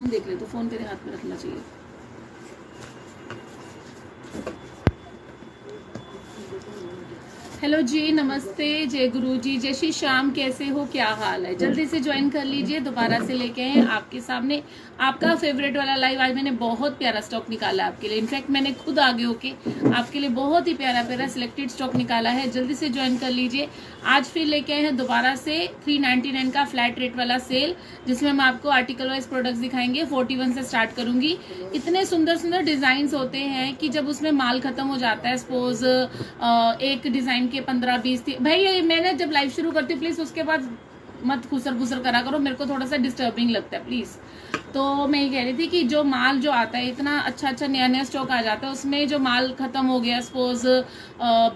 देख ले तो फ़ोन तेरे हाथ में रखना चाहिए। हेलो जी, नमस्ते, जय गुरु जी, जय श्री श्याम, कैसे हो, क्या हाल है? जल्दी से ज्वाइन कर लीजिए, दोबारा से लेके आए आपके सामने। आपका फेवरेट वाला लाइव आज मैंने बहुत प्यारा स्टॉक निकाला आपके लिए। इनफैक्ट मैंने खुद आगे होके आपके लिए बहुत ही प्यारा प्यारा सिलेक्टेड स्टॉक निकाला है। जल्दी से ज्वाइन कर लीजिए। आज फिर लेके आए हैं दोबारा से थ्री का फ्लैट रेट वाला सेल जिसमें हम आपको आर्टिकल वाइज प्रोडक्ट दिखाएँगे। फोर्टी से स्टार्ट करूँगी। इतने सुंदर सुंदर डिज़ाइन होते हैं कि जब उसमें माल खत्म हो जाता है सपोज़ एक डिज़ाइन के पंद्रह बीस थी भाई, ये मैंने जब लाइव शुरू करती हूँ प्लीज़ उसके बाद मत खुसर खुसर करा करो, मेरे को थोड़ा सा डिस्टर्बिंग लगता है प्लीज़ तो मैं ये कह रही थी कि जो माल जो आता है, इतना अच्छा अच्छा नया नया स्टॉक आ जाता है, उसमें जो माल खत्म हो गया सपोज़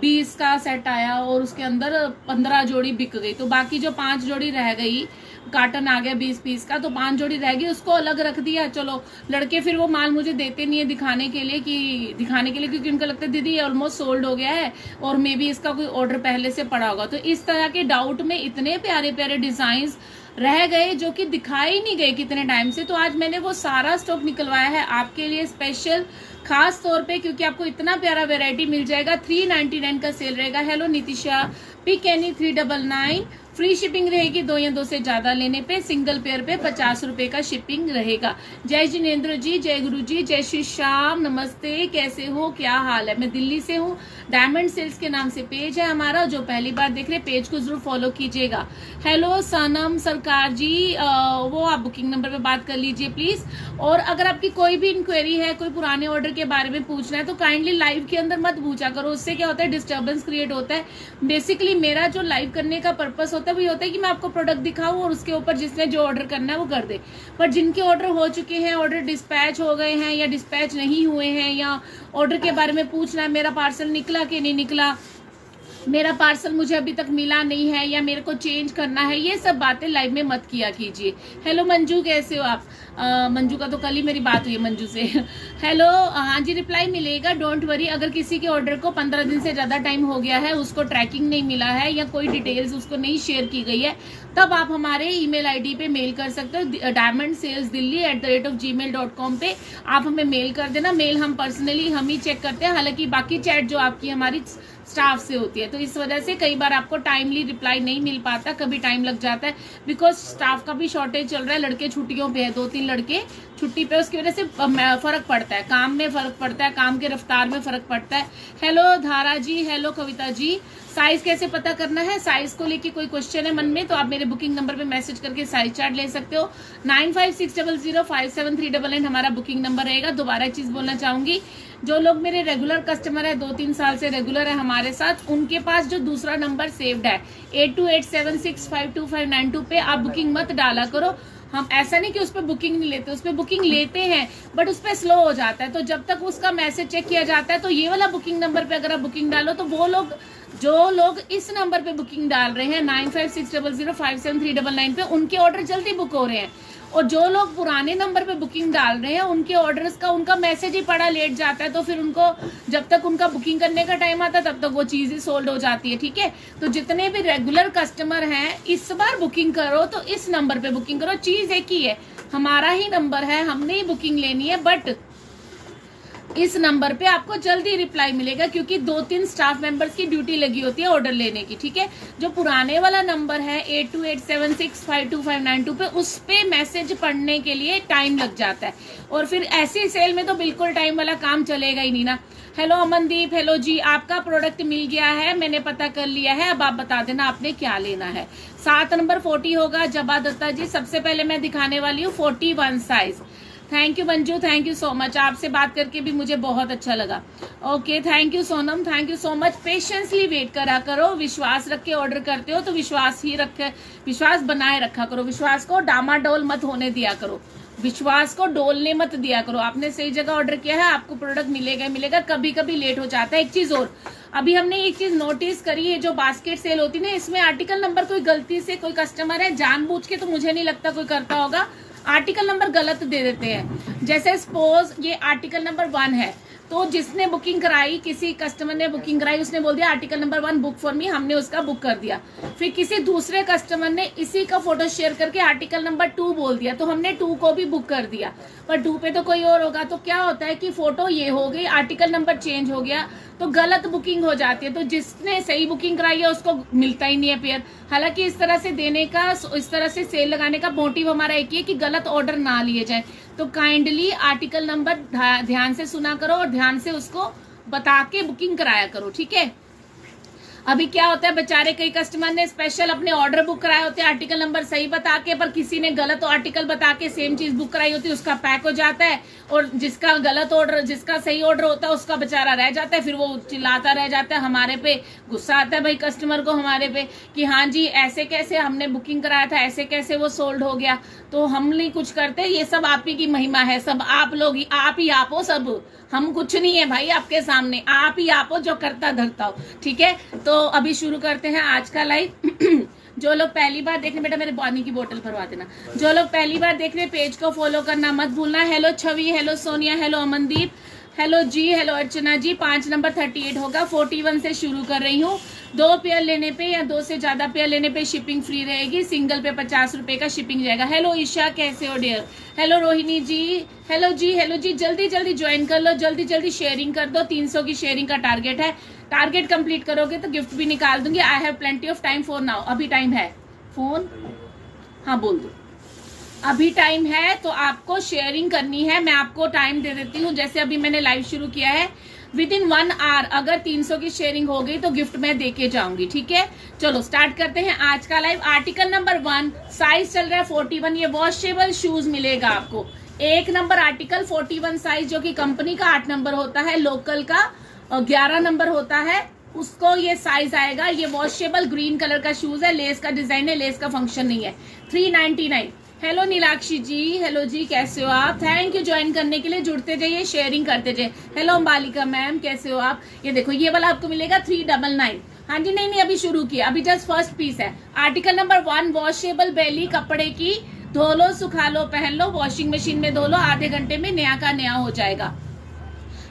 बीस का सेट आया और उसके अंदर पंद्रह जोड़ी बिक गई तो बाकी जो पाँच जोड़ी रह गई कार्टन आ गया बीस पीस का तो पाँच जोड़ी रह गई, उसको अलग रख दिया। चलो, लड़के फिर वो माल मुझे देते नहीं है दिखाने के लिए कि, दिखाने के लिए, क्योंकि उनको लगता है, दीदी, ये ऑलमोस्ट सोल्ड हो गया है और मे बी इसका कोई ऑर्डर पहले से पड़ा होगा। तो इस तरह के डाउट में इतने प्यारे प्यारे डिज़ाइन रह गए, जो कि दिखाई नहीं गए कितने टाइम से। तो आज मैंने वो सारा स्टॉक निकलवाया है आपके लिए स्पेशल खास तौर पे, क्योंकि आपको इतना प्यारा वेरायटी मिल जाएगा। थ्री नाइनटी नाइन का सेल रहेगा। Hello Nitisha pick any three double nine free shipping रहेगी, दो या दो से ज़्यादा लेने पे, सिंगल पेयर पे पचास रुपए का शिपिंग रहेगा। जय जिनेन्द्र जी, जय गुरु जी, जय श्री श्याम, नमस्ते, कैसे हो, क्या हाल है? मैं दिल्ली से हूँ डायमंड सेल्स के नाम से पेज है हमारा, जो पहली बार देख रहे पेज को ज़रूर फॉलो कीजिएगा। हेलो सनम सरकार जी वो आप बुकिंग नंबर पे बात कर लीजिए प्लीज़ और अगर आपकी कोई भी इंक्वायरी है, कोई पुराने ऑर्डर के बारे में पूछना है तो काइंडली लाइव के अंदर मत पूछा करो, उससे क्या होता है डिस्टर्बेंस क्रिएट होता है। बेसिकली मेरा जो लाइव करने का पर्पज होता है वो होता है कि मैं आपको प्रोडक्ट दिखाऊँ और उसके ऊपर जिसने जो ऑर्डर करना है वो कर दे। पर जिनके ऑर्डर हो चुके हैं ऑर्डर डिस्पैच हो गए हैं या डिस्पैच नहीं हुए हैं या ऑर्डर के बारे में पूछना है, मेरा पार्सल निकला कि नहीं निकला मेरा पार्सल मुझे अभी तक मिला नहीं है या मेरे को चेंज करना है, ये सब बातें लाइव में मत किया कीजिए। हेलो मंजू, कैसे हो आप? मंजू का तो कल ही मेरी बात हुई मंजू से। हेलो हाँ जी रिप्लाई मिलेगा डोंट वरी अगर किसी के ऑर्डर को पंद्रह दिन से ज़्यादा टाइम हो गया है, उसको ट्रैकिंग नहीं मिला है या कोई डिटेल्स उसको नहीं शेयर की गई है, तब आप हमारे ईमेल आईडी पे मेल कर सकते हो diamond sales Delhi at the rate of Gmail dot com पे। आप हमें मेल कर देना मेल हम पर्सनली हम ही चेक करते हैं। हालाँकि बाकी चैट जो आपकी हमारी स्टाफ से होती है। तो इस वजह से कई बार आपको टाइमली रिप्लाई नहीं मिल पाता, कभी टाइम लग जाता है। बिकॉज़ स्टाफ का भी शॉर्टेज चल रहा है, लड़के छुट्टियों पे है दो तीन लड़के छुट्टी पे, उसकी वजह से फ़र्क पड़ता है। काम में फ़र्क पड़ता है, काम के रफ्तार में फ़र्क पड़ता है। हेलो धारा जी हेलो कविता जी। साइज़ कैसे पता करना है? साइज़ को लेके कोई क्वेश्चन है मन में तो आप मेरे बुकिंग नंबर पे मैसेज करके साइज़ चार्ट ले सकते हो। Nine five six double zero five seven three double eight हमारा बुकिंग नंबर रहेगा। दोबारा चीज़ बोलना चाहूँगी, जो लोग मेरे रेगुलर कस्टमर है दो तीन साल से रेगुलर है हमारे साथ, उनके पास जो दूसरा नंबर सेव्ड है eight two eight seven six five two five nine two पे आप बुकिंग मत डाला करो। हम ऐसा नहीं कि उस पर बुकिंग नहीं लेते, उस पर बुकिंग लेते हैं बट उस पर स्लो हो जाता है। तो जब तक उसका मैसेज चेक किया जाता है तो ये वाला बुकिंग नंबर पे अगर आप बुकिंग डालो तो वो लोग जो लोग इस नंबर पे बुकिंग डाल रहे हैं nine five six double zero five seven three double nine पे, उनके ऑर्डर जल्दी बुक हो रहे हैं। और जो लोग पुराने नंबर पे बुकिंग डाल रहे हैं, उनके ऑर्डर्स का, उनका मैसेज ही पड़ा लेट जाता है तो फिर उनको, जब तक उनका बुकिंग करने का टाइम आता है, तब तक वो चीज़ ही सोल्ड हो जाती है, ठीक है? तो जितने भी रेगुलर कस्टमर हैं, इस बार बुकिंग करो तो इस नंबर पे बुकिंग करो। चीज़ एक ही है, हमारा ही नंबर है, हमने ही बुकिंग लेनी है बट इस नंबर पे आपको जल्दी रिप्लाई मिलेगा, क्योंकि दो तीन स्टाफ मेंबर्स की ड्यूटी लगी होती है ऑर्डर लेने की, ठीक है? जो पुराने वाला नंबर है eight two eight seven six five two five nine two पे, उस पे मैसेज पढ़ने के लिए टाइम लग जाता है। और फिर ऐसी सेल में तो बिल्कुल टाइम वाला काम चलेगा ही नहीं ना। हेलो अमनदीप। हेलो जी, आपका प्रोडक्ट मिल गया है, मैंने पता कर लिया है, अब आप बता देना आपने क्या लेना है। सात नंबर फोर्टी होगा, जबा दत्ता जी, सबसे पहले मैं दिखाने वाली हूँ forty one size thank you Manju thank you so much आपसे बात करके भी मुझे बहुत अच्छा लगा। Okay thank you Sonam thank you so much patiently wait करा करो। विश्वास रख के ऑर्डर करते हो तो विश्वास ही रखे, विश्वास बनाए रखा करो। विश्वास को डामाडोल मत होने दिया करो। विश्वास को डोलने मत दिया करो। आपने सही जगह ऑर्डर किया है। आपको प्रोडक्ट मिलेगा मिलेगा। कभी कभी लेट हो जाता है। एक चीज़ और। अभी हमने एक चीज़ नोटिस करी है। जो बास्केट सेल होती है ना, इसमें आर्टिकल नंबर कोई गलती से कोई कस्टमर है, जानबूझ के तो मुझे नहीं लगता कोई करता होगा। आर्टिकल नंबर गलत दे देते हैं। जैसे सपोज़ ये आर्टिकल नंबर वन है। तो जिसने बुकिंग कराई, किसी कस्टमर ने बुकिंग कराई, उसने बोल दिया article number one book for me हमने उसका बुक कर दिया। फिर किसी दूसरे कस्टमर ने इसी का फ़ोटो शेयर करके आर्टिकल नंबर टू बोल दिया। तो हमने टू को भी बुक कर दिया। पर टू पे तो कोई और होगा तो क्या होता है कि फ़ोटो ये हो गई आर्टिकल नंबर चेंज हो गया तो गलत बुकिंग हो जाती है। तो जिसने सही बुकिंग कराई है, उसको मिलता ही नहीं है पेयर हालाँकि इस तरह से देने का, इस तरह से सेल लगाने का मोटिव हमारा एक ही है कि गलत ऑर्डर ना लिए जाए। तो काइंडली आर्टिकल नंबर ध्यान से सुना करो और ध्यान से उसको बता के बुकिंग कराया करो, ठीक है? अभी क्या होता है, बेचारे कई कस्टमर ने स्पेशल अपने ऑर्डर बुक कराए होते हैं आर्टिकल नंबर सही बता के, पर किसी ने गलत आर्टिकल बता के सेम चीज़ बुक कराई होती है, उसका पैक हो जाता है, और जिसका गलत ऑर्डर जिसका सही ऑर्डर होता है, उसका बेचारा रह जाता है, फिर वो चिल्लाता रह जाता है, हमारे पे गुस्सा आता है भाई कस्टमर को हमारे पे, कि हाँ जी, ऐसे कैसे हमने बुकिंग कराया था, ऐसे कैसे वो सोल्ड हो गया। तो हम नहीं कुछ करते, ये सब आप ही की महिमा है, सब आप लोग ही, आप ही आप हो सब। हम कुछ नहीं है भाई आपके सामने, आप ही आप हो जो करता धरता हो, ठीक है? तो अभी शुरू करते हैं आज का लाइव जो लोग पहली बार देख रहे बेटा मेरे पानी की बोतल भरवा देना। जो लोग पहली बार देख रहे पेज को फॉलो करना मत भूलना। Hello Chhavi hello Sonia hello Amandeep hello जी हेलो अर्चना जी पाँच नंबर थर्टी एट होगा। फोर्टी वन से शुरू कर रही हूँ। दो पेयर लेने पे या दो से ज़्यादा पेयर लेने पे शिपिंग फ्री रहेगी। सिंगल पे पचास रुपए का शिपिंग जाएगा। हेलो ईशा, कैसे हो dear hello Rohini ji. Hello जी हेलो जी जल्दी जल्दी ज्वाइन कर लो। जल्दी जल्दी शेयरिंग कर दो। तीन सौ की शेयरिंग का टारगेट है। टारगेट कंप्लीट करोगे तो गिफ्ट भी निकाल दूँगी. I have plenty of time for now अभी टाइम है. फ़ोन हाँ बोल दो. अभी टाइम है तो आपको शेयरिंग करनी है. मैं आपको टाइम दे देती हूँ. जैसे अभी मैंने लाइव शुरू किया है. विद इन वन आवर अगर 300 की शेयरिंग हो गई तो गिफ्ट मैं देके जाऊँगी. ठीक है? चलो स्टार्ट करते हैं आज का live article number one size चल रहा है 41 ये वॉशेबल शूज़ मिलेगा आपको. एक नंबर आर्टिकल 41 साइज़ जो कि कंपनी का आठ नंबर होता है लोकल का. ग्यारह नंबर होता है, उसको ये साइज़ आएगा, ये वॉशेबल ग्रीन कलर का शूज़ है लेस का डिज़ाइन है लेस का फ़ंक्शन नहीं है। Three ninety nine hello Nilakshi ji. Hello जी, कैसे हो आप? थैंक यू ज्वाइन करने के लिए जुड़ते जाइए शेयरिंग करते जाइए। हेलो अंबालिका मैम कैसे हो आप? ये देखो, ये वाला आपको मिलेगा थ्री डबल नाइन हाँ जी, नहीं नहीं, अभी शुरू किया। अभी जस्ट फ़र्स्ट पीस है। Article number one washable belly कपड़े की धो लो, सुखा लो, पहन लो वॉशिंग मशीन में धो लो, आधे घंटे में नया का नया हो जाएगा।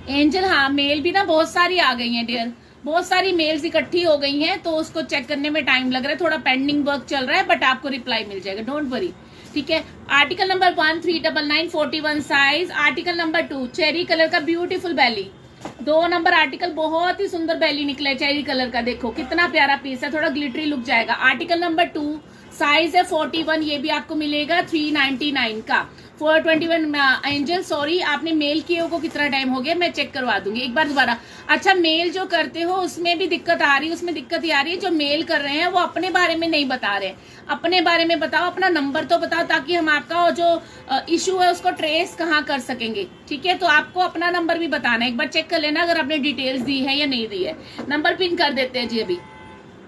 एंजल हाँ मेल भी ना बहुत सारी आ गई है डियर बहुत सारी मेल्स इकट्ठी हो गई हैं तो उसको चेक करने में टाइम लग रहा है, थोड़ा पेंडिंग वर्क चल रहा है बट आपको रिप्लाई मिल जाएगा डोंट वरी ठीक है? Article number one three double nine forty one size article number two cherry colour का ब्यूटीफुल बैली दो नंबर आर्टिकल बहुत ही सुंदर बैली निकले चेरी कलर का, देखो, कितना प्यारा पीस है, थोड़ा ग्लिटरी लुक जाएगा. आर्टिकल नंबर टू साइज़ है फोर्टी वन ये भी आपको मिलेगा थ्री नाइनटी नाइन का. Four twenty one Angel, sorry, आपने मेल किए को कितना टाइम हो गया, मैं चेक करवा दूँगी, एक बार दोबारा। अच्छा मेल जो करते हो, उसमें भी दिक्कत आ रही है, उसमें दिक्कत ही आ रही है, जो मेल कर रहे हैं, वो अपने बारे में नहीं बता रहे अपने बारे में बताओ, अपना नंबर तो बताओ, ताकि हम आपका जो इशू है, उसको ट्रेस कहाँ कर सकेंगे, ठीक है? तो आपको अपना नंबर भी बताना है, एक बार चेक कर लेना अगर आपने डिटेल्स दी है या नहीं दी है। नंबर पिन कर देते हैं जी अभी।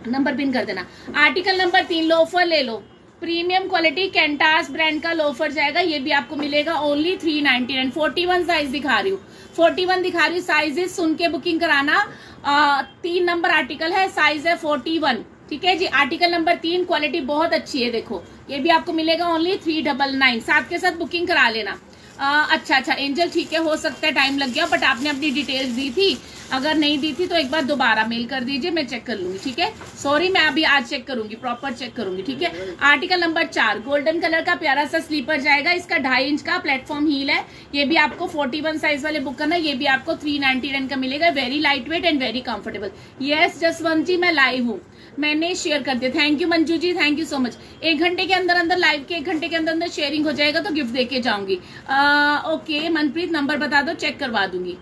नंबर पिन कर देना। आर्टिकल नंबर तीन लोफर ले लो। प्रीमियम क्वालिटी कैंटास ब्रांड का लोफर जाएगा ये भी आपको मिलेगा only three ninety nine forty one size दिखा रही हूँ। फोर्टी वन दिखा रही हूँ साइजेस सुन के बुकिंग कराना। आ, तीन नंबर आर्टिकल है साइज़ है फोर्टी वन ठीक है जी? आर्टिकल नंबर तीन क्वालिटी बहुत अच्छी है देखो। ये भी आपको मिलेगा ओनली थ्री डबल नाइन साथ के साथ बुकिंग करा लेना। आ, अच्छा अच्छा एंजल ठीक है हो सकता है टाइम लग गया बट आपने अपनी डिटेल्स दी थी। अगर नहीं दी थी तो एक बार दोबारा मेल कर दीजिए मैं चेक कर लूँगी ठीक है? सॉरी मैं अभी आज चेक करूँगी प्रॉपर चेक करूँगी ठीक है? आर्टिकल नंबर चार गोल्डन कलर का प्यारा सा स्लीपर जाएगा इसका ढाई इंच का प्लेटफॉर्म हील है। ये भी आपको फोर्टी वन साइज़ वाले बुक करना ये भी आपको थ्री नाइनटी नाइन का मिलेगा very light weight and very comfortable yes Jaswant ji मैं लाइव हूँ। मैंने शेयर कर दिया। Thank you Manju ji thank you so much एक घंटे के अंदर अंदर लाइव के एक घंटे के अंदर अंदर शेयरिंग हो जाएगा तो गिफ्ट देके जाऊँगी। ओके मनप्रीत नंबर बता दो चेक करवा दूँगी।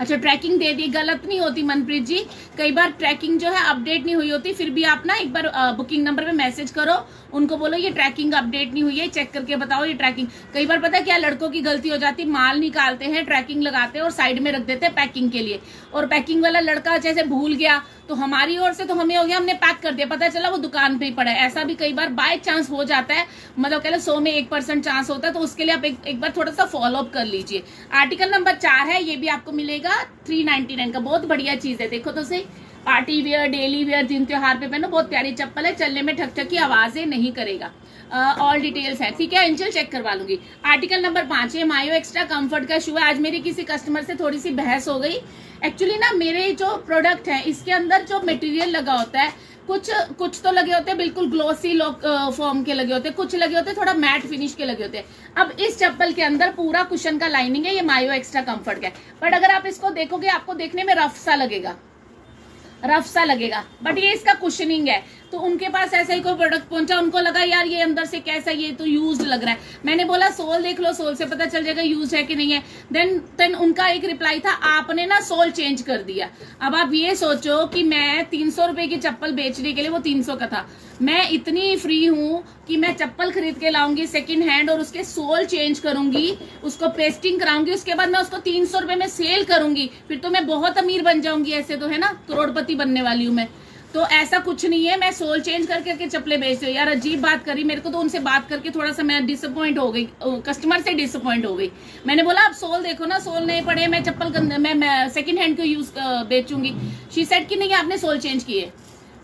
अच्छा ट्रैकिंग दे दी। गलत नहीं होती मनप्रीत जी। कई बार ट्रैकिंग जो है अपडेट नहीं हुई होती फिर भी आप ना एक बार बुकिंग नंबर पे मैसेज करो। उनको बोलो ये ट्रैकिंग अपडेट नहीं हुई है चेक करके बताओ ये ट्रैकिंग कई बार पता क्या लड़कों की गलती हो जाती माल निकालते हैं ट्रैकिंग लगाते हैं और साइड में रख देते हैं पैकिंग के लिए। और पैकिंग वाला लड़का जैसे भूल गया तो हमारी ओर से तो हमें हो गया हमने पैक कर दिया। पता चला वो दुकान पे ही पड़ा है। ऐसा भी कई बार बाय चांस हो जाता है। मतलब कह लो सौ में एक परसेंट चांस होता है तो उसके लिए आप एक, एक बार थोड़ा सा फॉलो अप कर लीजिए। आर्टिकल नंबर चार है ये भी आपको मिलेगा। थ्री नाइनटी नाइन का बहुत बढ़िया चीज़ है। देखो तो सही। पार्टी वेयर डेली वेयर दिन त्योहार पे पहनो, बहुत प्यारी चप्पल है। चलने में ठक ठक की आवाज़ें नहीं करेगा। ऑल डिटेल्स है। ठीक है इंचल चेक करवा लूँगी। आर्टिकल नंबर पाँच ये मायो एक्स्ट्रा कंफर्ट का शू है। आज मेरी किसी कस्टमर से थोड़ी सी बहस हो गई। एक्चुअली ना, मेरे जो प्रोडक्ट है, इसके अंदर जो मटेरियल लगा होता है कुछ कुछ तो लगे होते हैं बिल्कुल ग्लोसी फॉर्म के लगे होते हैं कुछ लगे होते हैं थोड़ा मैट फिनिश के लगे होते। हैं अब इस चप्पल के अंदर पूरा कुशन का लाइनिंग है, ये मायो एक्स्ट्रा कंफर्ट का। है बट अगर आप इसको देखोगे, आपको देखने में रफ सा लगेगा। रफ सा लगेगा। बट ये इसका कुशनिंग है। तो उनके पास ऐसा ही कोई प्रोडक्ट पहुँचा, उनको लगा, यार, ये अंदर से कैसा ये तो यूज़ लग रहा है। मैंने बोला सोल देख लो सोल से पता चल जाएगा यूज़ है कि नहीं है। देन देन उनका एक रिप्लाई था, आपने ना सोल चेंज कर दिया। अब आप ये सोचो कि मैं तीन सौ रुपए की चप्पल बेचने के लिए, वो तीन सौ का था। मैं इतनी फ्री हूँ कि मैं चप्पल खरीद के लाऊँगी सेकंड हैंड और उसके सोल चेंज करूँगी, उसको पेस्टिंग कराऊँगी, उसके बाद मैं उसको तीन सौ रुपए में सेल करूँगी। फिर तो मैं बहुत अमीर बन जाऊँगी, ऐसे तो है ना? करोड़पति बनने वाली हूँ मैं। तो ऐसा कुछ नहीं है। मैं सोल चेंज करके करके चप्पले बेच हूँ। यार अजीब बात करी। मेरे को तो उनसे बात करके थोड़ा सा मैं डिसअपॉइंट हो गई। कस्टमर से डिसअपॉइंट हो गई। मैंने बोला आप सोल देखो ना। सोल नहीं पड़े मैं चप्पल मैं, मैं सेकंड हैंड को यूज़ बेचूँगी? शी सेट की नहीं आपने सोल चेंज किए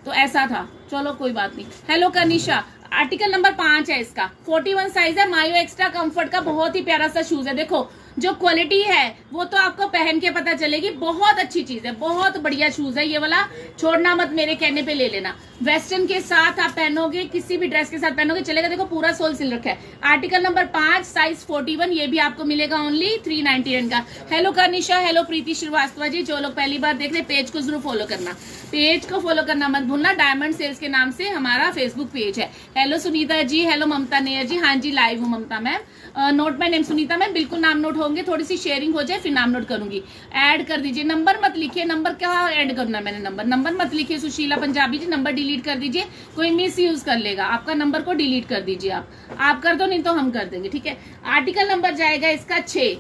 तो ऐसा था। चलो कोई बात नहीं। हेलो कनिशा आर्टिकल नंबर पाँच है इसका। 41 साइज़ है। मायो एक्स्ट्रा कंफर्ट का बहुत ही प्यारा सा शूज़ है। देखो जो क्वालिटी है, वो तो आपको पहन के पता चलेगी। बहुत अच्छी चीज़ है, बहुत बढ़िया शूज़ है ये वाला। छोड़ना मत, मेरे कहने पे ले लेना। वेस्टर्न के साथ आप पहनोगे, किसी भी ड्रेस के साथ पहनोगे, चलेगा। देखो, पूरा सोल सिल रखा है। आर्टिकल नंबर पाँच साइज़ फोर्टी वन ये भी आपको मिलेगा ओनली थ्री नाइनटी का। हेलो कर्निशा हेलो प्रीति श्रीवास्तव जी जो लोग पहली बार देख रहे पेज को ज़रूर फॉलो करना। पेज को फॉलो करना मत भूलना। डायमंड सेल्स के नाम से हमारा फेसबुक पेज है। हेलो सुनीता जी हेलो ममता नेयर जी हाँ जी लाइव हूँ, Mamta ma'am. Note my name Sunita ma'am. बिल्कुल नाम नोट होंगे, थोड़ी सी शेयरिंग हो जाए, फिर नाम नोट करूँगी। ऐड कर दीजिए नंबर मत लिखिए नंबर क्या ऐड करना मैंने नंबर नंबर मत लिखिए, सुशीला पंजाबी जी नंबर डिलीट कर दीजिए, कोई मिस यूज़ कर लेगा। आपका नंबर को डिलीट कर दीजिए आप। आप कर दो, नहीं तो हम कर देंगे, ठीक है? आर्टिकल नंबर जाएगा इसका छह।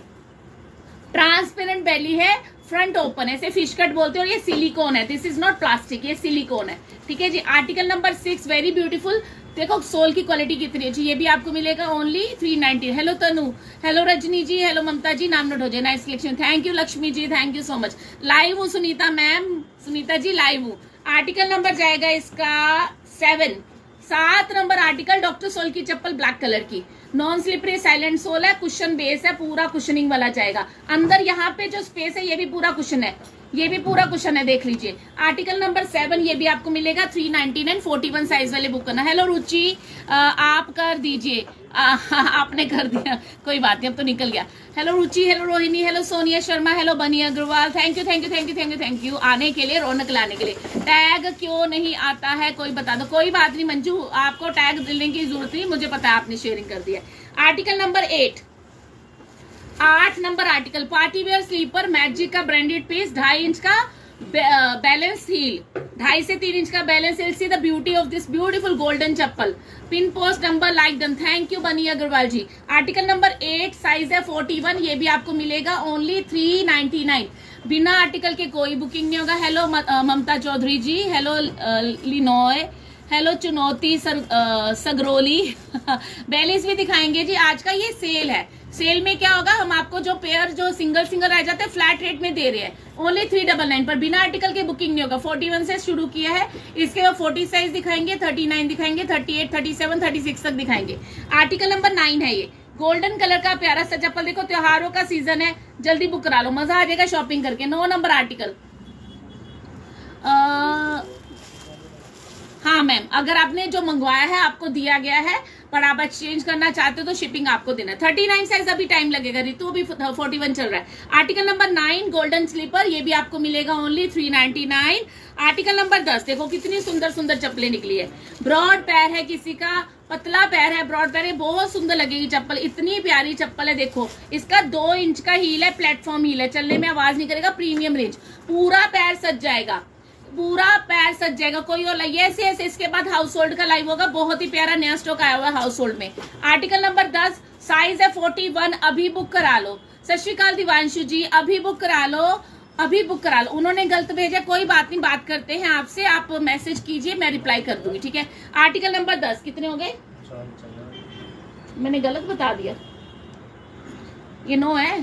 ट्रांसपेरेंट बैली है फ्रंट ओपन है। फ़िश कट बोलते हैं और ये सिलिकॉन है। दिस इज़ नॉट प्लास्टिक ये सिलिकॉन है। ठीक है जी? Article number six very beautiful देखो, सोल की क्वालिटी कितनी अच्छी ये भी आपको मिलेगा only three ninety hello Tanu. Hello Rajni ji. Hello Mamta ji. नाम नोट हो जाए। Nice collection thank you Lakshmi ji. Thank you so much live हूँ, सुनीता मैम सुनीता जी लाइव हूँ। आर्टिकल नंबर जाएगा इसका सेवन सात नंबर आर्टिकल डॉक्टर सोल की चप्पल ब्लैक कलर की। नॉन स्लिपरी साइलेंट सोल है कुशन बेस है, पूरा कुशनिंग वाला जाएगा। अंदर यहाँ पे जो स्पेस है, ये भी पूरा कुशन है। ये भी पूरा क्वेश्चन है, देख लीजिए। आर्टिकल नंबर सेवन ये भी आपको मिलेगा। Three ninety nine forty one size वाले बुक करना। हेलो रुचि आप कर दीजिए। आपने कर दिया। कोई बात नहीं, अब तो निकल गया। Hello Ruchi hello Rohini hello Sonia Sharma hello Bunny Agarwal. Thank you thank you thank you thank you thank you आने के लिए, रौनक लाने के लिए। टैग क्यों नहीं आता है, कोई बता दो। कोई बात नहीं, मंजू, आपको टैग देने की ज़रूरत नहीं, मुझे पता है, आपने शेयरिंग कर दिया। आर्टिकल नंबर एट आठ number article party wear slipper Magic का ब्रांडेड पीस ढाई इंच का बैलेंस हील ढाई से तीन इंच का balance heel see the beauty of this beautiful golden chappal. Pin post number like done thank you Bunny Agarwal ji article number eight size है forty one ये भी आपको मिलेगा ओनली थ्री नाइनटी नाइन बिना article के कोई booking नहीं होगा। हेलो ममता चौधरी जी. हेलो लिनोय हेलो चुनौती सर, सगरोली. बैलेंस भी दिखाएँगे जी। आज का ये सेल है। सेल में क्या होगा, हम आपको जो पेयर जो सिंगल सिंगल रह जाते हैं फ्लैट रेट में दे रहे हैं। ओनली थ्री डबल नाइन पर, बिना आर्टिकल के बुकिंग नहीं होगा। फोर्टी वन से शुरू किया है, इसके बाद फोर्टी साइज़ दिखाएँगे थर्टी नाइन दिखाएँगे thirty eight thirty seven thirty six तक दिखाएँगे। आर्टिकल नंबर नाइन है ये। गोल्डन कलर का प्यारा सा चप्पल देखो, त्योहारों का सीज़न है, जल्दी बुक करा लो, मज़ा आ जाएगा शॉपिंग करके। नो नंबर आर्टिकल हाँ मैम अगर आपने जो मंगवाया है, आपको दिया गया है पर आप एक्सचेंज करना चाहते हो तो शिपिंग आपको देना थर्टी नाइन साइज़ अभी टाइम लगेगा, रितु अभी फोर्टी वन चल रहा है। Article number nine golden slipper ये भी आपको मिलेगा only three ninety nine article number दस, देखो कितनी सुंदर सुंदर चप्पलें निकली है। ब्रॉड पैर है किसी का, पतला पैर है ब्रॉड पैर है, बहुत सुंदर लगेगी चप्पल, इतनी प्यारी चप्पल है, देखो। इसका दो इंच का हील है प्लेटफॉर्म हील है, चलने में आवाज़ नहीं करेगा प्रीमियम रेंज पूरा पैर सज जाएगा। पूरा पैर सज जाएगा, कोई और लाइए। ऐसे ऐसे, इसके बाद हाउस होल्ड का लाइव होगा। बहुत ही प्यारा नया स्टॉक आया हुआ है हाउस होल्ड में। आर्टिकल नंबर दस साइज़ है फोर्टी वन अभी बुक करा लो। सत श्रीकाल दिवांशु जी, अभी बुक करा लो। अभी बुक करा लो। उन्होंने गलत भेजा, कोई बात नहीं, बात करते हैं आपसे। आप मैसेज कीजिए, मैं रिप्लाई कर दूँगी, ठीक है? आर्टिकल नंबर दस, कितने हो गए? मैंने गलत बता दिया। ये नो है।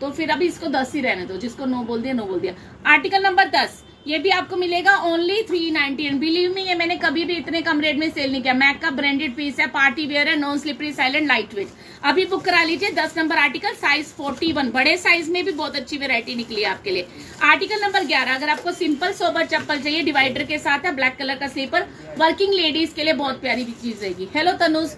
तो फिर अभी इसको दस ही रहने दो, जिसको नो बोल दिया नो बोल दिया। आर्टिकल नंबर दस ये भी आपको मिलेगा only three ninety and believe me ये मैंने कभी भी इतने कम रेट में सेल नहीं किया। मैक का ब्रांडेड पीस है पार्टी वेयर है non slippery silent light weight अभी बुक करा लीजिए दस number article size forty one बड़े साइज़ में भी बहुत अच्छी वेरायटी निकली है आपके लिए। आर्टिकल नंबर ग्यारह अगर आपको सिंपल सोबर चप्पल चाहिए डिवाइडर के साथ है ब्लैक कलर का स्लीपर वर्किंग लेडीज़ के लिए बहुत प्यारी चीज़ रहेगी। हेलो तनुज।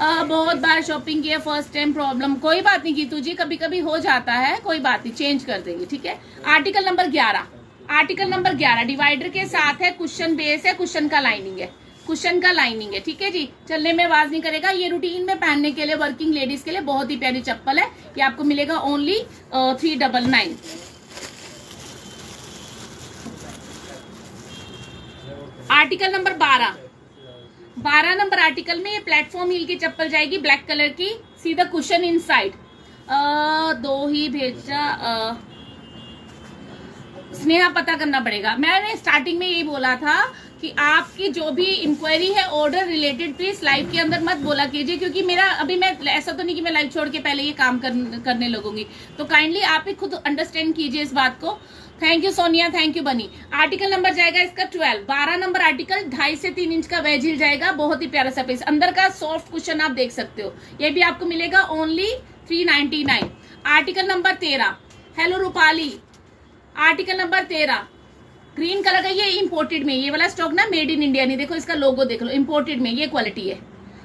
आ, बहुत बार शॉपिंग किया फ़र्स्ट टाइम प्रॉब्लम कोई बात नहीं की तुझे कभी कभी हो जाता है कोई बात नहीं चेंज कर देंगे ठीक है? आर्टिकल नंबर ग्यारह। आर्टिकल नंबर ग्यारह, डिवाइडर के साथ है, क्वेश्चन बेस है, क्वेश्चन का लाइनिंग है। क्वेश्चन का लाइनिंग है, ठीक है जी? चलने में आवाज़ नहीं करेगा। ये रूटीन में पहनने के लिए वर्किंग लेडीज़ के लिए बहुत ही प्यारी चप्पल है। ये आपको मिलेगा only three double nine article number बारह। बारह नंबर आर्टिकल में ये प्लेटफॉर्म हिल की चप्पल जाएगी ब्लैक कलर की। See the cushion inside दो ही भेजा स्नेहा पता करना पड़ेगा। मैंने स्टार्टिंग में यही बोला था कि आपकी जो भी इंक्वायरी है ऑर्डर रिलेटेड प्लीज़ लाइव के अंदर मत बोला कीजिए क्योंकि मेरा अभी मैं ऐसा तो नहीं कि मैं लाइव छोड़ के पहले ये काम कर, करने लगूँगी। तो काइंडली आप ही खुद अंडरस्टैंड कीजिए इस बात को। Thank you Sonia thank you Bunny article number जाएगा इसका ट्वेल्व बारह नंबर आर्टिकल ढाई से तीन इंच का वेज हिल जाएगा। बहुत ही प्यारा सा पीस अंदर का सॉफ्ट क्वेश्चन आप देख सकते हो। ये भी आपको मिलेगा only three nine article number तेरह. हेलो रूपाली आर्टिकल नंबर तेरह। ग्रीन कलर का ये इम्पोर्टेड में, ये वाला स्टॉक ना मेड इन इंडिया नहीं, देखो इसका लोगो देख लो इम्पोर्टेड में, ये क्वालिटी है।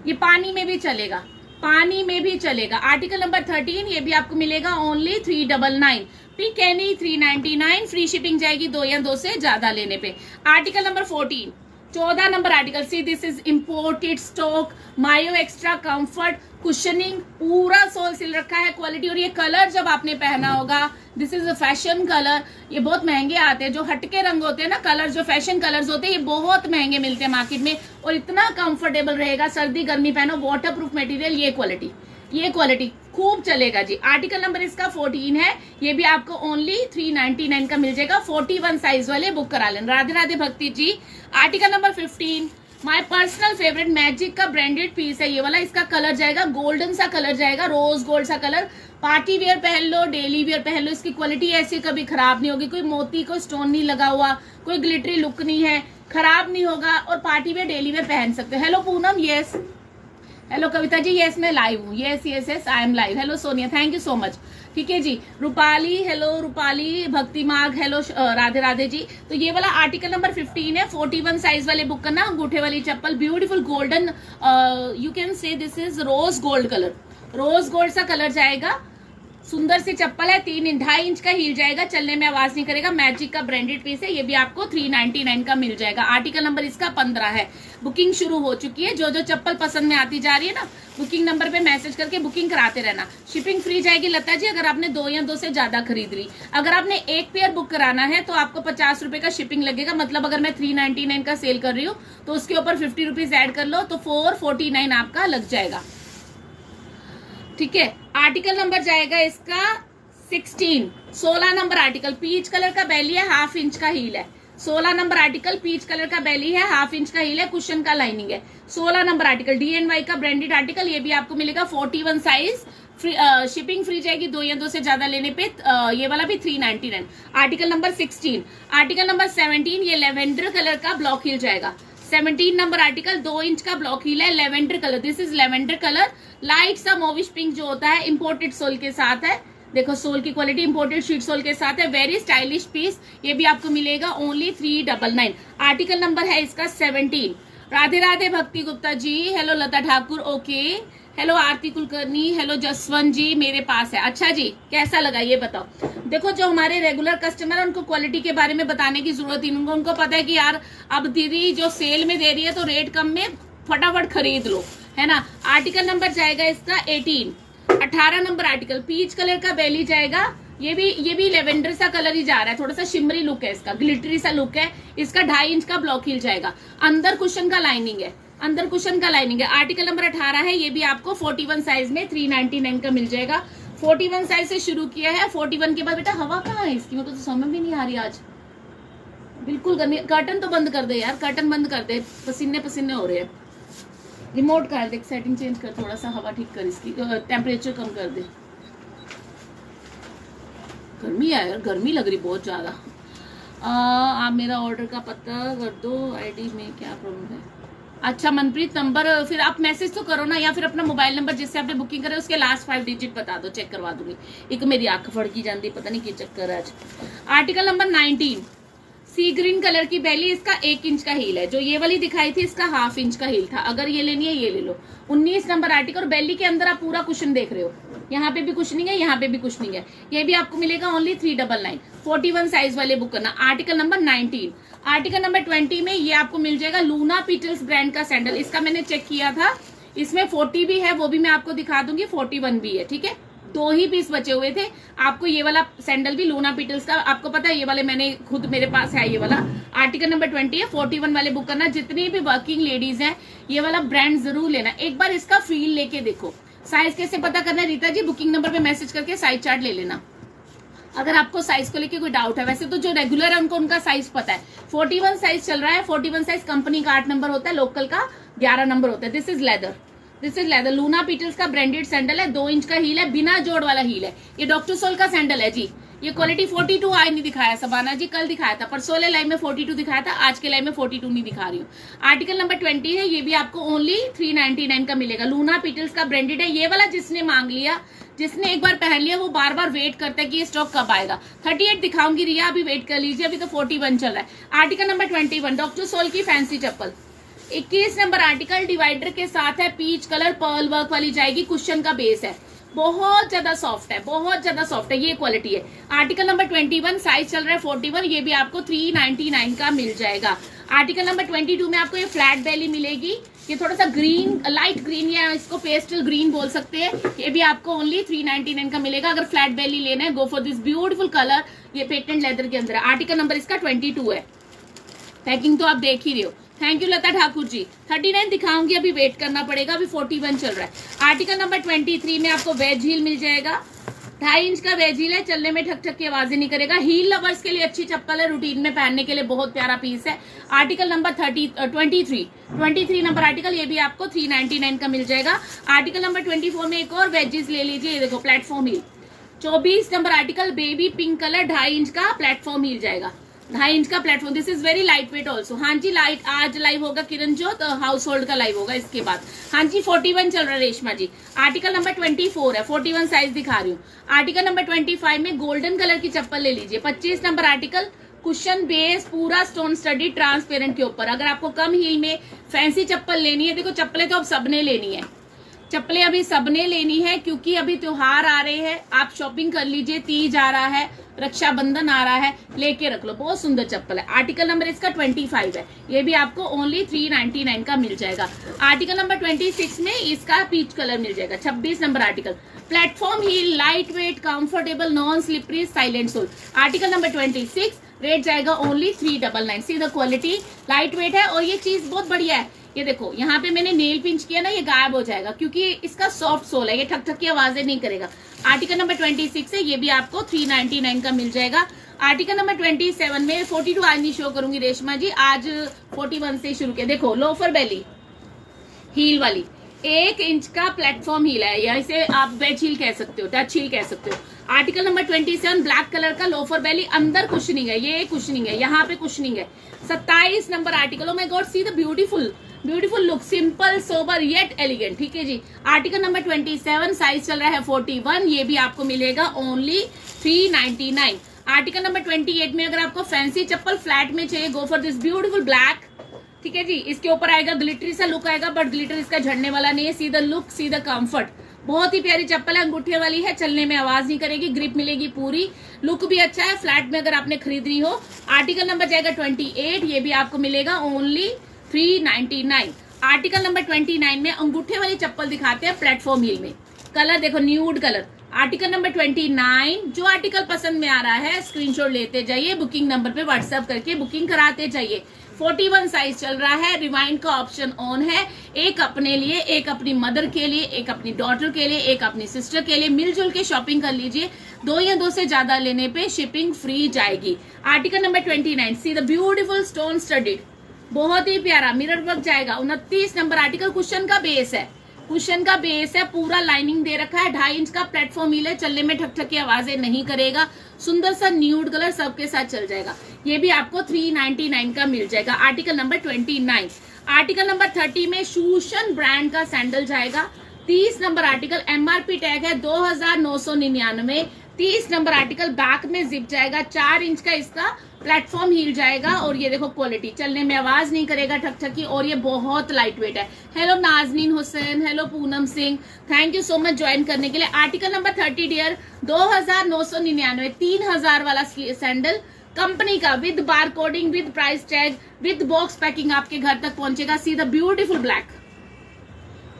ये पानी में भी चलेगा, पानी में भी चलेगा। आर्टिकल नंबर थर्टीन ये भी आपको मिलेगा only three double nine pick any three ninety nine free shipping जाएगी दो या दो से ज़्यादा लेने पे। आर्टिकल नंबर फोर्टीन चौदह number article see this is imported stock mayo extra comfort cushioning पूरा सोल सिल रखा है क्वालिटी और ये कलर जब आपने पहना होगा this is a fashion colour ये बहुत महँगे आते हैं, जो हटके रंग होते हैं ना कलर जो फ़ैशन कलर्स होते हैं, ये बहुत महँगे मिलते हैं मार्केट में। और इतना कंफर्टेबल रहेगा, सर्दी, गर्मी पहनो वाटर प्रूफ मटेरियल ये क्वालिटी ये क्वालिटी खूब चलेगा जी। आर्टिकल नंबर इसका 14 है। ये भी आपको ओनली 399 का मिल जाएगा। 41 साइज़ वाले बुक करा लेना। Radhe Radhe Bhakti ji. Article number 15 my personal favourite Magic का ब्रांडेड पीस है ये वाला। इसका कलर जाएगा गोल्डन सा कलर जाएगा रोज गोल्ड सा कलर पार्टी वेयर पहन लो डेली वेयर पहन लो, इसकी क्वालिटी ऐसी कभी खराब नहीं होगी। कोई मोती को स्टोन नहीं लगा हुआ, कोई ग्लिटरी लुक नहीं है, खराब नहीं होगा और पार्टी वेयर डेली वेयर पहन सकते hello Poonam yes hello Kavita ji yes मैं लाइव हूँ। Yes yes yes I am live hello Sonia thank you so much ठीक है जी? रूपाली हेलो रूपाली भक्ति मार्ग हेलो राधे राधे जी। तो ये वाला आर्टिकल नंबर 15 है 41 साइज़ वाले बुक का ना अंगूठे वाली चप्पल beautiful golden you can say this is rose gold colour rose gold सा कलर जाएगा। सुंदर सी चप्पल है, तीन ढाई इंच का हील जाएगा, चलने में आवाज़ नहीं करेगा। मैजिक का ब्रांडेड पीस है, ये भी आपको थ्री नाइनटी नाइन का मिल जाएगा। आर्टिकल नंबर इसका पंद्रह है। बुकिंग शुरू हो चुकी है। जो जो चप्पल पसंद में आती जा रही है ना बुकिंग नंबर पे मैसेज करके बुकिंग कराते रहना। शिपिंग फ्री जाएगी लता जी, अगर आपने दो या दो से ज़्यादा खरीद ली। अगर आपने एक पेयर बुक कराना है तो आपको पचास रुपए का शिपिंग लगेगा। मतलब अगर मैं थ्री नाइनटी नाइन का सेल कर रही हूँ तो उसके ऊपर फिफ्टी रुपीज़ एड कर लो तो फोर फोर्टी नाइन आपका लग जाएगा। ठीक है? आर्टिकल नंबर जाएगा इसका सिक्सटीन सोलह नंबर आर्टिकल पीच कलर का बैली है हाफ़ इंच का हील है. सोलह नंबर आर्टिकल पीच कलर का बैली है हाफ़ इंच का हील है कुशन का लाइनिंग है. सोलह number article D and Y का ब्रांडेड आर्टिकल ये भी आपको मिलेगा forty one size free uh, shipping free जाएगी दो या दो से ज़्यादा लेने पे uh, ये वाला भी three ninety nine article number sixteen article number seventeen ये लेवेंडर कलर का ब्लॉक हिल जाएगा. सेवनटीन नंबर आर्टिकल दो इंच का ब्लॉक हील है lavender colour this is lavender colour light सा मोविश पिंक जो होता है इम्पोर्टेड सोल के साथ है. देखो सोल की क्वालिटी इम्पोर्टेड शीट सोल के साथ है. वेरी स्टाइलिश पीस ये भी आपको मिलेगा only three double nine article number है इसका seventeen Radhe Radhe, Bhakti Gupta ji. Hello Lata Thakur. Okay hello Aarti Kulkarni. Hello Jaswant ji, मेरे पास है. अच्छा जी, कैसा लगा ये बताओ? देखो, जो हमारे रेगुलर कस्टमर है, उनको क्वालिटी के बारे में बताने की ज़रूरत ही उनको उनको पता है कि यार, अब दीदी जो सेल में दे रही है तो रेट कम में फटाफट खरीद लो, है ना? आर्टिकल नंबर जाएगा इसका एटीन अठारह नंबर आर्टिकल पीच कलर का बेली जाएगा. ये भी ये भी लेवेंडर सा कलर ही जा रहा है. थोड़ा सा शिमरी लुक है इसका ग्लिटरी सा लुक है. इसका ढाई इंच का ब्लॉक हिल जाएगा. अंदर कुशन का लाइनिंग है. अंदर कुशन का लाइनिंग है। आर्टिकल नंबर अठारह है, ये भी आपको 41 साइज़ में 399 का मिल जाएगा। 41 साइज़ से शुरू किया है 41 के बाद बेटा हवा कहाँ है इसकी? मेरे को तो समझ भी नहीं आ रही आज। बिल्कुल गर्मी कर्टन तो बंद कर दे यार कर्टन बंद कर दे। पसीने पसीने हो रहे हैं। रिमोट कर देख सेटिंग चेंज कर थोड़ा सा हवा ठीक कर इसकी। टेम्परेचर कम कर दे। गर्मी है यार, गर्मी लग रही बहुत ज़्यादा। आप मेरा ऑर्डर का पता कर दो आईडी में क्या प्रॉब्लम है? अच्छा मनप्रीत, नंबर फिर आप मैसेज तो करो ना, या फिर अपना मोबाइल नंबर जिससे आपने बुकिंग करे उसके लास्ट फाइव डिजिट बता दो चेक करवा दूँगी। एक मेरी आँख फड़की जाती पता नहीं की चक्कर है आज। Article number nineteen sea green colour की बैली इसका एक इंच का हील है। जो ये वाली दिखाई थी, इसका हाफ़ इंच का हील था। अगर ये लेनी है, ये ले लो। उन्नीस नंबर आर्टिकल और बैली के अंदर आप पूरा क्वेश्चन देख रहे हो। यहाँ पे भी कुछ नहीं है, यहाँ पे भी कुछ नहीं है। ये भी आपको मिलेगा only three double nine forty one size वाले बुक करना। Article number nineteen article number twenty में ये आपको मिल जाएगा लूना पीटल्स ब्रांड का सैंडल इसका मैंने चेक किया था। इसमें फोर्टी भी है, वो भी मैं आपको दिखा दूँगी। फोर्टी वन भी है, ठीक है? दो ही पीस बचे हुए थे। आपको ये वाला सैंडल भी लूना पीटल्स का, आपको पता है, ये वाले मैंने खुद, मेरे पास है ये वाला। आर्टिकल नंबर ट्वेंटी है फोर्टी वन वाले बुक करना। जितनी भी वर्किंग लेडीज़ हैं, ये वाला ब्रांड ज़रूर लेना। एक बार इसका फील लेके देखो। साइज़ कैसे पता करना है? रीता जी बुकिंग नंबर पे मैसेज करके साइज़ चार्ट ले लेना। अगर आपको साइज़ को लेके कोई डाउट है, वैसे तो जो रेगुलर है, उनको उनका साइज़ पता है। 41 साइज़ चल रहा है 41 साइज़ कंपनी का आठ नंबर होता है लोकल का 11 नंबर होता है। This is leather this is leather Luna Petals का ब्रांडेड सैंडल है, दो इंच का हील है, बिना जोड़ वाला हील है। ये डॉक्टर सोल का सैंडल है, जी। ये क्वालिटी 42 आज नहीं दिखाया, सबाना जी, कल दिखाया था पर सोलह लाइव में 42 दिखाया था, आज के लाइव में 42 नहीं दिखा रही हूँ। आर्टिकल नंबर 20 है, ये भी आपको ओनली 399 का मिलेगा। लूना पीटल्स का ब्रांडेड है, ये वाला जिसने मांग लिया, जिसने एक बार पहन लिया, वो बार बार वेट करता है कि ये स्टॉक कब आएगा। 38 दिखाऊँगी, रिया, अभी वेट कर लीजिए, अभी तो 41 चल रहा है। आर्टिकल नंबर 21 डॉक्टर सोल की फैंसी चप्पल। 21 नंबर आर्टिकल, डिवाइडर के साथ है, पीच कलर, पर्ल वर्क वाली जाएगी, क्वेश्चन का बेस है। बहुत ज़्यादा सॉफ्ट है, बहुत ज़्यादा सॉफ्ट है, ये क्वालिटी है। आर्टिकल नंबर 21 साइज़ चल रहा है 41 ये भी आपको 399 का मिल जाएगा। आर्टिकल नंबर 22 में आपको ये फ्लैट बेली मिलेगी। ये थोड़ा सा ग्रीन लाइट ग्रीन या इसको पेस्टल ग्रीन बोल सकते हैं। ये भी आपको ओनली 399 का मिलेगा। अगर फ्लैट बेली लेना है go for this beautiful colour ये पेटेंट लेदर के अंदर आर्टिकल नंबर इसका 22 है। पैकिंग तो आप देख ही रहे हो। Thank you Lata Thakur ji thirty nine दिखाऊँगी, अभी वेट करना पड़ेगा, अभी फोर्टी वन चल रहा है। आर्टिकल नंबर ट्वेंटी थ्री में आपको वेज हील मिल जाएगा। ढाई इंच का वेज हील है, चलने में ठक ठक की आवाज़ें नहीं करेगा। हील लवर्स के लिए अच्छी चप्पल है रूटीन में पहनने के लिए बहुत प्यारा पीस है। Article number thirty twenty three twenty three number article ये भी आपको थ्री नाइनटी नाइन का मिल जाएगा। आर्टिकल नंबर ट्वेंटी फोर में एक और वेजेस ले लीजिए, ये देखो प्लेटफॉर्म हील चौबीस number article baby pink colour ढाई इंच का प्लेटफॉर्म हील जाएगा। ढाई इंच का platform this is very light weight also हाँ जी लाइट आज लाइव होगा किरण जो तो हाउस होल्ड का लाइव होगा इसके बाद। हाँ जी फोर्टी वन चल रहा है Reshma ji. Article number twenty four है फोर्टी वन साइज़ दिखा रही हूँ। आर्टिकल नंबर ट्वेंटी फाइव में गोल्डन कलर की चप्पल ले लीजिए। पच्चीस नंबर आर्टिकल कुशन बेस पूरा स्टोन स्टडी ट्रांसपेरेंट के ऊपर। अगर आपको कम हील में फैंसी चप्पल लेनी है, देखो चप्पलें तो अब सबने लेनी है। चप्पलें अभी सबने लेनी है, क्योंकि अभी त्योहार आ रहे हैं। आप शॉपिंग कर लीजिए, तीज आ रहा है, रक्षाबंधन आ रहा है, लेके रख लो। बहुत सुंदर चप्पल है। आर्टिकल नंबर इसका 25 है। ये भी आपको ओनली 399 का मिल जाएगा। आर्टिकल नंबर 26 में इसका पीच कलर मिल जाएगा। 26 नंबर आर्टिकल प्लेटफॉर्म ही light weight comfortable non slippery silent sole article number 26 rate जाएगा only three double nine see the quality light weight है और ये चीज़ बहुत बढ़िया है। ये देखो, यहाँ पे मैंने नेल पिंच किया ना, ये गायब हो जाएगा, क्योंकि इसका सॉफ्ट सोल है, ये ठक ठक की आवाज़ें नहीं करेगा। आर्टिकल नंबर ट्वेंटी सिक्स है, ये भी आपको थ्री नाइनटी नाइन का मिल जाएगा। आर्टिकल नंबर ट्वेंटी सेवन में फोर्टी टू आज नहीं शो करूँगी रेशमा जी, आज फोर्टी वन से शुरू किया। देखो लोफर बेली हील वाली, एक इंच का प्लेटफॉर्म हील है, या इसे आप वेज हील कह सकते हो टच हील कह सकते हो। Article number twenty seven black colour का लोफर बेली अंदर कुशनिंग है, ये कुशनिंग है, यहाँ पे कुशनिंग है। सत्ताईस number article oh my god see the beautiful beautiful look simple sober yet elegant ठीक है जी? Article number twenty seven size चल रहा है फोर्टी वन ये भी आपको मिलेगा only three ninety nine article number twenty eight में अगर आपको फैंसी चप्पल फ्लैट में चाहिए go for this beautiful black ठीक है जी? इसके ऊपर आएगा ग्लिटरी सा लुक आएगा बट ग्लिटर इसका झड़ने वाला नहीं है. सीधा लुक सीधा कंफर्ट बहुत ही प्यारी चप्पल है, अंगूठे वाली है, चलने में आवाज़ नहीं करेगी ग्रिप मिलेगी पूरी. लुक भी अच्छा है फ्लैट में अगर आपने खरीद रही हो. आर्टिकल नंबर जाएगा ट्वेंटी एट ये भी आपको मिलेगा only three ninety nine article number twenty nine में अंगूठे वाली चप्पल दिखाते हैं प्लेटफॉर्म हील में। कलर देखो nude colour article number twenty nine जो आर्टिकल पसंद में आ रहा है स्क्रीनशॉट लेते जाइए बुकिंग नंबर पे व्हाट्सएप करके बुकिंग कराते जाइए। 41 साइज़ चल रहा है रिवाइंड का ऑप्शन ऑन है। एक अपने लिए, एक अपनी मदर के लिए, एक अपनी डॉटर के लिए, एक अपनी सिस्टर के लिए मिलजुल के शॉपिंग कर लीजिए। दो या दो से ज़्यादा लेने पे शिपिंग फ्री जाएगी। Article number 29 see the beautiful stone studded बहुत ही प्यारा, मिरर वर्क जाएगा। उनतीस नंबर आर्टिकल क्वेश्चन का बेस है। क्वेश्चन का बेस है, पूरा लाइनिंग दे रखा है। ढाई इंच का प्लेटफॉर्म है, चलने में ठक ठक की आवाज़ें नहीं करेगा। सुंदर सा न्यूड कलर सबके साथ चल जाएगा। ये भी आपको थ्री नाइनटी नाइन का मिल जाएगा। Article number twenty nine article number thirty में शूशन ब्रांड का सैंडल जाएगा। तीस नंबर आर्टिकल एमआरपी टैग है, दो हज़ार नौ सौ निन्यानवे। तीस नंबर आर्टिकल बैक में जिप जाएगा, चार इंच का इसका प्लेटफॉर्म हील जाएगा और ये देखो क्वालिटी, चलने में आवाज़ नहीं करेगा ठक ठकी और ये बहुत लाइट वेट है। Hello Nazneen Hussain hello Poonam Singh thank you so much join करने के लिए। आर्टिकल नंबर थर्टी डियर दो हज़ार नौ सौ निन्यानवे, तीन हज़ार वाला सैंडल कंपनी का with bar coding with price tag with box packing आपके घर तक पहुंचेगा सी द ब्यूटीफुल ब्लैक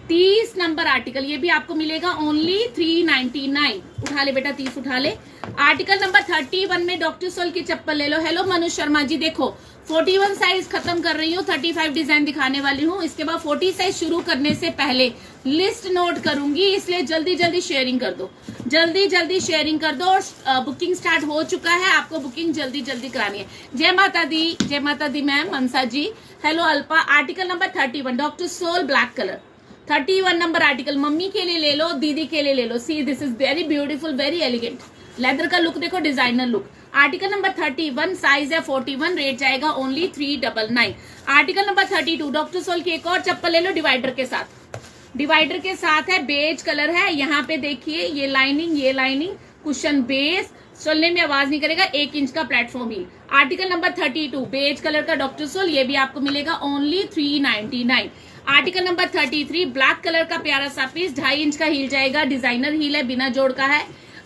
तीस नंबर आर्टिकल, ये भी आपको मिलेगा ओनली थ्री नाइनटी नाइन उठा ले बेटा, तीस उठा ले। आर्टिकल नंबर थर्टी वन में डॉक्टर सोल की चप्पल ले लो। हेलो मनु शर्मा जी, देखो फोर्टी वन साइज़ खत्म कर रही हूँ थर्टी फाइव डिज़ाइन दिखाने वाली हूँ। इसके बाद फोर्टी साइज़ शुरू करने से पहले लिस्ट नोट करूँगी, इसलिए जल्दी जल्दी शेयरिंग कर दो। जल्दी जल्दी शेयरिंग कर दो और बुकिंग स्टार्ट हो चुका है। आपको बुकिंग जल्दी जल्दी करानी है। जय माता दी, जय माता दी ma'am, Mansa ji. Hello Alpa. Article number thirty one doctor sole black colour thirty one number article mummy के लिए ले लो, दीदी के लिए ले लो. See this is very beautiful very elegant leather का लुक देखो designer look article number thirty one size है फोर्टी वन रेट जाएगा only three double nine article number thirty two doctor sole की एक और चप्पल ले लो डिवाइडर के साथ. डिवाइडर के साथ है बेज कलर है. यहाँ पे देखिए, ये लाइनिंग ये लाइनिंग कुशन बेस चलने में आवाज़ नहीं करेगा, एक इंच का प्लेटफॉर्म ही. Article number thirty two beige colour का डॉक्टर सोल ये भी आपको मिलेगा only three ninety nine article number thirty three, black colour का प्यारा सा पीस ढाई इंच का हील जाएगा। डिज़ाइनर हील है, बिना जोड़ का है।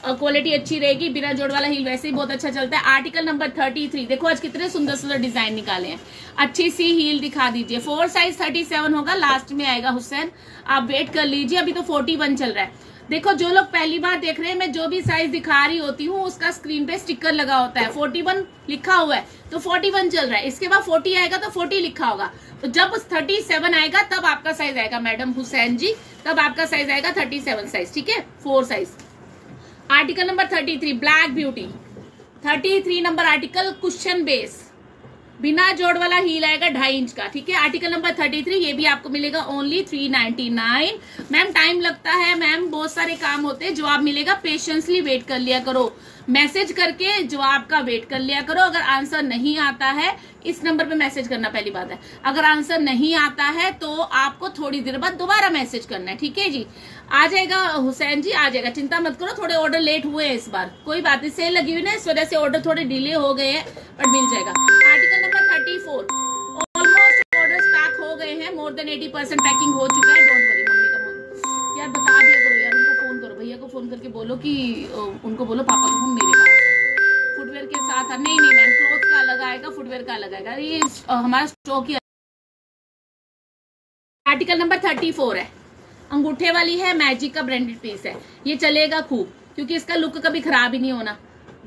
क्वालिटी अच्छी रहेगी, बिना जोड़ वाला हील वैसे ही बहुत अच्छा चलता है। आर्टिकल नंबर थर्टी थ्री, देखो आज कितने सुंदर सुंदर डिज़ाइन निकाले हैं। अच्छी सी हील दिखा दीजिए। फोर साइज़ थर्टी सेवन होगा लास्ट में आएगा हुसैन। आप वेट कर लीजिए, अभी तो फोर्टी वन चल रहा है। देखो, जो लोग पहली बार देख रहे हैं, मैं जो भी साइज़ दिखा रही होती हूँ, उसका स्क्रीन पे स्टिकर लगा होता है। 41 लिखा हुआ है तो 41 चल रहा है। इसके बाद 40 आएगा तो 40 लिखा होगा। तो जब 37 आएगा, तब आपका साइज़ आएगा, मैडम हुसैन जी, तब आपका साइज़ आएगा 37 साइज़ ठीक है? Four size article number 33 black beauty 33 number article question base बिना जोड़ वाला हील आएगा ढाई इंच का, ठीक है? आर्टिकल नंबर थर्टी थ्री ये भी आपको मिलेगा only three ninety nine ma'am time लगता है मैम बहुत सारे काम होते हैं, जवाब मिलेगा पेशेंसली वेट कर लिया करो। मैसेज करके जवाब का वेट कर लिया करो। अगर आंसर नहीं आता है, इस नंबर पे मैसेज करना पहली बात है। अगर आंसर नहीं आता है तो आपको थोड़ी देर बाद दोबारा मैसेज करना है, ठीक है जी? आ जाएगा हुसैन जी, आ जाएगा। चिंता मत करो, थोड़े ऑर्डर लेट हुए हैं इस बार। कोई बात नहीं सेल लगी हुई ना, इस वजह से ऑर्डर थोड़े डिले हो गए हैं बट मिल जाएगा। Article number thirty four almost order pack हो गए हैं more than eighty percent packing हो चुका है। डोंट वरी मम्मी का यार बता दिया करो यार। भैया को फ़ोन करके बोलो कि उनको बोलो, पापा को मेरे पास फुटवेयर के साथ नहीं नहीं, मैम क्लोथ का अलग आएगा फुटवेयर का अलग आएगा। ये हमारा स्टॉक ही आर्टिकल नंबर थर्टी फोर है। अंगूठे वाली है मैजिक का ब्रांडेड पीस है। ये चलेगा खूब, क्योंकि इसका लुक कभी खराब ही नहीं होना।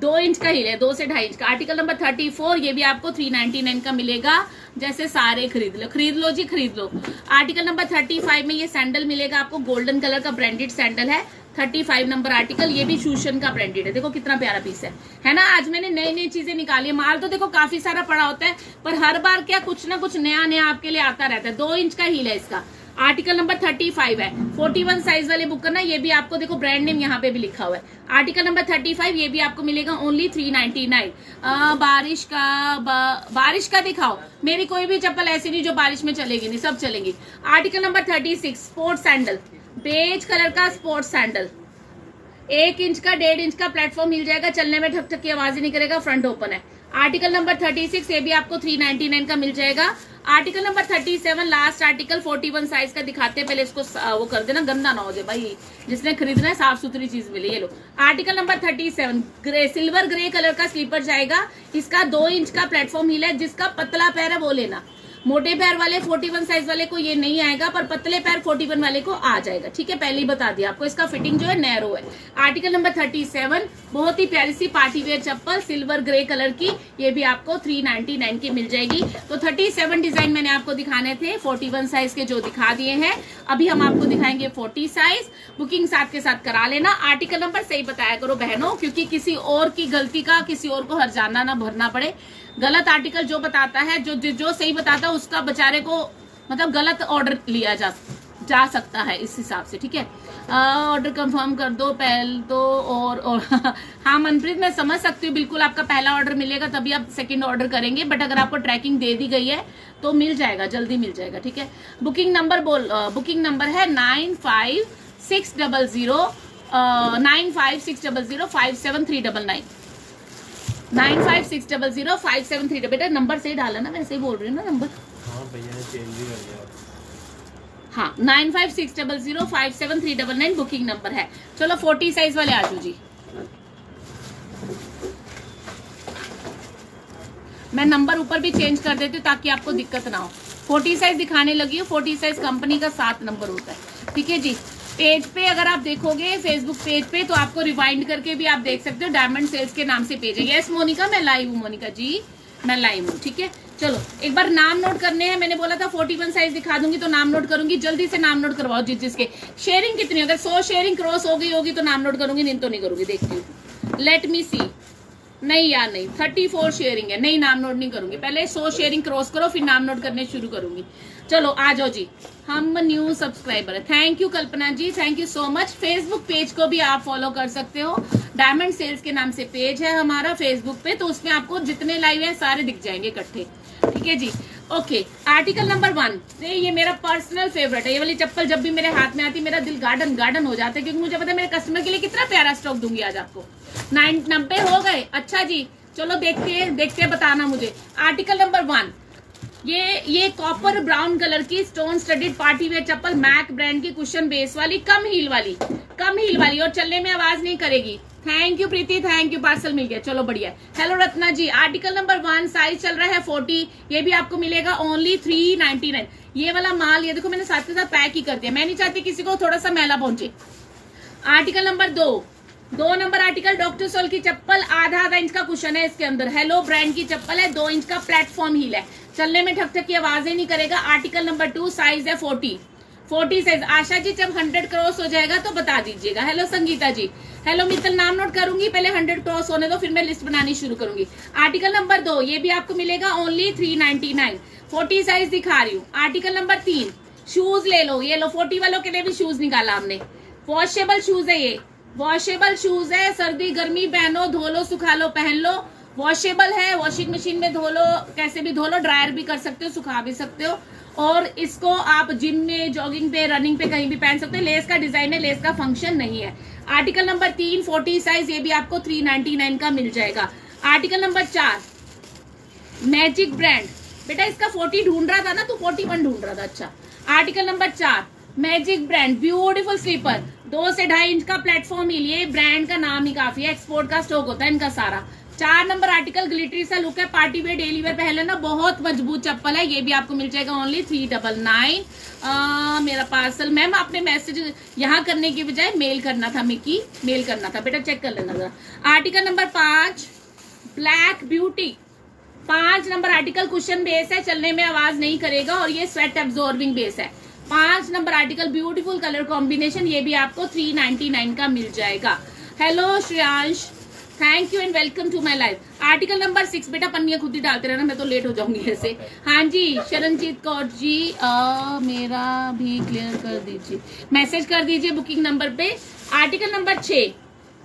दो इंच का ही है दो से ढाई इंच का। आर्टिकल नंबर थर्टी फोर ये भी आपको थ्री नाइनटी नाइन का मिलेगा, जैसे सारे खरीद लो। खरीद लो जी, खरीद लो। आर्टिकल नंबर थर्टी फाइव में ये सैंडल मिलेगा आपको। गोल्डन कलर का ब्रांडेड सैंडल है। थर्टी फाइव नंबर आर्टिकल ये भी शूशन का ब्रांडेड है। देखो कितना प्यारा पीस है। है ना? आज मैंने नई नई चीज़ें निकाली है। माल तो देखो काफ़ी सारा पड़ा होता है पर हर बार क्या कुछ ना कुछ नया नया आपके लिए आता रहता है। दो इंच का हील है इसका। आर्टिकल नंबर थर्टी फाइव है। फोर्टी वन साइज़ वाले बुक करना ये भी आपको देखो ब्रांड नेम यहाँ पे भी लिखा हुआ है। आर्टिकल नंबर थर्टी फाइव ये भी आपको मिलेगा ओनली थ्री नाइनटी नाइन बारिश का बा, बारिश का दिखाओ। मेरी कोई भी चप्पल ऐसी नहीं जो बारिश में चलेगी नहीं सब चलेंगी। Article number thirty six sports sandal beige colour का स्पोर्ट्स सैंडल। एक इंच का, डेढ़ इंच का प्लेटफॉर्म मिल जाएगा, चलने में ठक ठक की आवाज़ ही नहीं करेगा, फ्रंट ओपन है। आर्टिकल नंबर थर्टी सिक्स, ये भी आपको थ्री नाइनटी नाइन का मिल जाएगा। Article number thirty seven last article forty one size का दिखाते हैं, पहले इसको वो कर देना, गंदा ना हो जाए भाई। जिसने खरीदना है साफ़ सुथरी चीज़ मिले, ये लो। Article number thirty seven, grey silver grey colour का स्लीपर जाएगा। इसका दो इंच का प्लेटफॉर्म हिल है, जिसका पतला पैर है, वो लेना। मोटे पैर वाले 41 साइज़ वाले को ये नहीं आएगा, पर पतले पैर 41 वाले को आ जाएगा। ठीक है? पहले ही बता दिया आपको, इसका फिटिंग जो है नैरो है। आर्टिकल नंबर 37 बहुत ही प्यारी सी पार्टी वेयर चप्पल सिल्वर ग्रे कलर की, ये भी आपको 399 की मिल जाएगी। तो 37 डिज़ाइन मैंने आपको दिखाने थे 41 साइज़ के जो दिखा दिए हैं। अभी हम आपको दिखाएँगे 40 साइज़ बुकिंग साथ के साथ करा लेना। आर्टिकल नंबर सही बताया करो बहनों, क्योंकि किसी और की गलती का, किसी और को हर जाना ना भरना पड़े। गलत आर्टिकल जो बताता है जो जो सही बताता है उसका बेचारे को मतलब गलत ऑर्डर लिया जा जा सकता है इस हिसाब से ठीक है? ऑर्डर कंफर्म कर दो पहल तो और, और हाँ मनप्रीत मैं समझ सकती हूँ बिल्कुल आपका पहला ऑर्डर मिलेगा तभी आप सेकंड ऑर्डर करेंगे बट अगर आपको ट्रैकिंग दे दी गई है तो मिल जाएगा जल्दी मिल जाएगा ठीक है? बुकिंग नंबर बोल बुकिंग नंबर है nine five six double zero nine five six double zero five seven three double nine. Nine five six double zero five seven three बेटा नंबर से ही डाला ना वैसे ही बोल रही हूँ ना नंबर। हाँ हाँ nine five six double zero five seven three double nine booking number है। चलो फोर्टी साइज़ वाले आजू जी। मैं नंबर ऊपर भी चेंज कर देती हूँ ताकि आपको दिक्कत ना हो। फोर्टी साइज़ दिखाने लगी हूँ फोर्टी साइज़ कंपनी का सात नंबर होता है। ठीक है जी? पेज पे अगर आप देखोगे फेसबुक पेज पे तो आपको रिवाइंड करके भी आप देख सकते हो डायमंड सेल्स के नाम से पेज है। यस मोनिका, मैं लाइव हूँ, मोनिका जी। मैं लाइव हूँ, ठीक है? चलो, एक बार नाम नोट करने हैं। मैंने बोला था फोर्टी वन साइज़ दिखा दूँगी तो नाम नोट करूँगी। जल्दी से नाम नोट करवाओ, जिस जिसके। शेयरिंग कितनी अगर सौ शेयरिंग क्रॉस हो गई होगी तो नाम नोट करूँगी, नहीं तो नहीं करूँगी, देखती हूँ। लेट मी सी नहीं यार नहीं थर्टी फोर शेयरिंग है। नहीं, नाम नोट नहीं करूँगी। पहले सो शेयरिंग क्रॉस करो, फिर नाम नोट करने शुरू करूँगी। चलो, आ जाओ जी। हम न्यू सब्सक्राइबर है। Thank you Kalpana ji. Thank you so much Facebook page को भी आप फॉलो कर सकते हो। डायमंड सेल्स के नाम से पेज है हमारा फेसबुक पे तो उसमें आपको जितने लाइव है, सारे दिख जाएँगे इकट्ठे। ठीक है जी? ओके आर्टिकल नंबर वन ये मेरा पर्सनल फेवरेट है। ये वाली चप्पल जब भी मेरे हाथ में आती, मेरा दिल गार्डन गार्डन हो जाता है, क्योंकि मुझे पता है मेरे कस्टमर के लिए कितना प्यारा स्टॉक दूँगी आज आपको। नाइन नब्बे हो गए। अच्छा जी, चलो देखते हैं देखते हैं, बताना मुझे। आर्टिकल नंबर वन ये ये कॉपर ब्राउन कलर की स्टोन स्टडीड पार्टी वेयर चप्पल मैक ब्रांड की कुशन बेस वाली, कम हील वाली, कम हील वाली और चलने में आवाज़ नहीं करेगी। Thank you Preeti thank you parcel मिल गया। चलो बढ़िया hello Ratna ji article number one size चल रहा है फोर्टी ये भी आपको मिलेगा ओनली थ्री नाइनटी नाइन ये वाला माल, ये देखो मैंने साथ के साथ पैक ही कर दिया। मैं नहीं चाहती किसी को थोड़ा सा मैला पहुँचे। आर्टिकल नंबर दो दो नंबर आर्टिकल, डॉक्टर सोल की चप्पल, आधा आधा इंच का कुशन है इसके अंदर। हेलो ब्रांड की चप्पल है, दो इंच का प्लेटफॉर्म हील है। चलने में ठक ठक की आवाज़ें नहीं करेगा। आर्टिकल नंबर टू साइज़ है forty forty size Asha ji, जब हंड्रेड क्रॉस हो जाएगा तो बता दीजिएगा। हेलो संगीता जी। हेलो मित्तल, नाम नोट करूँगी। पहले हंड्रेड क्रॉस होने दो, फिर मैं लिस्ट बनानी शुरू करूँगी। आर्टिकल नंबर दो ये भी आपको मिलेगा only three ninety nine forty size दिखा रही हूँ। आर्टिकल नंबर तीन शूज़ ले लो। ये लो फोर्टी वालों के लिए भी शूज़ निकाला हमने। वॉशेबल शूज़ है ये। वॉशेबल शूज़ है, सर्दी, गर्मी, पहनो, धो लो, सुखा लो, पहन लो। वॉशेबल है वॉशिंग मशीन में धो लो, कैसे भी धो लो ड्रायर भी कर सकते हो, सुखा भी सकते हो। और इसको आप जिम में जॉगिंग पे रनिंग पे कहीं भी पहन सकते हो। लेस का डिज़ाइन है लेस का फ़ंक्शन नहीं है। आर्टिकल नंबर तीन फोर्टी साइज़ ये भी आपको थ्री नाइनटी नाइन का मिल जाएगा। आर्टिकल नंबर चार मैजिक ब्रांड बेटा, इसका फोर्टी ढूंढ रहा था ना तो फोर्टी वन ढूंढ रहा था अच्छा। आर्टिकल नंबर चार मैजिक ब्रांड ब्यूटीफुल स्लीपर दो से ढाई इंच का प्लेटफॉर्म ही लिए ब्रांड का नाम ही काफ़ी है एक्सपोर्ट का स्टॉक होता है इनका सारा। चार नंबर आर्टिकल ग्लिटरी सा लुक है पार्टी वेयर डेली वेयर पहले ना बहुत मज़बूत चप्पल है, ये भी आपको मिल जाएगा ओनली थ्री डबल नाइन मेरा पार्सल मैम आपने मैसेज यहाँ करने की बजाय मेल करना था मिकी मेल करना था। बेटा चेक कर लेना जरा। आर्टिकल नंबर पाँच ब्लैक ब्यूटी पाँच नंबर आर्टिकल क्वेश्चन बेस है, चलने में आवाज़ नहीं करेगा और ये स्वेट एब्जॉर्बिंग बेस है। पाँच number article beautiful colour combination ये भी आपको थ्री नाइनटी नाइन का मिल जाएगा। Hello Shreyansh thank you and welcome to my life article number six बेटा पन्निया खुद ही डालते रहना मैं तो लेट हो जाऊँगी ऐसे। हाँ जी शरणजीत कौर जी आ, मेरा भी क्लियर कर दीजिए। मैसेज कर दीजिए बुकिंग नंबर पे। आर्टिकल नंबर छह।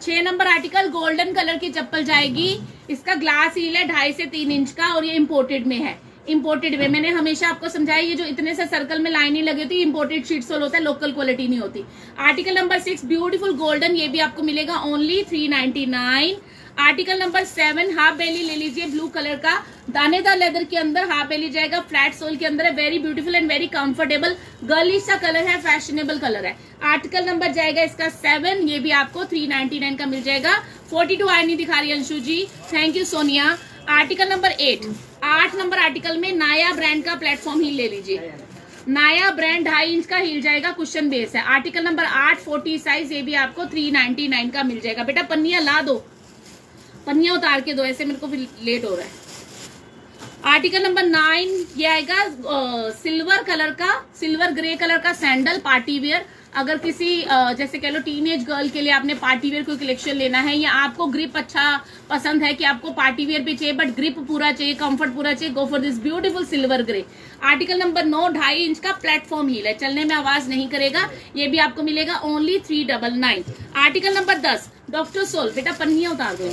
छह नंबर आर्टिकल गोल्डन कलर की चप्पल जाएगी। इसका ग्लास हील है ढाई से तीन इंच का और ये इम्पोर्टेड में है। इम्पोर्टेड में मैंने हमेशा आपको समझाया, ये जो इतने से सर्कल में लाइनें लगी होती है इम्पोर्टेड शीट सोल होता है लोकल क्वालिटी नहीं होती। Article number six beautiful golden ये भी आपको मिलेगा only three ninety nine article number seven half belly ले लीजिए ब्लू कलर का। दानेदार लेदर के अंदर हाफ़ बेली जाएगा फ्लैट सोल के अंदर है very beautiful and very comfortable girlish सा कलर है फैशनेबल कलर है। आर्टिकल नंबर जाएगा इसका सेवन ये भी आपको थ्री नाइनटी नाइन का मिल जाएगा। फोर्टी टू आई दिखा रही Anshu ji. Thank you Sonia article number eight. आठ नंबर आर्टिकल में नाया ब्रांड का प्लेटफॉर्म ही ले लीजिए। नाया ब्रांड ढाई इंच का हिल जाएगा क्वेश्चन बेस है। आर्टिकल नंबर आठ, फोर्टी साइज़, ये भी आपको थ्री नाइनटी नाइन का मिल जाएगा। बेटा, पन्निया ला दो। पन्निया उतार के दो, ऐसे मेरे को फिर लेट हो रहा है। आर्टिकल नंबर नाइन, ये आएगा सिल्वर कलर का, सिल्वर ग्रे कलर का सैंडल पार्टी वेयर अगर किसी जैसे कह लो टीनेज गर्ल के लिए आपने पार्टी वेयर कोई कलेक्शन लेना है या आपको ग्रिप अच्छा पसंद है कि आपको पार्टी वेयर भी चाहिए बट ग्रिप पूरा चाहिए कंफर्ट पूरा चाहिए go for this beautiful silver grey article number नौ, ढाई इंच का प्लेटफॉर्म हील है। चलने में आवाज़ नहीं करेगा, ये भी आपको मिलेगा only three double nine article number दस डॉक्टर सोल बेटा पन्नियाँ उतार दो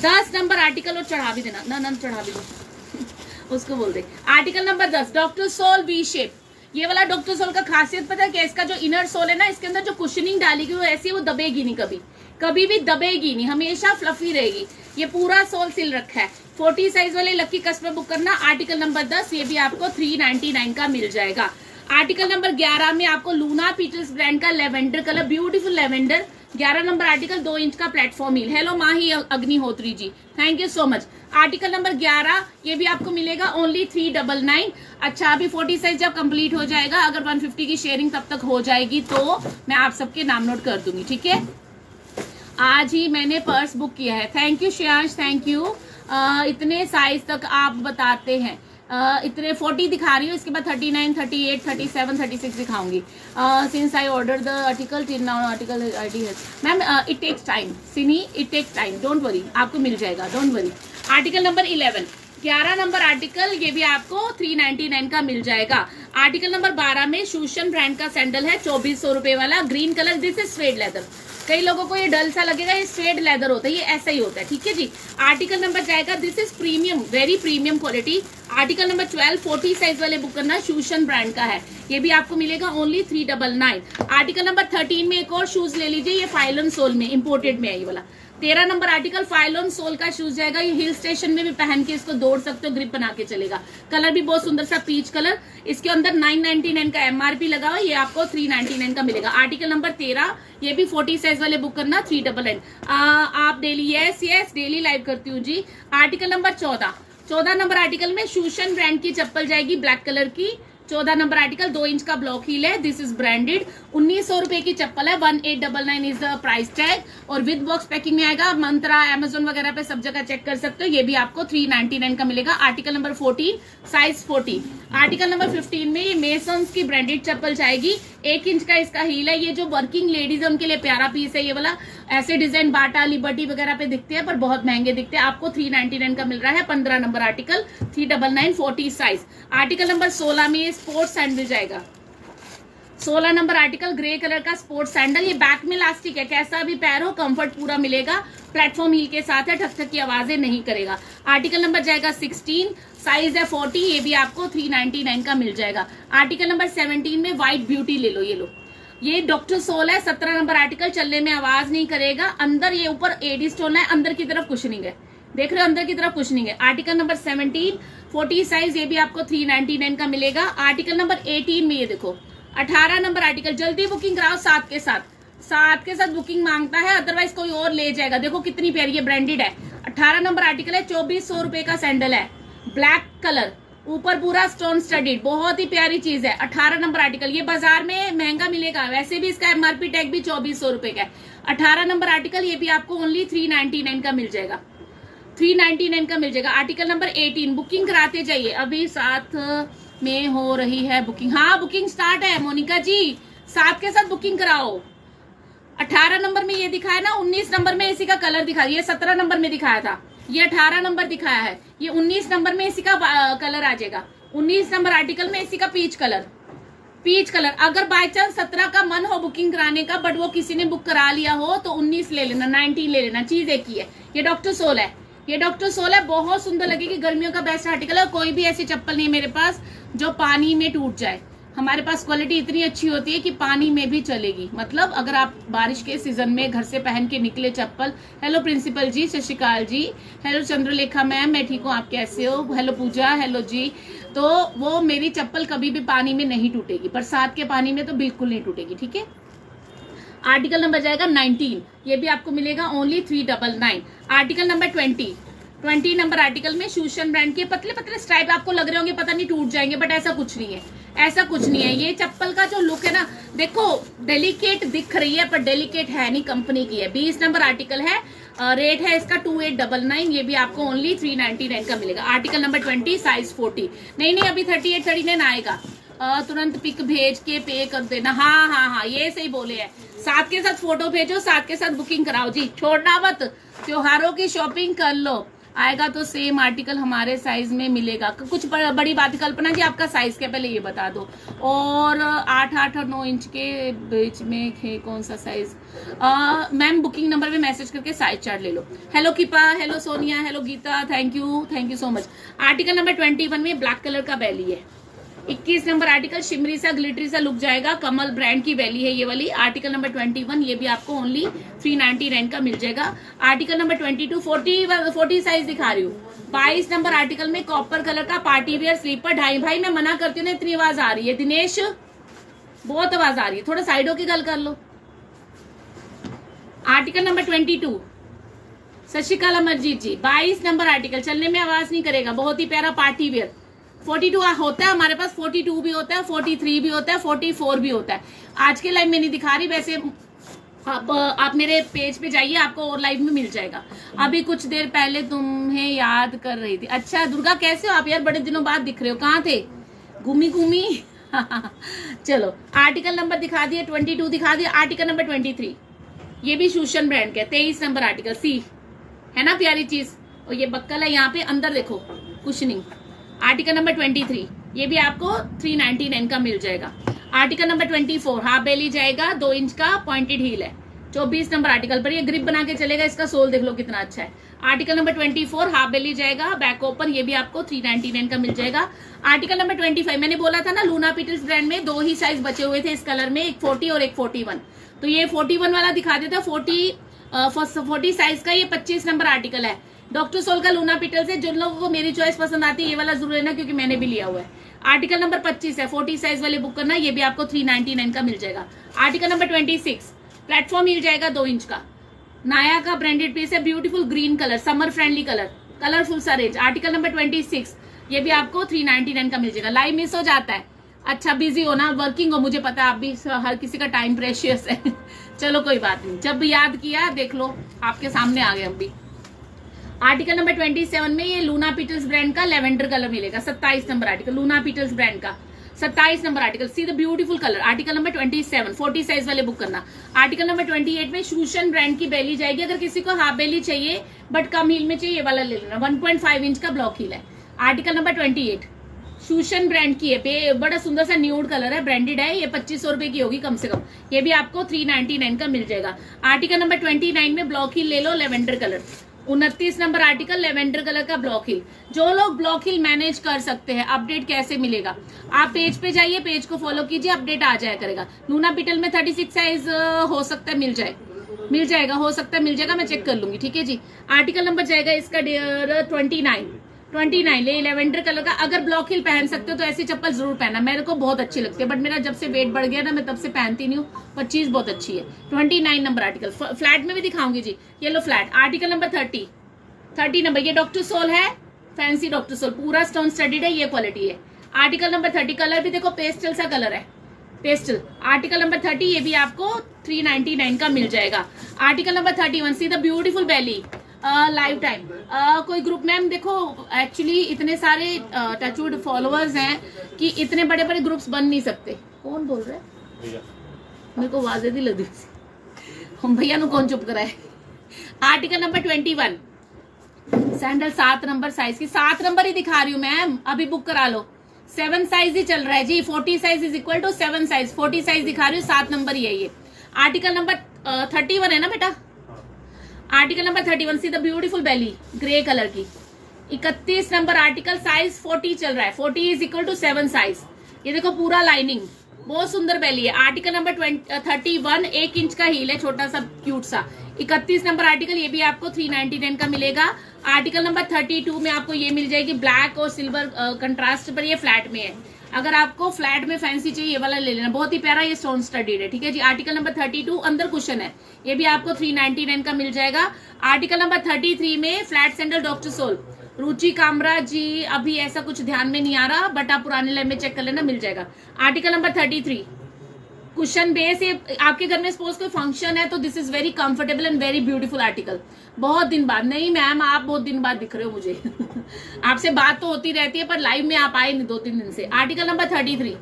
दस नंबर आर्टिकल और चढ़ा भी देना ना चढ़ा भी दो। उसको बोल दे। आर्टिकल नंबर दस डॉक्टर सोल वी शेप ये वाला डॉक्टर सोल का खासियत पता है क्या? इसका जो इनर सोल है ना, इसके अंदर जो कुशनिंग डाली गई वो ऐसी वो दबेगी नहीं कभी। कभी भी दबेगी नहीं, हमेशा फ्लफी रहेगी। ये पूरा सोल सिल रखा है। फोर्टी साइज़ वाले लक्की कस्टमर बुक करना आर्टिकल नंबर दस, ये भी आपको थ्री नाइनटी नाइन का मिल जाएगा। आर्टिकल नंबर ग्यारह में आपको लूना पीटर्स ब्रांड का लेवेंडर कलर, ब्यूटीफुल लेवेंडर, ग्यारह नंबर आर्टिकल दो इंच का platform heel. Hello Mahi Agnihotri ji. Thank you so much article number ग्यारह, ये भी आपको मिलेगा ओनली थ्री डबल नाइन अच्छा अभी फोर्टी साइज़ जब कंप्लीट हो जाएगा, अगर वन फिफ्टी की शेयरिंग तब तक हो जाएगी तो मैं आप सबके नाम नोट कर दूँगी, ठीक है? आज ही मैंने पर्स बुक किया है। Thank you Shreyansh thank you इतने साइज़ तक आप बताते हैं। इतने 40 दिखा रही हूँ इसके बाद 39, 38, 37, 36 दिखाऊँगी। Since I order the article till now article है मैम इट टेक्स टाइम सिनी it takes time don't worry आपको मिल जाएगा. डोंट वरी आर्टिकल नंबर 11 ग्यारह नंबर आर्टिकल ये भी आपको थ्री नाइनटी नाइन का मिल जाएगा. आर्टिकल नंबर बारह में शूशन ब्रांड का सैंडल है चौबीस सौ रुपए वाला green colour this is suede leather कई लोगों को ये डल सा लगेगा, ये स्वेड लेदर होता है, ये ऐसा ही होता है, ठीक है जी? आर्टिकल नंबर जाएगा this is premium very premium quality article number twelve forty size वाले बुक करना शूशन ब्रांड का है। ये भी आपको मिलेगा only three double nine article number thirteen में एक और शूज़ ले लीजिए, ये फाइलन सोल में इम्पोर्टेड में आई वाला। तेरह नंबर आर्टिकल फाइलोन सोल का शूज़ जाएगा। ये हिल स्टेशन में भी पहन के इसको दौड़ सकते हो ग्रिप बना के चलेगा। कलर भी बहुत सुंदर सा पीच कलर इसके अंदर 999 का एमआरपी लगा हुआ ये आपको 399 का मिलेगा। आर्टिकल नंबर तेरह, ये भी 40 साइज़ वाले बुक करना थ्री डबल एन आप daily yes yes daily live करती हूँ जी। आर्टिकल नंबर चौदह। चौदह नंबर आर्टिकल में शूशन ब्रांड की चप्पल जाएगी ब्लैक कलर की। चौदह नंबर आर्टिकल, दो इंच का ब्लॉक हील है दिस इज़ ब्रांडेड उन्नीस सौ रुपए की चप्पल है one eight double nine is the price tag और विद बॉक्स पैकिंग में आएगा, मंत्रा एमेजोन वगैरह पे सब जगह चेक कर सकते हो, ये भी आपको थ्री नाइनटी नाइन का मिलेगा। Article number fourteen size fourteen article number fifteen में ये मेसन्स की ब्रांडेड चप्पल जाएगी। एक इंच का इसका हील है। ये जो वर्किंग लेडीज़ है, उनके लिए प्यारा पीस है। ये वाला ऐसे डिज़ाइन बाटा लिबर्टी वगैरह पे दिखते हैं, पर बहुत महँगे दिखते हैं। आपको थ्री नाइनटी नाइन का मिल रहा है, पंद्रह number article three double nine forty size article number सोलह में स्पोर्ट्स सैंडल जाएगा सोलह नंबर आर्टिकल, ग्रे कलर का स्पोर्ट्स सैंडल ये बैक में इलास्टिक है। कैसा भी पैर हो कंफर्ट पूरा मिलेगा। प्लेटफॉर्म हील के साथ है ठक ठक की आवाज़ें नहीं करेगा। आर्टिकल नंबर जाएगा सिक्सटीन साइज़ है फोर्टी ये भी आपको थ्री नाइनटी नाइन का मिल जाएगा। आर्टिकल नंबर सेवनटीन में व्हाइट ब्यूटी ले लो, ये लो। ये डॉक्टर सोल है, सत्रह नंबर आर्टिकल चलने में आवाज़ नहीं करेगा। अंदर ये ऊपर एडी स्टोन है, अंदर की तरफ़ कुशनिंग है। देख रहे हो, अंदर की तरफ़ कुशनिंग है। Article number seventeen forty size ये भी आपको थ्री नाइनटी नाइन का मिलेगा। आर्टिकल नंबर एटीन में ये देखो। अठारह नंबर आर्टिकल जल्दी बुकिंग कराओ सात के साथ। सात के साथ बुकिंग माँगता है अदरवाइज़ कोई और ले जाएगा। देखो कितनी प्यारी ये ब्रांडेड है। अठारह नंबर आर्टिकल है, चौबीस सौ रुपए का सैंडल है। ब्लैक कलर ऊपर पूरा स्टोन स्टडीड बहुत ही प्यारी चीज़ है। अठारह नंबर आर्टिकल ये बाज़ार में महँगा मिलेगा। वैसे भी इसका एमआरपी टैग भी चौबीस सौ रुपए का है। अठारह नंबर आर्टिकल ये भी आपको ओनली थ्री नाइनटी नाइन का मिल जाएगा। थ्री नाइनटी नाइन का मिल जाएगा। आर्टिकल नंबर एटीन बुकिंग कराते जाइए। अभी साथ में हो रही है बुकिंग हाँ बुकिंग स्टार्ट है, मोनिका जी। साथ के साथ बुकिंग कराओ। अठारह नंबर में ये दिखाया ना, उन्नीस नंबर में इसी का कलर दिखा ये सत्रह नंबर में दिखाया था। ये अठारह नंबर दिखाया है। ये उन्नीस नंबर में इसी का कलर आ जाएगा। उन्नीस नंबर आर्टिकल में इसी का पीच कलर पीच कलर अगर बाय चांस सत्रह का मन हो बुकिंग कराने का बट वो किसी ने बुक करा लिया हो तो उन्नीस ले लेना नाइनटीन ले लेना, चीज़ एक ही है। ये डॉक्टर सोल है। ये डॉक्टर सोल है बहुत सुंदर लगेगी गर्मियों का बेस्ट आर्टिकल है कोई भी ऐसी चप्पल नहीं है मेरे पास जो पानी में टूट जाए। हमारे पास क्वालिटी इतनी अच्छी होती है कि पानी में भी चलेगी। मतलब अगर आप बारिश के सीज़न में घर से पहन के निकले चप्पल हेलो प्रिंसिपल जी, सत श्रीकाल जी। हेलो चंद्रलेखा मैम, मैं ठीक हूँ, आप कैसे हो? हेलो पूजा हेलो जी। तो वो मेरी चप्पल कभी भी पानी में नहीं टूटेगी। बरसात के पानी में तो बिल्कुल नहीं टूटेगी, ठीक है? आर्टिकल नंबर जाएगा 19 ये भी आपको मिलेगा only three double nine article number 20 20 number article में शूशन ब्रांड के पतले पतले स्ट्राइप आपको लग रहे होंगे, पता नहीं टूट जाएँगे बट ऐसा कुछ नहीं है। ऐसा कुछ नहीं है। ये चप्पल का जो लुक है ना, देखो डेलिकेट दिख रही है, पर डेलिकेट है नहीं कंपनी की है। बीस नंबर आर्टिकल है रेट है इसका टू एट डबल नाइन ये भी आपको ओनली थ्री नाइनटी नाइन का मिलेगा। Article number twenty size forty नहीं नहीं, अभी थर्टी एट थर्टी नाइन आएगा। तुरंत पिक भेज के पे कर देना। हाँ हाँ हाँ ये सही बोले हैं। साथ के साथ फ़ोटो भेजो, साथ के साथ बुकिंग कराओ। जी, छोड़ना मत। त्योहारों की शॉपिंग कर लो। आएगा तो सेम आर्टिकल हमारे साइज़ में मिलेगा। कुछ बड़ी बात कल्पना जी आपका साइज़ क्या पहले ये बता दो। और आठ आठ और नौ इंच के बीच में है कौन सा साइज़ मैम बुकिंग नंबर पे मैसेज करके साइज़ चार्ट ले लो। Hello Kipa hello Sonia hello Geeta thank you thank you so much article number twenty one में ब्लैक कलर का बैली है। 21 नंबर आर्टिकल शिमरी सा ग्लिटरी सा लुक जाएगा। कमल ब्रांड की वैली है ये वाली। आर्टिकल नंबर 21 ये भी आपको ओनली थ्री नाइनटी नाइन का मिल जाएगा। आर्टिकल नंबर 22 40 40 साइज़ दिखा रही हूँ। 22 नंबर आर्टिकल में कॉपर कलर का पार्टी वेयर स्लीपर ढाई भाई, मैं मना करती हूँ ना, इतनी आवाज़ आ रही है। दिनेश, बहुत आवाज़ आ रही है। थोड़ा साइडों की गल कर लो। आर्टिकल नंबर 22 सत श्रीकाल अमरजीत जी। 22 नंबर आर्टिकल, चलने में आवाज़ नहीं करेगा। बहुत ही प्यारा पार्टी वेयर 42 होता है, हमारे पास 42 भी होता है, 43 भी होता है, 44 भी होता है। आज के लाइव में नहीं दिखा रही, वैसे आप आप मेरे पेज पे जाइए, आपको और लाइव में मिल जाएगा। अभी कुछ देर पहले तुम्हें याद कर रही थी। अच्छा दुर्गा, कैसे हो आप यार? बड़े दिनों बाद दिख रहे हो। कहाँ थे? घूमी घूमी? चलो आर्टिकल नंबर दिखा दिए 22 दिखा दिया आर्टिकल नंबर 23 ये भी शूशन ब्रांड का, तेईस नंबर आर्टिकल सी है ना, प्यारी चीज़? और ये बक्कल है यहाँ पे, अंदर देखो। Cushioning article number twenty three, ये भी आपको थ्री नाइनटी नाइन का मिल जाएगा। Article number twenty four, half belly जाएगा, दो इंच का पॉइंटेड हील है। चौबीस नंबर आर्टिकल पर ये ग्रिप बना के चलेगा, इसका सोल देख लो कितना अच्छा है। Article number twenty four, half belly जाएगा बैक ओपन ये भी आपको थ्री नाइनटी नाइन का मिल जाएगा। आर्टिकल नंबर ट्वेंटी फाइव, मैंने बोला था ना लूना पीटल्स ब्रांड में दो ही साइज़ बचे हुए थे इस कलर में, एक फोर्टी और एक फोर्टी वन तो ये फोर्टी वन वाला दिखा देता फोर्टी फोर्टी साइज़ का ये पच्चीस नंबर आर्टिकल है। डॉक्टर सोल का लूना पीटल से, जिन लोगों को मेरी चॉइस पसंद आती है, ये वाला ज़रूर लेना, क्योंकि मैंने भी लिया हुआ है। आर्टिकल नंबर 25 है 40 साइज़ वाले बुक करना, ये भी आपको 399 का मिल जाएगा। आर्टिकल नंबर 26 प्लेटफॉर्म मिल जाएगा दो इंच का। नाया का ब्रांडेड पीस है beautiful green colour summer friendly colour colourful सा रेंज आर्टिकल नंबर 26 ये भी आपको 399 का मिल जाएगा। लाइव मिस हो जाता है। अच्छा बिज़ी हो ना वर्किंग हो, मुझे पता है, आप भी हर किसी का टाइम प्रेशियस है। चलो, कोई बात नहीं। जब याद किया, देख लो, आपके सामने आ गए हम भी। आर्टिकल नंबर 27 में ये लूना पीटल्स ब्रांड का लेवेंडर कलर मिलेगा 27 number article Luna Petals brand का। 27 number article see the beautiful colour article number 27 40 size वाले बुक करना। आर्टिकल नंबर 28 में शूशन ब्रांड की बेली जाएगी, अगर किसी को हाफ़ बेली चाहिए बट कम हील में चाहिए वाला ले लेना। 1.5 इंच का ब्लॉक हील है। आर्टिकल नंबर 28 शूशन ब्रांड की है। बड़ा सुंदर सा न्यूड कलर है ब्रांडेड है, ये पच्चीस सौ रुपए की होगी कम से कम। ये भी आपको थ्री नाइनटी नाइन का मिल जाएगा। आर्टिकल नंबर ट्वेंटी नाइन में ब्लॉक हिल ले लो लेवेंडर कलर उनतीस नंबर आर्टिकल, लेवेंडर कलर का ब्लॉक हिल। जो लोग ब्लॉक हिल मैनेज कर सकते हैं, अपडेट कैसे मिलेगा? आप पेज पे जाइए, पेज को फॉलो कीजिए, अपडेट आ जाया करेगा। लूना पिटल में थर्टी सिक्स साइज़ हो सकता है, मिल जाए। मिल जाएगा, हो सकता है, मिल जाएगा, मैं चेक कर लूँगी, ठीक है जी? आर्टिकल नंबर जाएगा इसका twenty nine twenty nine lavender colour का। अगर ब्लॉक हिल पहन सकते हो तो ऐसी चप्पल ज़रूर पहना मेरे को बहुत अच्छी लगती है बट मेरा जब से वेट बढ़ गया ना, मैं तब से पहनती नहीं हूँ, पर चीज़ बहुत अच्छी है। Twenty nine number article flat में भी दिखाऊँगी जी। ये लो flat article number thirty thirty number ये डॉक्टर सोल है। फैंसी डॉक्टर सोल पूरा स्टोन स्टडीड है, ये क्वालिटी है। आर्टिकल नंबर थर्टी कलर भी देखो पेस्टल सा कलर है। पेस्टल आर्टिकल नंबर थर्टी ये भी आपको थ्री नाइनटी नाइन का मिल जाएगा। Article number thirty one see the beautiful belly live time कोई ग्रुप मैम देखो एक्चुअली इतने सारे टचवुड फॉलोअर्स हैं कि इतने बड़े बड़े ग्रुप्स बन नहीं सकते। कौन बोल रहा है? मेरे को आवाज़ दी लगी हम भैया नु कौन चुप कराए article number twenty one sandal सात नंबर साइज़ की। सात नंबर ही दिखा रही हूँ मैम अभी बुक करा लो। सेवन साइज़ ही चल रहा है। जी forty size is equal to seven size forty size दिखा रही हूँ सात नंबर ही है ये। आर्टिकल नंबर थर्टी वन है ना बेटा? Article number thirty one see the beautiful belly, grey colour की। इकतीस नंबर आर्टिकल साइज़ फोर्टी चल रहा है। Forty is equal to seven size ये देखो पूरा लाइनिंग बहुत सुंदर बेली है। आर्टिकल नंबर थर्टी वन एक इंच का हील है, छोटा सा क्यूट सा। इकतीस नंबर आर्टिकल, ये भी आपको थ्री नाइनटी नाइन का मिलेगा। आर्टिकल नंबर थर्टी टू में आपको ये मिल जाएगी ब्लैक और सिल्वर कंट्रास्ट पर। ये फ्लैट में है। अगर आपको फ्लैट में फैंसी चाहिए, ये वाला ले लेना। बहुत ही प्यारा ये स्टोन स्टडीड है, ठीक है जी? आर्टिकल नंबर थर्टी टू अंदर क्वेश्चन है। ये भी आपको थ्री नाइनटी नाइन का मिल जाएगा। आर्टिकल नंबर थर्टी थ्री में flat sandal doctor sole Ruchi Kamra ji, अभी ऐसा कुछ ध्यान में नहीं आ रहा बट आप पुराने लाइन में चेक कर लेना, मिल जाएगा। Article number thirty three cushion base ये आपके घर में सपोज़ कोई फ़ंक्शन है तो this is very comfortable and very beautiful article बहुत दिन बाद, नहीं मैम आप बहुत दिन बाद दिख रहे हो मुझे। आपसे बात तो होती रहती है, पर लाइव में आप आए नहीं दो तीन दिन से। आर्टिकल नंबर थर्टी थ्री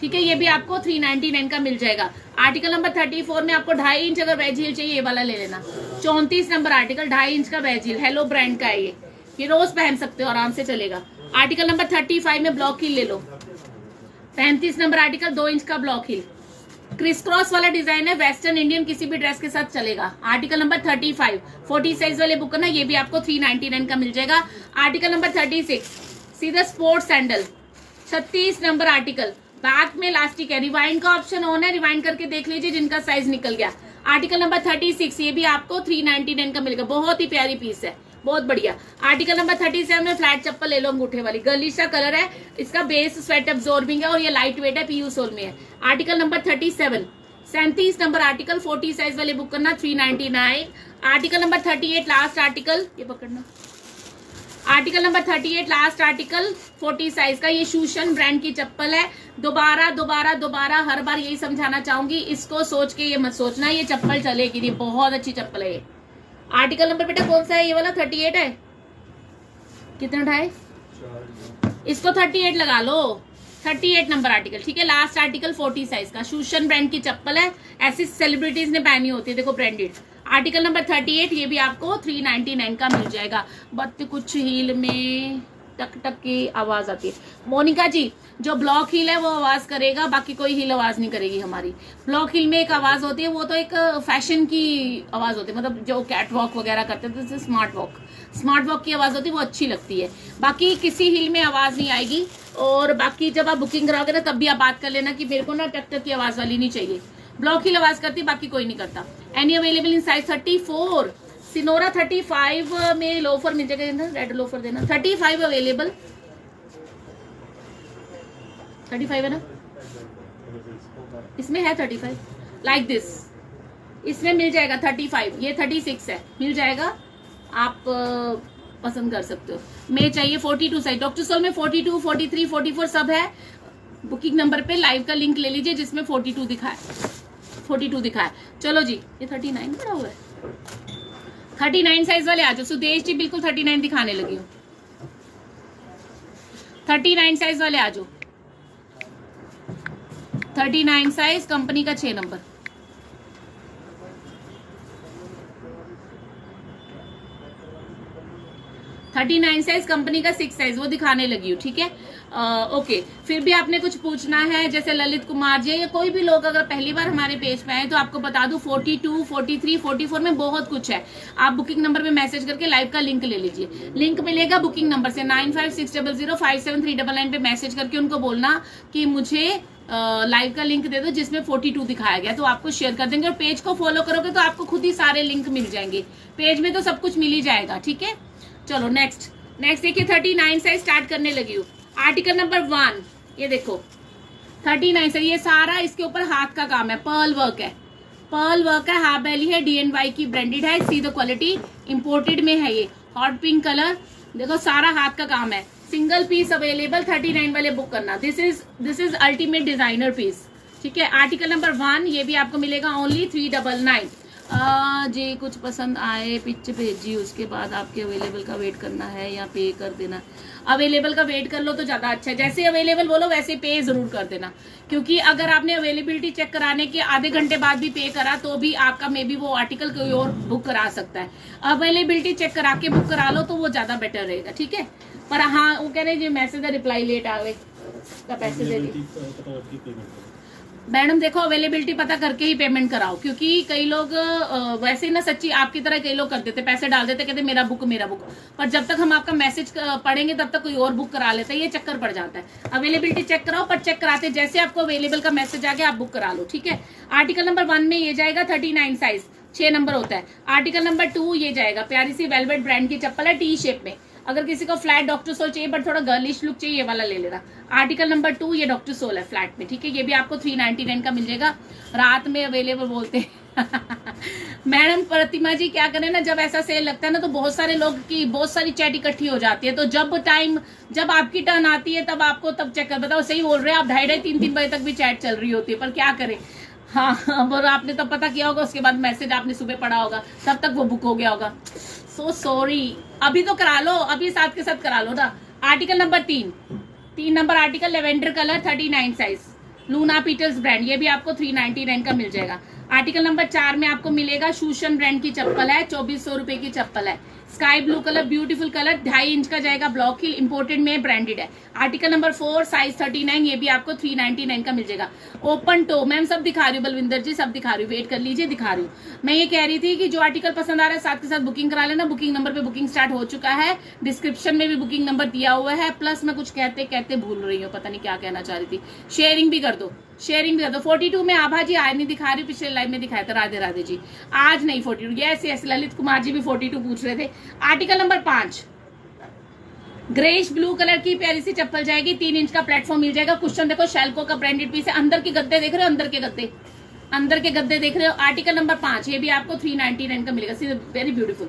ठीक है, ये भी आपको थ्री नाइनटी नाइन का मिल जाएगा। आर्टिकल नंबर थर्टी फोर में आपको ढाई इंच अगर वेज हील चाहिए, ये वाला ले लेना। चौंतीस नंबर आर्टिकल ढाई इंच का वेज हील हेलो ब्रांड का है ये। ये रोज पहन सकते हो, आराम से चलेगा। आर्टिकल नंबर थर्टी फाइव में ब्लॉक हील ले लो। पैंतीस नंबर आर्टिकल दो इंच का ब्लॉक हील क्रिस क्रॉस वाला डिज़ाइन है, वेस्टर्न इंडियन किसी भी ड्रेस के साथ चलेगा। Article number thirty five, forty size वाले बुक ना, ये भी आपको थ्री नाइनटी नाइन का मिल जाएगा। आर्टिकल नंबर थर्टी सिक्स, सीधा स्पोर्ट्स सैंडल, छत्तीस नंबर आर्टिकल। बैक में लास्टिक है, रिवाइंड का ऑप्शन ऑन है, रिवाइंड करके देख लीजिए जिनका साइज़ निकल गया। आर्टिकल नंबर थर्टी सिक्स, ये भी आपको थ्री नाइनटी नाइन का मिलेगा, बहुत ही प्यारी पीस है। बहुत बढ़िया। आर्टिकल नंबर थर्टी सेवन में फ्लैट चप्पल ले लो अंगूठे वाली। गर्लिश का कलर है, इसका बेस स्वेट अब्जॉर्बिंग है और ये लाइट वेट है पीयू सोल में है। आर्टिकल नंबर थर्टी सेवन सैंतीस नंबर आर्टिकल फोर्टी साइज़ वाले बुक करना three ninety nine article number thirty eight last article ये पकड़ना। Article number thirty eight last article forty size का, ये शूशन ब्रांड की चप्पल है। दोबारा दोबारा दोबारा, हर बार यही समझाना चाहूँगी, इसको सोच के ये मत सोचना, ये चप्पल चलेगी नहीं, बहुत अच्छी चप्पल है ये। आर्टिकल नंबर बेटा कौन सा है? ये वाला थर्टी एट है। कितना ढाई इसको थर्टी एट लगा लो। थर्टी एट नंबर आर्टिकल ठीक है? लास्ट आर्टिकल फोर्टी साइज़ का। शूशन ब्रांड की चप्पल है। ऐसी सेलिब्रिटीज ने पहनी होती है, देखो branded article number thirty eight ये भी आपको थ्री नाइनटी नाइन का मिल जाएगा। बट कुछ हील में टक टक की आवाज़ आती है। मोनिका जी जो ब्लॉक हिल है, वो आवाज़ करेगा, बाकी कोई हिल आवाज़ नहीं करेगी हमारी। ब्लॉक हिल में एक आवाज़ होती है, वो तो एक फ़ैशन की आवाज़ होती है। मतलब जो कैट वॉक वगैरह करते हैं तो स्मार्ट वॉक स्मार्ट वॉक की आवाज़ होती है, वो अच्छी लगती है। बाकी किसी हिल में आवाज़ नहीं आएगी, और बाकी जब आप बुकिंग कराओगे ना, तब भी आप बात कर लेना कि मेरे को ना टक टक की आवाज़ वाली नहीं चाहिए। ब्लॉक हिल आवाज़ करती, बाकी कोई नहीं करता। Any available in size thirty four Sinora thirty five में लोफर मिल जाएगा रेड लोफर देना। Thirty five available thirty five है ना? इसमें है थर्टी फाइव। लाइक दिस इसमें मिल जाएगा थर्टी फाइव। ये थर्टी सिक्स है। मिल जाएगा। आप पसंद कर सकते हो। मैं चाहिए forty two size doctor sole में forty two, forty three, forty four सब है। बुकिंग नंबर पे लाइव का लिंक ले लीजिए जिसमें फोर्टी टू दिखा है फोर्टी टू दिखा है चलो जी, ये थर्टी नाइन बड़ा हुआ है। थर्टी नाइन साइज़ वाले आ जाओ। सुदेश जी, बिल्कुल थर्टी नाइन दिखाने लगी हूँ। थर्टी नाइन साइज़ वाले आ जाओ। थर्टी नाइन साइज़, कंपनी का छह number. Thirty nine size, company का सिक्स साइज़, वो दिखाने लगी हूँ, ठीक है? ओके, फिर भी आपने कुछ पूछना है, जैसे ललित कुमार जी, या कोई भी लोग अगर पहली बार हमारे पेज पे आए तो आपको बता दू forty two forty three forty four में बहुत कुछ है। आप बुकिंग नंबर पे मैसेज करके लाइव का लिंक ले लीजिए। लिंक मिलेगा बुकिंग नंबर से nine five six double zero five seven three double nine पे मैसेज करके उनको बोलना कि मुझे लाइव का लिंक दे दो, जिसमें 42 दिखाया गया तो आपको शेयर कर देंगे और पेज को फॉलो करोगे तो आपको खुद ही सारे लिंक मिल जाएँगे। पेज में तो सब कुछ मिल ही जाएगा, ठीक है? चलो नेक्स्ट नेक्स्ट देखिए 39 से स्टार्ट करने लगी हूँ। आर्टिकल नंबर वन, ये देखो। थर्टी नाइन, सर, ये सारा इसके ऊपर हाथ का काम है पर्ल वर्क है। पर्ल वर्क है हाफ़ बैली है डीएनवाई की ब्रांडेड है सी द क्वालिटी इंपोर्टेड में है ये। हॉट पिंक कलर देखो, सारा हाथ का काम है। Single piece available thirty nine वाले बुक करना। This is this is ultimate designer piece ठीक है आर्टिकल नंबर वन ये भी आपको मिलेगा ओनली थ्री डबल नाइन जी, कुछ पसंद आए पिक्चर भेजी उसके बाद आपके अवेलेबल का वेट करना है या पे कर देना। अवेलेबल का वेट कर लो तो ज़्यादा अच्छा है। जैसे अवेलेबल बोलो, वैसे पे ज़रूर कर देना। क्योंकि अगर आपने अवेलेबिलिटी चेक कराने के आधे घंटे बाद भी पे करा तो भी आपका मे बी वो आर्टिकल कोई और बुक करा सकता है। अवेलेबिलिटी चेक करा के बुक करा लो तो वो ज़्यादा बेटर रहेगा, ठीक है? पर हाँ वो कह रहे हैं, जी मैसेज रिप्लाई लेट आ गए। पैसे दे दिए। मैडम देखो अवेलेबिलिटी पता करके ही पेमेंट कराओ, क्योंकि कई लोग वैसे ही ना सच्ची, आपकी तरह कई लोग कर देते पैसे डाल देते, कहते मेरा बुक मेरा बुक पर जब तक हम आपका मैसेज पढ़ेंगे, तब तक कोई और बुक करा लेता है, ये चक्कर पड़ जाता है। अवेलेबिलिटी चेक कराओ, पर चेक कराते, जैसे आपको अवेलेबल का मैसेज आ गया, आप बुक करा लो, ठीक है? आर्टिकल नंबर वन में ये जाएगा थर्टी नाइन साइज़ छह नंबर होता है। आर्टिकल नंबर टू ये जाएगा, प्यारी सी वेलवेट ब्रांड की चप्पल है टी शेप में। अगर किसी को फ्लैट डॉक्टर सोल चाहिए बट थोड़ा गर्लिश लुक चाहिए, ये वाला ले लेना। आर्टिकल नंबर टू ये डॉक्टर सोल है फ्लैट में, ठीक है? ये भी आपको थ्री नाइनटी नाइन का मिल जाएगा। रात में अवेलेबल बोलते हैं। मैडम प्रतिमा जी, क्या करें ना, जब ऐसा सेल लगता है ना तो बहुत सारे लोग की, बहुत सारी चैट इकट्ठी हो जाती है। तो जब टाइम जब आपकी टर्न आती है, तब आपको तब चेक कर, बताओ, सही बोल रहे हैं आप? ढाई ढाई, तीन तीन बजे तक भी चैट चल रही होती है, पर क्या करें? हाँ और आपने तब पता किया होगा, उसके बाद मैसेज आपने सुबह पढ़ा होगा, तब तक वो बुक हो गया होगा। सो सॉरी अभी तो करा लो, अभी साथ के साथ करा लो ना। आर्टिकल नंबर तीन। तीन number article lavender colour thirty nine size Luna Petals brand ये भी आपको थ्री नाइनटी नाइन का मिल जाएगा। आर्टिकल नंबर चार में आपको मिलेगा शूशन ब्रांड की चप्पल है, चौबीस सौ रुपए की चप्पल है। Sky blue colour, beautiful colour, ढाई इंच का जाएगा ब्लॉक हिल इंपोर्टेड में ब्रांडेड है। Article number four size thirty nine ये भी आपको थ्री नाइनटी नाइन का मिल जाएगा। ओपन टो मैम सब दिखा रही हूँ, बलविंदर जी, सब दिखा रही हूँ। वेट कर लीजिए, दिखा रही हूँ। मैं ये कह रही थी कि जो आर्टिकल पसंद आ रहा है, साथ के साथ बुकिंग करा लेना। बुकिंग नंबर पे बुकिंग स्टार्ट हो चुका है। डिस्क्रिप्शन में भी बुकिंग नंबर दिया हुआ है। प्लस मैं कुछ कहते कहते भूल रही हूँ, पता नहीं क्या कहना चाह रही थी। शेयरिंग भी कर दो। शेयरिंग भी कर दो फोर्टी टू में आभा जी आज नहीं दिखा रही, पिछले लाइव में दिखाया था राधे राधे जी। आज नहीं forty two yes yes Lalit Kumar ji भी फोर्टी टू पूछ रहे थे। आर्टिकल नंबर पाँच। ग्रेश ब्लू कलर की प्यारी सी चप्पल जाएगी, तीन इंच का प्लेटफॉर्म मिल जाएगा। क्वेश्चन देखो शेल्को का ब्रांडेड पीस है। अंदर के गद्दे देख रहे हो? अंदर के गद्दे। अंदर के गद्दे देख रहे हो? आर्टिकल नंबर पाँच, ये भी आपको थ्री नाइनटी नाइन का मिलेगा। वेरी ब्यूटीफुल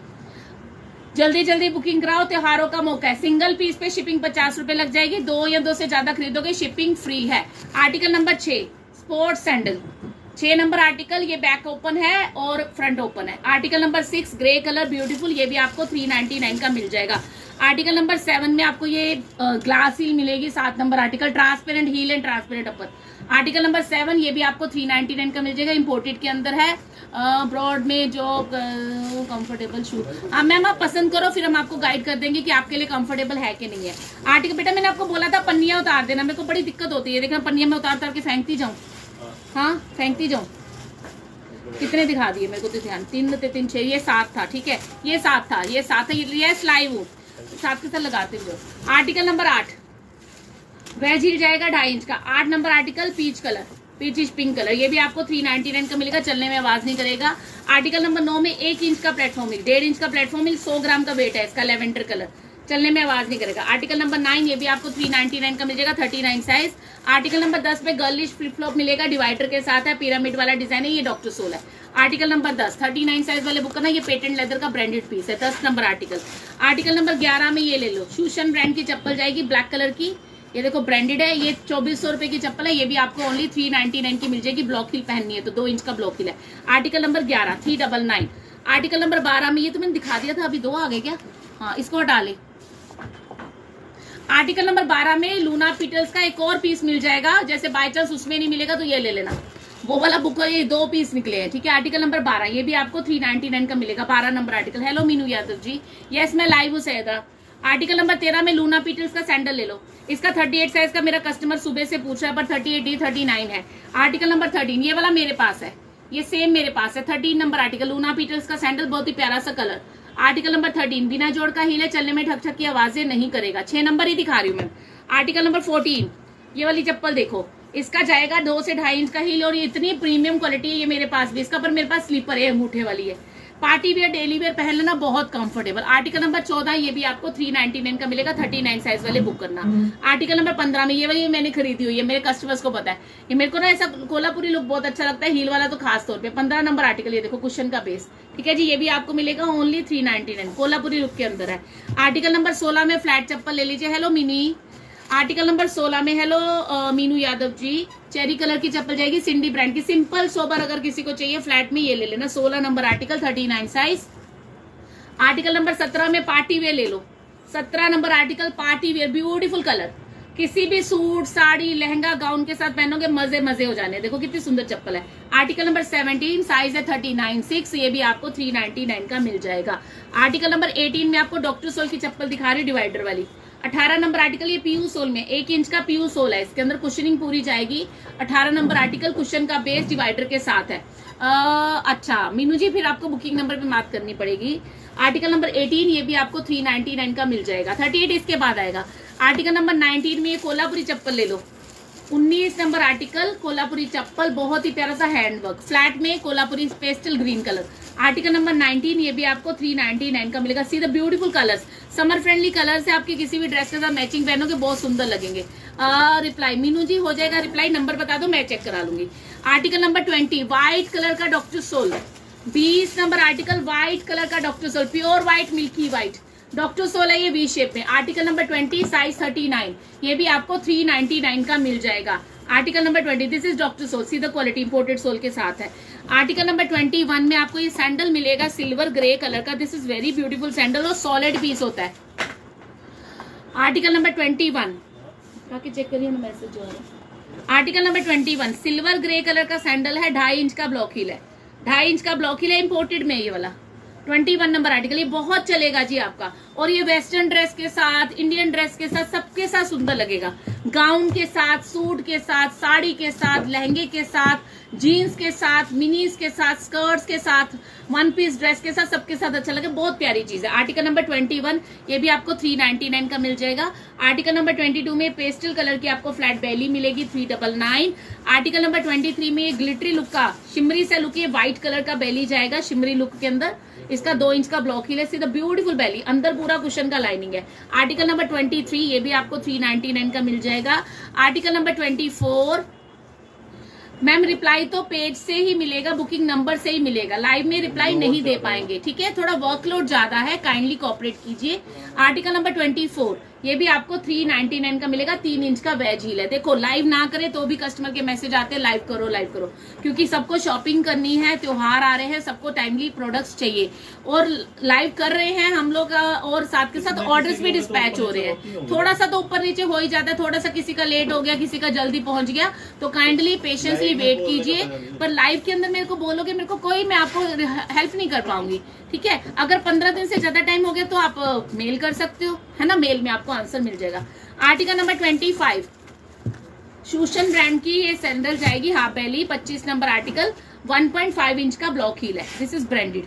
जल्दी जल्दी बुकिंग कराओ, त्योहारों का मौका है। सिंगल पीस पे शिपिंग पचास रूपए लग जाएगी, दो या दो से ज़्यादा खरीदोगे शिपिंग फ्री है। आर्टिकल नंबर छह स्पोर्ट्स सैंडल छह नंबर आर्टिकल ये बैक ओपन है और फ्रंट ओपन है। Article number six grey colour beautiful ये भी आपको थ्री नाइनटी नाइन का मिल जाएगा। आर्टिकल नंबर सेवन में आपको ये ग्लास हील मिलेगी, सात number article transparent heel and transparent upper article number seven, ये भी आपको थ्री नाइनटी नाइन का मिल जाएगा इम्पोर्टेड के अंदर है। ब्रॉड में जो कंफर्टेबल शू हाँ मैम आप पसंद करो, फिर हम आपको गाइड कर देंगे कि आपके लिए कंफर्टेबल है कि नहीं है। आर्टिकल, बेटा, मैंने आपको बोला था, पन्निया उतार देना। मेरे को बड़ी दिक्कत होती है। देखना, पन्निया में उतार उतार के फेंकती जाऊँ। हाँ फेंकती जाऊँ। कितने दिखा दिए मेरे को तो ध्यान। तीन तीन छह, ये सात था, ठीक है? ये सात था, ये सात है, ये लाइव सात के साथ लगाते हुए। आर्टिकल नंबर आठ। वेज हिल जाएगा ढाई इंच का। आठ number article peach colour peach is pink colour ये भी आपको थ्री नाइनटी नाइन का मिलेगा, चलने में आवाज़ नहीं करेगा। आर्टिकल नंबर नौ में एक इंच का प्लेटफॉर्म मिल, डेढ़ इंच का प्लेटफॉर्म मिल, सौ ग्राम का वेट है इसका लेवेंडर कलर चलने में आवाज़ नहीं करेगा। आर्टिकल नंबर नाइन ये भी आपको थ्री नाइनटी नाइन का मिलेगा thirty nine size article number दस पे गर्लिश फ्लिप फ्लॉप मिलेगा डिवाइडर के साथ है पिरामिड वाला डिज़ाइन है, ये डॉक्टर सोल है। आर्टिकल नंबर दस थर्टी नाइन साइज़ वाले बुक करना, ये पेटेंट लेदर का ब्रांडेड पीस है, दस नंबर आर्टिकल आर्टिकल नंबर ग्यारह में ये ले लो शूशन ब्रांड की चप्पल जाएगी ब्लैक कलर की। ये देखो ब्रांडेड है, ये चौबीस सौ रुपए की चप्पल है, ये भी आपको ओनली थ्री नाइनटी नाइन की मिल जाएगी ब्लॉक हिल पहननी है तो दो इंच का ब्लॉक हिल है। आर्टिकल नंबर ग्यारह three double nine article number बारह में ये तो मैंने दिखा दिया था, अभी दो आ गए क्या? हाँ इसको हटा ले। आर्टिकल नंबर बारह में लूना पीटल्स का एक और पीस मिल जाएगा, जैसे बाय चांस उसमें नहीं मिलेगा तो ये ले लेना। वो वाला बुक ये दो पीस निकले हैं, ठीक है? आर्टिकल नंबर बारह, ये भी आपको थ्री नाइनटी नाइन का मिलेगा, बारह number article hello Meenu Yadav ji. Yes मैं लाइव हूँ सैदा आर्टिकल नंबर तेरह में लूना पीटल्स का सैंडल ले लो। इसका थर्टी एट साइज़ का मेरा कस्टमर सुबह से पूछ रहा है, पर thirty eight D thirty nine है। आर्टिकल नंबर थर्टीन ये वाला मेरे पास है। ये सेम मेरे पास है। Thirteen number article Luna petals का सैंडल बहुत ही प्यारा सा कलर आर्टिकल नंबर थर्टीन बिना जोड़ का हीले चलने में ठक ठक की आवाज़ें नहीं करेगा। छह नंबर ही दिखा रही हूँ मैं। आर्टिकल नंबर फोर्टीन ये वाली चप्पल देखो। इसका जाएगा दो से ढाई इंच का हील, और ये इतनी प्रीमियम क्वालिटी है, ये मेरे पास भी। इसका पर मेरे पास स्लीपर है अंगूठे वाली है। पार्टी वेयर डेली वेयर पहन लेना बहुत कंफर्टेबल आर्टिकल नंबर चौदह ये भी आपको थ्री नाइनटी नाइन का मिलेगा थर्टी नाइन साइज़ वाले बुक करना। आर्टिकल नंबर पंद्रह में ये वाली मैंने खरीदी हुई है मेरे कस्टमर्स को पता है। ये मेरे को ना ऐसा कोलापुरी लुक बहुत अच्छा लगता है हील वाला तो खास तौर पे। पंद्रह नंबर आर्टिकल ये देखो क्वेश्चन का बेस ठीक है जी ये भी आपको मिलेगा only three ninety nine Kolhapuri look के अंदर है। आर्टिकल नंबर सोलह में फ्लैट चप्पल ले लीजिए। Hello mini. आर्टिकल नंबर 16 में, hello Meenu Yadav ji, cherry colour की चप्पल जाएगी, सिंडी ब्रांड की। सिंपल, सोबर अगर किसी को चाहिए, फ्लैट में ये ले लेना। 16 number article 39 size. Article number 17 में, पार्टी वेयर ले लो। 17 number article, party wear, beautiful colour. किसी भी सूट, साड़ी, लहंगा, गाउन के साथ पहनोगे, मज़े मज़े हो जाने। देखो कितनी सुंदर चप्पल है। आर्टिकल नंबर 17 साइज़ है 39 सिक्स, ये भी आपको 399 का मिल जाएगा। आर्टिकल नंबर 18 में आपको डॉक्टर सोल की चप्पल दिखा रही डिवाइडर वाली। अठारह नंबर आर्टिकल ये पीयू सोल में एक इंच का पीयू सोल है। इसके अंदर क्वेश्चनिंग पूरी जाएगी। अठारह नंबर आर्टिकल क्वेश्चन का बेस डिवाइडर के साथ है। आ, अच्छा मीनू जी फिर आपको बुकिंग नंबर पे बात करनी पड़ेगी। आर्टिकल नंबर 18 ये भी आपको 399 का मिल जाएगा। 38 इसके बाद आएगा। आर्टिकल नंबर 19 में ये कोल्हापुरी चप्पल ले लो। 19 नंबर आर्टिकल, कोल्हापुरी चप्पल, बहुत ही प्यारा सा हैंडवर्क फ्लैट में Kolhapuri pastel green colour article number 19 ये भी आपको 399 का मिलेगा। See the beautiful colours summer friendly colour से आपके किसी भी ड्रेस के साथ मैचिंग पहनोगे, बहुत सुंदर लगेंगे। रिप्लाई मीनू जी, हो जाएगा रिप्लाई नंबर बता दो, मैं चेक करा लूँगी। Article number twenty white colour का डॉक्टर सोल बीस नंबर आर्टिकल व्हाइट कलर का doctor sole pure white milky white doctor sole ये वी शेप में। Article number twenty size thirty nine ये भी आपको थ्री नाइनटी नाइन का मिल जाएगा। Article number twenty this is doctor sole see the quality imported sole के साथ है। आर्टिकल नंबर ट्वेंटी वन में आपको ये सैंडल मिलेगा सिल्वर ग्रे कलर का। This is very beautiful sandal और सॉलिड पीस होता है। Article number twenty one check करिए ना message article number twenty one silver grey colour का सैंडल है। ढाई इंच का ब्लॉक हिल है। ढाई इंच का ब्लॉक हिल है इम्पोर्टेड में ये वाला। ट्वेंटी वन नंबर आर्टिकल, ये बहुत चलेगा जी आपका। और ये वेस्टर्न ड्रेस के साथ, इंडियन ड्रेस के साथ सबके साथ सुंदर लगेगा। गाउन के साथ, सूट के साथ, साड़ी के साथ, लहंगे के साथ, जीन्स के साथ मिनीस के साथ, स्कर्ट्स के साथ, वन पीस ड्रेस के साथ सबके साथ अच्छा लगे। बहुत प्यारी चीज़ है। आर्टिकल नंबर ट्वेंटी वन, ये भी आपको थ्री नाइनटी नाइन का मिल जाएगा। आर्टिकल नंबर ट्वेंटी टू में पेस्टल कलर की आपको फ्लैट बैली मिलेगी, three double nine. Article number twenty three में ये ग्लिटरी लुक का, शिमरी से लुक ये व्हाइट कलर का बैली जाएगा, शिमरी लुक के अंदर। इसका दो इंच का ब्लॉक ही है द ब्यूटीफुल बैली अंदर पूरा कुशन का लाइनिंग है। आर्टिकल नंबर ट्वेंटी थ्री ये भी आपको थ्री नाइनटी नाइन का मिल जाएगा। Article number twenty four ma'am reply तो पेज से ही मिलेगा बुकिंग नंबर से ही मिलेगा। लाइव में रिप्लाई नहीं दे पाएँगे ठीक है? थोड़ा वर्कलोड ज़्यादा है काइंडली कॉपरेट कीजिए। आर्टिकल नंबर ट्वेंटी फोर ये भी आपको थ्री नाइनटी नाइन का मिलेगा तीन इंच का वेज हील है। देखो लाइव ना करे तो भी कस्टमर के मैसेज आते हैं लाइव करो लाइव करो। क्योंकि सबको शॉपिंग करनी है त्योहार आ रहे हैं सबको टाइमली प्रोडक्ट्स चाहिए। और लाइव कर रहे हैं हम लोग और साथ के साथ ऑर्डर्स भी डिस्पैच हो रहे हैं। थोड़ा सा तो ऊपर नीचे हो ही जाता है थोड़ा सा किसी का लेट हो गया किसी का जल्दी पहुँच गया तो काइंडली पेशेंसली वेट कीजिए। पर लाइव के अंदर मेरे को बोलोगे मेरे को कोई मैं आपको हेल्प नहीं कर पाऊँगी ठीक है? अगर पंद्रह दिन से ज़्यादा टाइम हो गया तो आप मेल कर सकते हो। है ना मेल में आपको आंसर मिल जाएगा। आर्टिकल नंबर ट्वेंटी फाइव शूशन ब्रांड की ये सैंडल जाएगी। हाफ़ बैली पच्चीस नंबर आर्टिकल 1.5 इंच का ब्लॉक हील है। दिस इज़ ब्रांडेड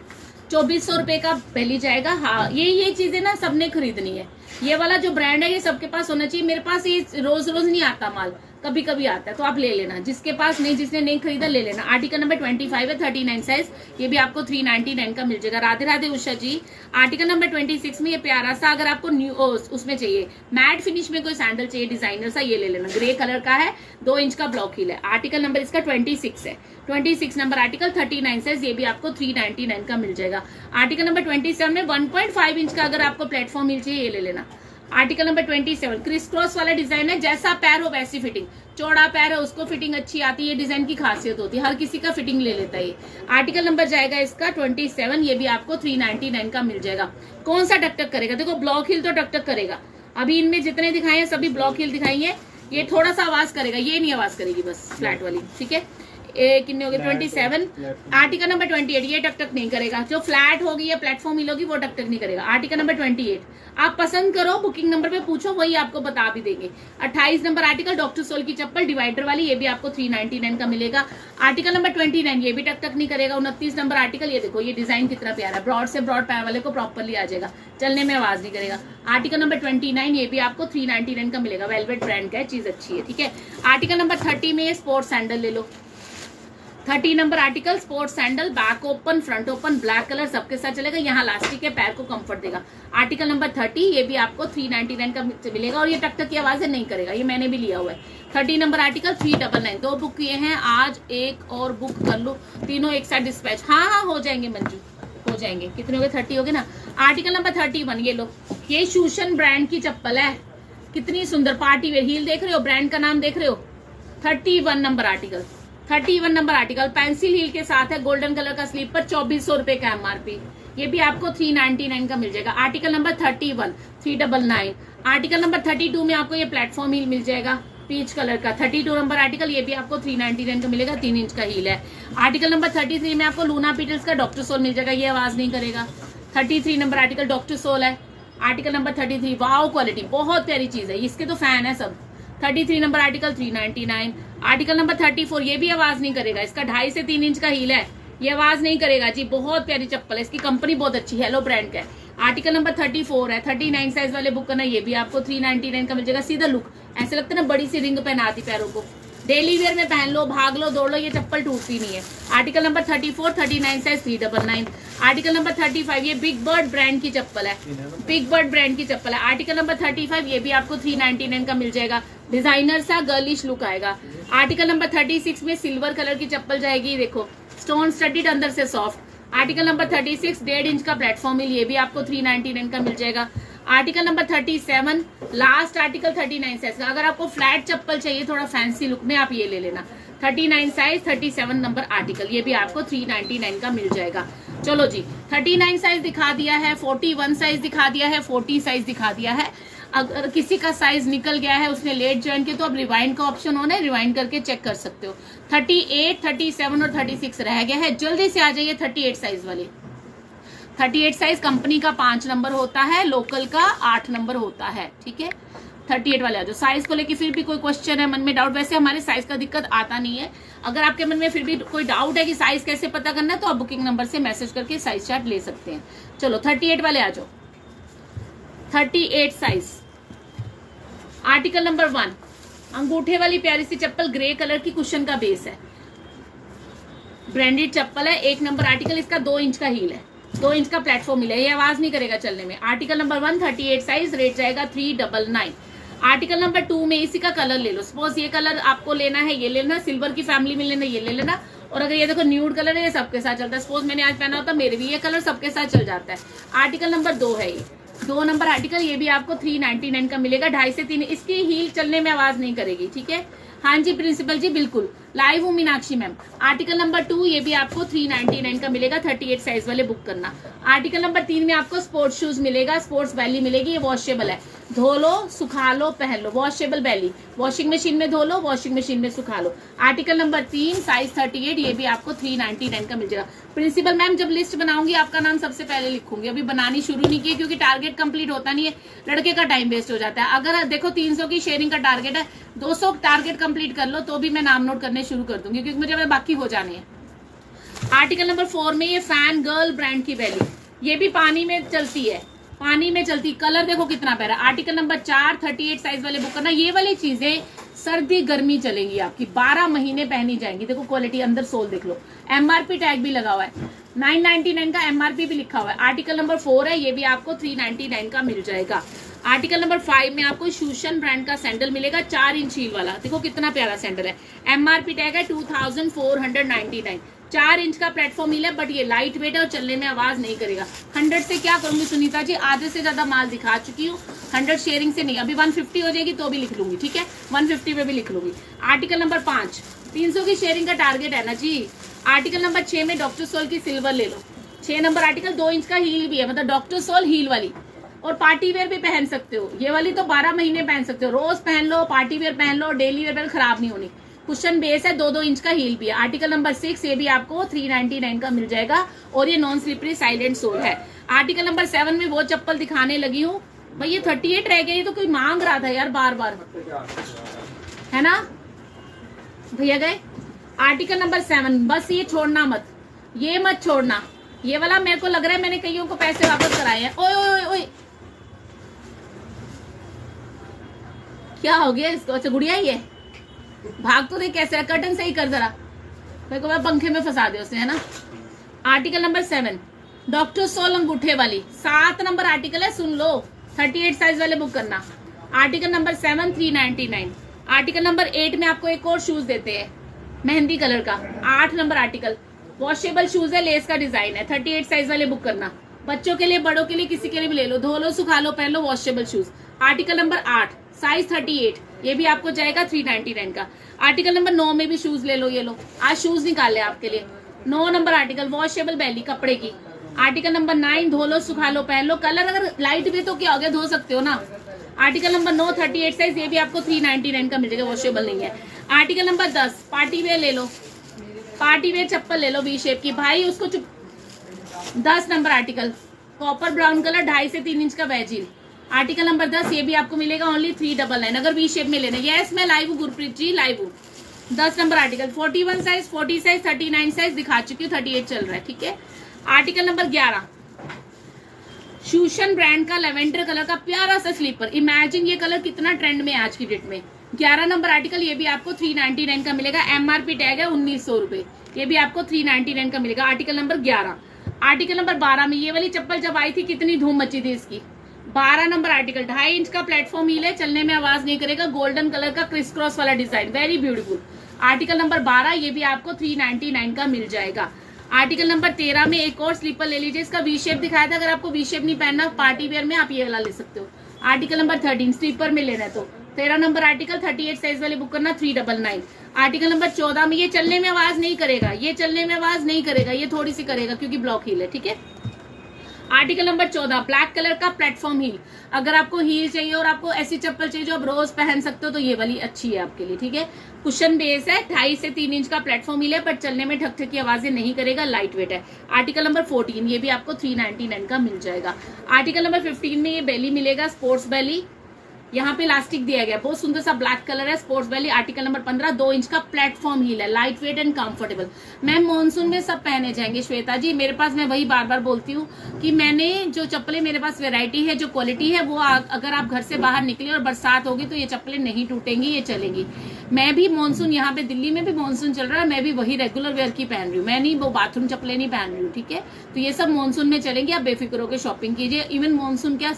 चौबीस सौ रुपए का पहली जाएगा। हाँ ये ये चीज़ें ना सबने खरीदनी है। ये वाला जो ब्रांड है, ये सबके पास होना चाहिए। मेरे पास ये रोज रोज नहीं आता माल। कभी कभी आता है तो आप ले लेना। जिसके पास नहीं, जिसने नहीं खरीदा, ले लेना। आर्टिकल नंबर ट्वेंटी फाइव है थर्टी नाइन साइज़ ये भी आपको थ्री नाइनटी नाइन का मिल जाएगा। Radhe Radhe, Usha ji. Article number twenty six में ये प्यारा सा, अगर आपको न्यू उसमें चाहिए। मैट फिनिश में कोई सैंडल चाहिए डिज़ाइनर सा, ये ले लेना। ग्रे कलर का है, दो इंच का ब्लॉक हिल है आर्टिकल नंबर इसका ट्वेंटी सिक्स है। Twenty six number article thirty nine size ये भी आपको थ्री नाइनटी नाइन का मिल जाएगा। आर्टिकल नंबर ट्वेंटी सेवन में वन पॉइंट फाइव इंच का अगर आपको प्लेटफॉर्म मिल चाहिए ये ले लेना। Article number twenty seven criss cross वाला डिज़ाइन है, जैसा पैर हो वैसी फिटिंग चौड़ा पैर है, उसको फिटिंग अच्छी आती है डिज़ाइन की खासियत होती है, हर किसी का फिटिंग ले लेता है आर्टिकल नंबर जाएगा इसका ट्वेंटी सेवन ये भी आपको थ्री नाइनटी नाइन का मिल जाएगा। कौन सा टकटक करेगा? देखो ब्लॉक हिल तो टकटक करेगा। अभी इनमें जितने दिखाए हैं, सभी ब्लॉक हिल दिखाई है। ये थोड़ा सा आवाज़ करेगा, ये नहीं आवाज़ करेगी, बस फ्लैट वाली, ठीक है? कितने हो गए twenty seven article number twenty eight ये टक टक नहीं करेगा। जो फ्लैट होगी या प्लेटफॉर्म मिलोगी वो टक टक नहीं करेगा। आर्टिकल नंबर ट्वेंटी एट आप पसंद करो बुकिंग नंबर पे पूछो वही आपको बता भी देंगे। अट्ठाईस नंबर आर्टिकल डॉक्टर सोल की चप्पल डिवाइडर वाली ये भी आपको थ्री नाइनटी नाइन का मिलेगा। आर्टिकल नंबर ट्वेंटी नाइन ये भी टक टक नहीं करेगा। उनतीस नंबर आर्टिकल ये देखो ये डिज़ाइन कितना प्यारा है। ब्रॉड से ब्रॉड पैर वाले को प्रॉपरली आ जाएगा। चलने में आवाज़ नहीं करेगा। आर्टिकल नंबर ट्वेंटी नाइन ये भी आपको थ्री नाइनटी नाइन का मिलेगा। वेलवेट ब्रांड का है चीज़ अच्छी है ठीक है? आर्टिकल नंबर थर्टी में स्पोर्ट्स सैंडल ले लो। Thirty number article sports sandal back open front open black colour सबके साथ चलेगा। यहाँ लास्टिक के पैर को कंफर्ट देगा। आर्टिकल नंबर थर्टी ये भी आपको थ्री नाइनटी नाइन का मिलेगा और ये टक टक की आवाज़ें नहीं करेगा। ये मैंने भी लिया हुआ है। Thirty number article three double nine दो बुक किए हैं। आज एक और बुक कर लो। तीनों एक साथ डिस्पैच हाँ हाँ हो जाएँगे मंजू। हो जाएँगे। कितने हो गए? थर्टी हो गए ना? आर्टिकल नंबर थर्टी वन ये लो। ये शूशन ब्रांड की चप्पल है। कितनी सुंदर। पार्टी वेयर हील देख रहे हो? ब्रांड का नाम देख रहे हो? Thirty one number article thirty one number article, pencil heel के साथ है, गोल्डन कलर का स्लीप पर चौबीस सौ रुपए का एमआरपी ये भी आपको थ्री नाइनटी नाइन का मिल जाएगा। Article number thirty one, three double nine. Article number thirty two में आपको ये प्लेटफॉर्म हील मिल जाएगा, पीच कलर का। थर्टी टू नंबर आर्टिकल, ये भी आपको थ्री नाइनटी नाइन का मिलेगा, तीन इंच का हील है। आर्टिकल नंबर थर्टी थ्री में आपको लूना पीटल्स का डॉक्टर सोल मिल जाएगा, ये आवाज़ नहीं करेगा। Thirty three number article, doctor sole है। Article number thirty three, wow quality, बहुत प्यारी चीज़ है। इसके तो फ़ैन है सब। Thirty three number article three ninety nine. Article number thirty four, ये भी आवाज़ नहीं करेगा। इसका ढाई से तीन इंच का हील है। ये आवाज़ नहीं करेगा। जी, बहुत प्यारी चप्पल है। इसकी कंपनी बहुत अच्छी हेलो ब्रांड का है। आर्टिकल नंबर थर्टी फोर है। थर्टी नाइन साइज़ वाले बुक करना, ये भी आपको थ्री नाइनटी नाइन का मिल जाएगा। सीधा लुक ऐसे लगता है ना, बड़ी सी रिंग पहनाती पैरों को। डेली वेयर में पहन लो, भाग लो, दौड़ लो, ये चप्पल टूटती नहीं है। Article number thirty four thirty nine size three double nine article number thirty five ये बिग बर्ड ब्रांड की चप्पल है। बिग बर्ड ब्रांड की चप्पल है। आर्टिकल नंबर थर्टी फाइव ये भी आपको थ्री नाइनटी नाइन का मिल जाएगा। डिज़ाइनर सा गर्लिश लुक आएगा। आर्टिकल नंबर थर्टी सिक्स में सिल्वर कलर की चप्पल जाएगी देखो। स्टोन स्टडीड अंदर से soft article number thirty six डेढ़ इंच का प्लेटफॉर्म मिल ये भी आपको थ्री नाइनटी नाइन का मिल जाएगा। Article number thirty seven last article thirty nine size का अगर आपको फ्लैट चप्पल चाहिए थोड़ा फैंसी लुक में आप ये ले लेना। Thirty nine size thirty seven number article ये भी आपको थ्री नाइनटी नाइन का मिल जाएगा। चलो जी थर्टी नाइन साइज़ दिखा दिया है फोर्टी वन साइज़ दिखा दिया है फोर्टी साइज़ दिखा दिया है। अगर किसी का साइज़ निकल गया है उसने लेट ज्वाइन किया तो अब रिवाइंड का ऑप्शन होना है रिवाइंड करके चेक कर सकते हो। 38, 37 और 36 रह गया है। जल्दी से आ जाइए 38 साइज़ वाले। 38 साइज़ कंपनी का पाँच नंबर होता है, लोकल का आठ नंबर होता है, ठीक है? थर्टी एट वाले आ जाओ। साइज़ को लेके फिर भी कोई क्वेश्चन है, मन में डाउट वैसे हमारे साइज़ का दिक्कत आता नहीं है। अगर आपके मन में फिर भी कोई डाउट है कि साइज़ कैसे पता करना है तो आप बुकिंग नंबर से मैसेज करके साइज़ चार्ट ले सकते हैं। चलो, थर्टी एट वाले आ जाओ। Thirty eight size. Article number one. अंगूठे वाली प्यारी सी चप्पल ग्रे कलर की कुशन का बेस है। ब्रांडेड चप्पल है, एक नंबर आर्टिकल, इसका दो इंच का हील है। दो इंच का प्लेटफॉर्म मिला ये आवाज़ नहीं करेगा चलने में। Article number one thirty eight size rate जाएगा three double nine article number two में इसी का कलर ले लो। सपोज़ ये कलर आपको लेना है, ये लेना सिल्वर की फैमिली में लेना, ये ले लेना। और अगर ये देखो न्यूड कलर है, ये सबके साथ चलता है। सपोज़ मैंने आज पहना होता, मेरे भी ये कलर सबके साथ चल जाता है। आर्टिकल नंबर दो है ये। दो नंबर आर्टिकल ये भी आपको थ्री नाइनटी नाइन का मिलेगा। ढाई से तीन, इसकी हील चलने में आवाज़ नहीं करेगी, ठीक है? हाँ जी प्रिंसिपल जी, बिल्कुल। लाइव हूँ Meenakshi ma'am. Article number two ये भी आपको थ्री नाइनटी नाइन का मिलेगा थर्टी एट साइज़ वाले बुक करना। आर्टिकल नंबर तीन में आपको स्पोर्ट्स शूज़ मिलेगा स्पोर्ट्स बैली मिलेगी, ये वॉशेबल है। धो लो सुखा लो पहन लो वॉशेबल बैली वॉशिंग मशीन में धो लो वॉशिंग मशीन में सुखा लो आर्टिकल नंबर तीन साइज़ थर्टी एट ये भी आपको थ्री नाइनटी नाइन का मिल जाएगा। प्रिंसिपल मैम, जब लिस्ट बनाऊँगी, आपका नाम सबसे पहले लिखूँगी। अभी बनानी शुरू नहीं की, क्योंकि टारगेट कंप्लीट होता नहीं है। लड़के का टाइम वेस्ट हो जाता है। अगर देखो तीन सौ की शेयरिंग का टारगेट है, दो सौ टारगेट कंप्लीट कर लो तो भी मैं नाम नोट करने शुरू कर दूँगी, क्योंकि मुझे बाकी हो जाने हैं। आर्टिकल नंबर फोर में ये फ़ैन गर्ल ब्रांड की वैल्यू ये भी पानी में चलती है, पानी में चलती। कलर देखो कितना प्यारा। आर्टिकल नंबर चार थर्टी एट साइज़ वाले बुक करना, ये वाली चीज़ें सर्दी, गर्मी चलेगी आपकी। बारह महीने पहनी जाएँगी। देखो क्वालिटी अंदर सोल देख लो। एमआरपी टैग भी लगा हुआ है। नाइन नाइनटी नाइन का एमआरपी भी लिखा हुआ है। आर्टिकल नंबर फोर है, ये भी आपको थ्री नाइनटी नाइन का मिल जाएगा। आर्टिकल नंबर फाइव में आपको शूशन ब्रांड का सैंडल मिलेगा, चार इंच हील वाला। देखो, कितना प्यारा सैंडल है। एमआरपी टैग है two thousand four hundred ninety nine चार इंच का प्लेटफॉर्म मिला बट ये लाइट वेट है और चलने में आवाज़ नहीं करेगा। हंड्रेड से क्या करूँगी, सुनीता जी? आधे से ज़्यादा माल दिखा चुकी हूँ। हंड्रेड शेयरिंग से नहीं, अभी वन फिफ्टी हो जाएगी तो भी लिख लूँगी, ठीक है? वन फिफ्टी पे भी लिख लूँगी। आर्टिकल नंबर पाँच। तीन सौ की शेयरिंग का टारगेट है ना जी? आर्टिकल नंबर छह में डॉक्टर सोल की सिल्वर ले लो। छह नंबर आर्टिकल दो इंच का हील भी है मतलब डॉक्टर सोल हील वाली। और पार्टी वेयर भी पहन सकते हो। ये वाली तो बारह महीने पहन सकते हो। रोज पहन लो पार्टी वेयर पहन लो डेली वेयर पहन खराब नहीं होनी। कुशन बेस है दो दो इंच का हील भी है। आर्टिकल नंबर सिक्स ये भी आपको थ्री नाइनटी नाइन का मिल जाएगा और ये नॉन स्लिपरी साइलेंट सोल है। आर्टिकल नंबर सेवन में वो चप्पल दिखाने लगी हूँ। भाई, ये थर्टी एट रह गया ये तो कोई मांग रहा था यार बार बार है ना? भैया गए? आर्टिकल नंबर सेवन बस ये छोड़ना मत। ये मत छोड़ना। ये वाला मेरे को लग रहा है मैंने कईयों को पैसे वापस कराए हैं। ओए ओए ओए। क्या हो गया इसको? अच्छा गुड़िया ही है? भाग तो देख कैसे कर्टन सही कर जरा। मेरे को पंखे में फंसा दे उसे, है ना? Article number seven doctor sole अंगूठे वाली। सात नंबर आर्टिकल है, सुन लो। थर्टी एट साइज़ वाले बुक करना। Article number seven three ninety nine article number eight में आपको एक और शूज़ देते हैं, मेहंदी कलर का। आठ नंबर आर्टिकल वॉशेबल शूज़ है लेस का डिज़ाइन है। थर्टी एट साइज़ वाले बुक करना। बच्चों के लिए, बड़ों के लिए, किसी के लिए भी ले लो। धो लो, सुखा लो, पहन लो वॉशेबल शूज़ आर्टिकल नंबर आठ साइज़ थर्टी एट ये भी आपको जाएगा थ्री नाइनटी नाइन का। आर्टिकल नंबर नौ में भी शूज़ ले लो, ये लो। आज शूज़ निकाले आपके लिए। नौ नंबर आर्टिकल वॉशेबल बैली कपड़े की। आर्टिकल नंबर नाइन धो लो, सुखा लो, पहन लो। कलर अगर लाइट भी तो क्या हो गया? धो सकते हो ना। आर्टिकल नंबर नौ थर्टी एट साइज़ ये भी आपको थ्री नाइनटी नाइन का मिलेगा वॉशेबल नहीं है। आर्टिकल नंबर दस पार्टी वेयर ले लो। पार्टी वेयर चप्पल ले लो वी शेप की। भाई, उसको चुप दस number article copper brown colour ढाई से तीन इंच का वेजिल आर्टिकल नंबर दस, ये भी आपको मिलेगा ओनली थ्री डबल नाइन अगर वी शेप में लेना यस मैं लाइव हूँ गुरप्रीत जी लाइव हूँ। दस number article forty one size forty size thirty nine size दिखा चुकी हूँ थर्टी एट चल रहा है, ठीक है? आर्टिकल नंबर ग्यारह. शूशन ब्रांड का लेवेंडर कलर का प्यारा सा स्लीपर इमेजिन ये कलर कितना ट्रेंड में आज की डेट में। ग्यारह नंबर आर्टिकल ये भी आपको थ्री नाइनटी नाइन का मिलेगा। एमआरपी टैग है, उन्नीस सौ रुपए। ये भी आपको थ्री नाइनटी नाइन का मिलेगा। आर्टिकल नंबर ग्यारह. आर्टिकल नंबर बारह में ये वाली चप्पल जब आई थी, कितनी धूम मची थी इसकी। बारह नंबर आर्टिकल, ढाई इंच का प्लेटफॉर्म हील है, चलने में आवाज़ नहीं करेगा गोल्डन कलर का क्रिस क्रॉस वाला design very beautiful article number बारह, ये भी आपको थ्री नाइनटी नाइन का मिल जाएगा। आर्टिकल नंबर तेरह में एक और स्लीपर ले लीजिए, इसका वी शेप दिखाया था, अगर आपको वी शेप नहीं पहनना पार्टी वेयर में आप ये वाला ले सकते हो। आर्टिकल नंबर थर्टीन स्लीपर में लेना है तो। तेरह number article thirty eight size वाले बुक करना three double nine article number चौदह में ये चलने में आवाज़ नहीं करेगा, ये चलने में आवाज़ नहीं करेगा, ये थोड़ी सी करेगा, क्योंकि ब्लॉक हील है, ठीक है? आर्टिकल नंबर चौदह, ब्लैक कलर का प्लेटफॉर्म हील अगर आपको हील चाहिए और आपको ऐसी चप्पल चाहिए जो आप रोज पहन सकते हो तो ये वाली अच्छी है आपके लिए, ठीक है? कुशन बेस है, ढाई से तीन इंच का प्लेटफॉर्म हील है, पर चलने में ठक ठक की आवाज़ें नहीं करेगा लाइट वेट है। आर्टिकल नंबर फोर्टीन ये भी आपको थ्री नाइन का मिल जाएगा। आर्टिकल नंबर फिफ्टीन में ये बेली मिलेगा स्पोर्ट्स बेली यहाँ पे इलास्टिक दिया गया। बहुत सुंदर सा ब्लैक कलर है। स्पोर्ट्स वैली आर्टिकल नंबर पंद्रह, दो इंच का प्लेटफॉर्म हील है। Light weight and comfortable ma'am monsoon में सब पहने जाएँगे। श्वेता जी, मेरे पास मैं वही बार बार बोलती हूँ कि मैंने जो चप्पलें मेरे पास वेरायटी है, जो क्वालिटी है, वो अगर आप घर से बाहर निकले और बरसात होगी तो ये चप्पलें नहीं टूटेंगी, ये चलेंगी। मैं भी मानसून यहाँ पे दिल्ली में भी मानसून चल रहा है। मैं भी वही रेगुलर वेयर की पहन रही हूँ। मैं नहीं, वो बाथरूम चप्पलें नहीं पहन रही हूँ, ठीक है? तो ये सब मानसून में चलेंगे। आप बेफिक्र होकर शॉपिंग कीजिए। इवन मानसून क्या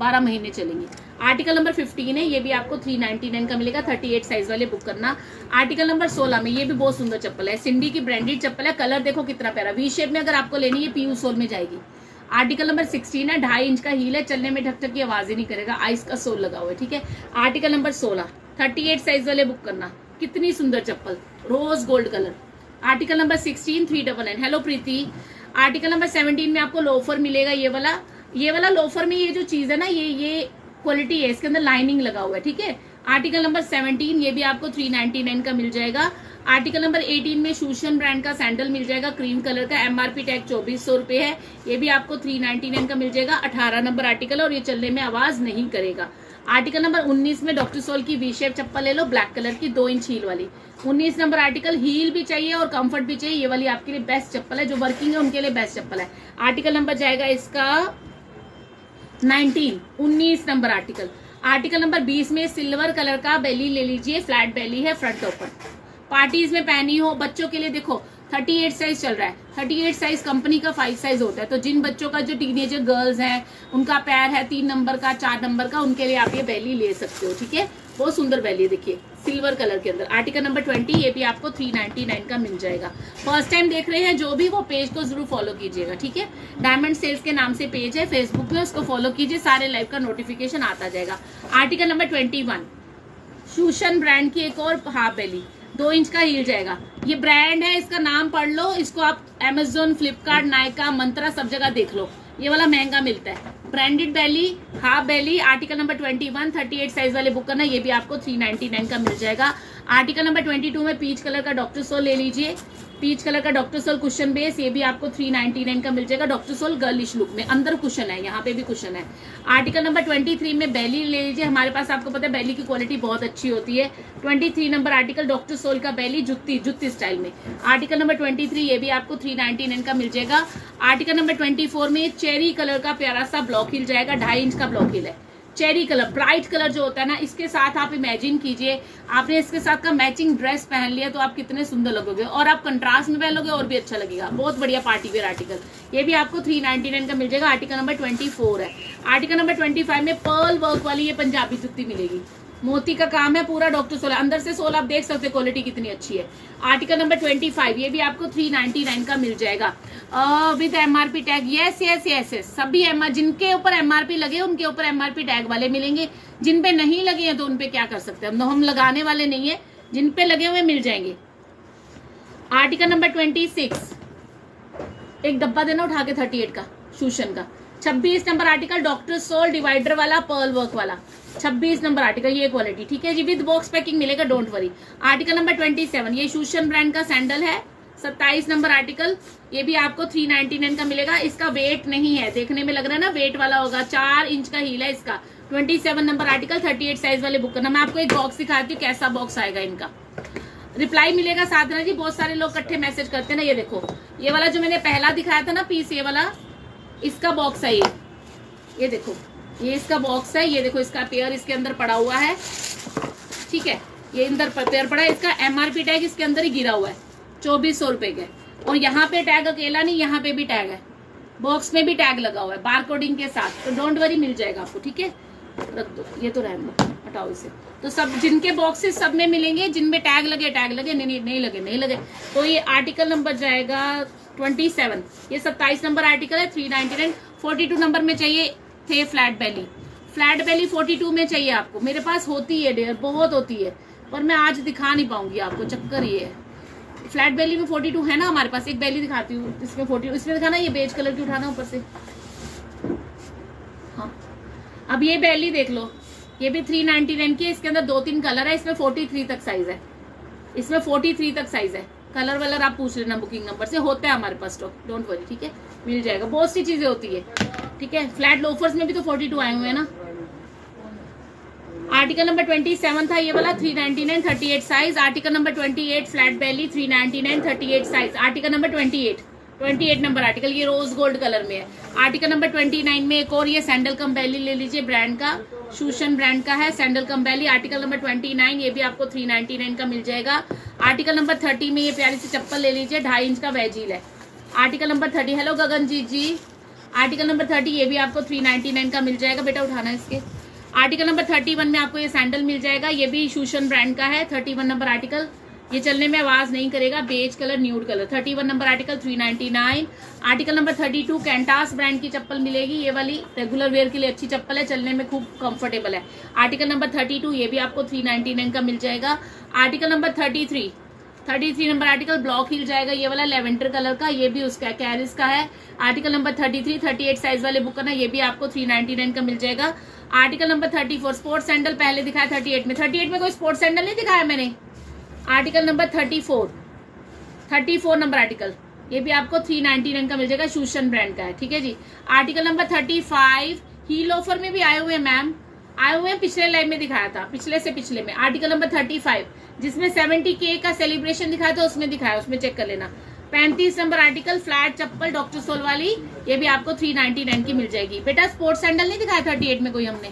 बारह महीने चलेंगे। आर्टिकल नंबर 15 है, ये भी आपको 399 का मिलेगा 38 साइज़ वाले बुक करना। आर्टिकल नंबर 16 में ये भी बहुत सुंदर चप्पल है सिंडी की ब्रांडेड चप्पल है कलर देखो कितना प्यारा। वी शेप में अगर आपको लेनी है पीयू सोल में जाएगी। आर्टिकल नंबर 16 है, ढाई इंच का हील है, चलने में ढक ढक की आवाज़ ही नहीं करेगा आइस का सोल लगा हुआ है, ठीक है? आर्टिकल नंबर सोलह थर्टी एट साइज़ वाले बुक करना। कितनी सुंदर चप्पल rose gold colour article number sixteen three double nine hello Preeti article number seventeen में आपको लोफर मिलेगा, ये वाला। ये वाला लोफर में ये जो चीज़ है ना, ये ये क्वालिटी है, इसके अंदर लाइनिंग लगा हुआ है, ठीक है? आर्टिकल नंबर 17 ये भी आपको 399 का मिल जाएगा। आर्टिकल नंबर 18 में शूशन ब्रांड का सैंडल मिल जाएगा क्रीम कलर का एमआरपी टैग चौबीस सौ रुपए है। ये भी आपको 399 का मिल जाएगा 18 नंबर आर्टिकल और ये चलने में आवाज़ नहीं करेगा। आर्टिकल नंबर 19 में डॉक्टर सोल की वी शेप चप्पल ले लो ब्लैक कलर की, दो इंच हील वाली। 19 नंबर आर्टिकल हील भी चाहिए और कंफर्ट भी चाहिए, ये वाली आपके लिए बेस्ट चप्पल है, जो वर्किंग है, उनके लिए बेस्ट चप्पल है। आर्टिकल नंबर जाएगा इसका नाइनटीन, उन्नीस नंबर आर्टिकल आर्टिकल नंबर बीस में सिल्वर कलर का बेली ले लीजिए फ्लैट बेली है फ्रंट ओपन पार्टीज़ में पहनी हो, बच्चों के लिए देखो 38 साइज़ चल रहा है। 38 साइज़ कंपनी का फाइव साइज़ होता है। तो जिन बच्चों का जो टीनेजर गर्ल्स हैं, उनका पैर है तीन नंबर का, चार नंबर का, उनके लिए आप ये बैली ले सकते हो, ठीक है? बहुत सुंदर बैली देखिए। सिल्वर कलर के अंदर। आर्टिकल नंबर ट्वेंटी ये भी आपको थ्री नाइनटी नाइन का मिल जाएगा। फ़र्स्ट टाइम देख रहे हैं, जो भी वो पेज को ज़रूर फॉलो कीजिएगा, ठीक है? डायमंड सेल्स के नाम से पेज है फेसबुक पे उसको फॉलो कीजिए, सारे लाइव का नोटिफिकेशन आता जाएगा। आर्टिकल नंबर ट्वेंटी वन शूशन ब्रांड की एक और हाफ़ बेली दो इंच का हिल जाएगा। ये ब्रांड है, इसका नाम पढ़ लो, इसको आप एमेजोन फ्लिपकार्ट नायका मंत्रा सब जगह देख लो। ये वाला महँगा मिलता है। Branded belly half belly article number twenty one thirty eight size वाले बुक करना, ये भी आपको थ्री नाइनटी नाइन का मिल जाएगा। आर्टिकल नंबर ट्वेंटी टू में पीच कलर का डॉक्टर सो ले लीजिए। पीच कलर का डॉक्टर सोल कुशन बेस ये भी आपको थ्री नाइनटी नाइन का मिल जाएगा। डॉक्टर सोल गर्लिश लुक में, अंदर कुशन है, यहाँ पे भी कुशन है। आर्टिकल नंबर ट्वेंटी थ्री में बैली ले लीजिए, हमारे पास आपको पता है बैली की क्वालिटी बहुत अच्छी होती है। Twenty three number article doctor sole का बैली जुत्ती जुत्ती स्टाइल में। आर्टिकल नंबर ट्वेंटी थ्री ये भी आपको थ्री नाइनटी नाइन का मिल जाएगा। आर्टिकल नंबर ट्वेंटी फोर में चेरी कलर का प्यारा सा ब्लॉक हिल जाएगा, ढाई इंच का ब्लॉक हिल है। चेरी कलर ब्राइट कलर जो होता है ना, इसके साथ आप इमेजिन कीजिए। आपने इसके साथ का मैचिंग ड्रेस पहन लिया तो आप कितने सुंदर लगोगे। और आप कंट्रास्ट में पहनोगे और भी अच्छा लगेगा। बहुत बढ़िया पार्टी वेयर आर्टिकल ये भी आपको थ्री नाइनटी नाइन का मिल जाएगा। आर्टिकल नंबर ट्वेंटी फोर है। आर्टिकल नंबर ट्वेंटी फाइव में पर्ल वर्क वाली ये पंजाबी जुत्ती मिलेगी। मोती का काम है, पूरा डॉक्टर सोलह अंदर से सोलह आप देख सकते क्वालिटी कितनी अच्छी है। आर्टिकल नंबर ट्वेंटी फाइव ये भी आपको थ्री नाइनटी नाइन का मिल जाएगा। With MRP tag yes yes yes yes सभी एम जिनके ऊपर एमआरपी लगे, उनके ऊपर एमआरपी टैग वाले मिलेंगे। जिन पे नहीं लगे हैं तो उनपे क्या कर सकते हैं? हम लगाने वाले नहीं है। जिन पे लगे हुए मिल जाएँगे। आर्टिकल नंबर ट्वेंटी सिक्स एक डब्बा देना उठा के थर्टी एट का शूशन का। छब्बीस number article doctor sole divider वाला पर्ल वर्क वाला। छब्बीस नंबर आर्टिकल ये क्वालिटी ठीक है जी? विद बॉक्स पैकिंग मिलेगा don't worry article number twenty seven ये शूशन ब्रांड का सैंडल है। सत्ताईस नंबर आर्टिकल ये भी आपको थ्री नाइनटी नाइन का मिलेगा। इसका वेट नहीं है, देखने में लग रहा है ना वेट वाला होगा। चार इंच का हील है इसका। Twenty seven number article thirty eight size वाले बुक करना। मैं आपको एक बॉक्स दिखाती हूँ कैसा बॉक्स आएगा इनका। रिप्लाई मिलेगा साधना जी, बहुत सारे लोग इकट्ठे मैसेज करते हैं ना, ये देखो। ये वाला जो मैंने पहला दिखाया था ना, पीस, ये वाला इसका बॉक्स है ये। ये देखो ये इसका बॉक्स है ये देखो इसका पेयर इसके अंदर पड़ा हुआ है। ठीक है ये अंदर पेयर पड़ा है इसका एमआरपी टैग इसके अंदर ही गिरा हुआ है चौबीस सौ रुपए के। और यहाँ पे टैग अकेला नहीं यहाँ पे भी टैग है। बॉक्स में भी टैग लगा हुआ है बार कोडिंग के साथ। तो डोंट वरी मिल जाएगा आपको ठीक है? रख दो ये तो रहने दो हटाओ इसे। तो सब जिनके बॉक्सेस सब में मिलेंगे जिनमें टैग लगे टैग लगे नहीं नहीं, लगे नहीं लगे तो ये आर्टिकल नंबर जाएगा ट्वेंटी सेवन। ये सत्ताईस नंबर आर्टिकल है three ninety nine forty two number में चाहिए थे flat belly flat belly forty two में चाहिए आपको। मेरे पास होती है डेयर बहुत होती है। पर मैं आज दिखा नहीं पाऊँगी आपको, चक्कर ये है। फ्लैट बेली में फोर्टी टू है ना हमारे पास? एक बेली दिखाती हूँ, इसमें फोर्टी इसमें दिखाना ये बेज कलर की उठाना ऊपर से। हाँ। अब ये बैली देख लो। ये भी थ्री नाइनटी नाइन की है, इसके अंदर दो तीन कलर है, इसमें फोर्टी थ्री तक साइज़ है। इसमें फोर्टी थ्री तक साइज़ है। कलर वलर आप पूछ लेना बुकिंग नंबर से, होता है हमारे पास स्टॉक डोंट वरी ठीक है? मिल जाएगा। बहुत सी चीज़ें होती है, ठीक है? फ्लैट लोफर्स में भी तो फोर्टी टू आए हुए हैं ना? आर्टिकल नंबर ट्वेंटी सेवन था ये वाला three ninety nine thirty eight size article number twenty eight flat belly three ninety nine thirty eight size article number twenty eight twenty eight number article, ये rose gold colour में है। Article number twenty nine में एक और, ये sandal cum बैली ले लीजिए brand का शूशन ब्रांड का है sandal cum belly article number twenty nine ये भी आपको थ्री नाइनटी नाइन का मिल जाएगा। आर्टिकल नंबर थर्टी में ये प्यारी सी चप्पल ले लीजिए, ढाई इंच का वेजील है article number thirty hello Gagan Gaganjeet ji. Article number thirty ये भी आपको थ्री नाइनटी नाइन का मिल जाएगा। बेटा उठाना इसके। आर्टिकल नंबर थर्टी वन में आपको ये सैंडल मिल जाएगा, ये भी शूशन ब्रांड का है थर्टी वन नंबर आर्टिकल ये चलने में आवाज़ नहीं करेगा। Beige colour nude colour thirty one number article three ninety nine article number thirty two कैंटास brand की चप्पल मिलेगी। ये वाली रेगुलर वेयर के लिए अच्छी चप्पल है, चलने में खूब कंफर्टेबल है। आर्टिकल नंबर थर्टी टू ये भी आपको थ्री नाइनटी नाइन का मिल जाएगा। Article number thirty three thirty three number article block heel जाएगा। ये वाला लेवेंडर कलर का, ये भी उसका कैरिस का है। Article number thirty three thirty eight size वाले बुक करना ये भी आपको थ्री नाइनटी नाइन का मिल जाएगा। Article number thirty four sports sandal पहले दिखाया थर्टी एट में। थर्टी एट में कोई स्पोर्ट्स सैंडल नहीं दिखाया मैंने? Article number thirty four. Thirty four number article. ये भी आपको थ्री नाइनटी नाइन का मिल जाएगा शूशन ब्रांड का है, ठीक है जी? Article number thirty five heel offer में भी आए हुए हैं मैम आए हुए हैं, पिछले लाइव में दिखाया था, पिछले से पिछले में। आर्टिकल नंबर थर्टी फाइव, जिसमें सेवेंटी के का सेलिब्रेशन दिखाया था, उसमें दिखाया, उसमें चेक कर लेना। पैंतीस नंबर आर्टिकल, फ्लैट चप्पल, डॉक्टर सोल वाली, ये भी आपको थ्री नाइनटी नाइन की मिल जाएगी। बेटा स्पोर्ट्स सैंडल नहीं दिखाया थर्टी एट में कोई हमने?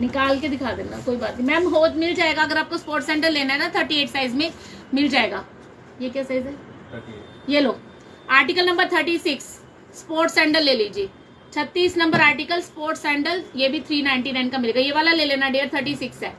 निकाल के दिखा देना कोई बात नहीं। मैम हो मिल जाएगा अगर आपको स्पोर्ट्स सैंडल लेना है ना थर्टी एट साइज़ में मिल जाएगा। ये क्या साइज़ है? ये लो। Article number thirty six sports sandal ले लीजिए। छत्तीस नंबर आर्टिकल स्पोर्ट्स सैंडल ये भी थ्री नाइनटी नाइन का मिलेगा। ये वाला ले लेना डेयर थर्टी सिक्स है।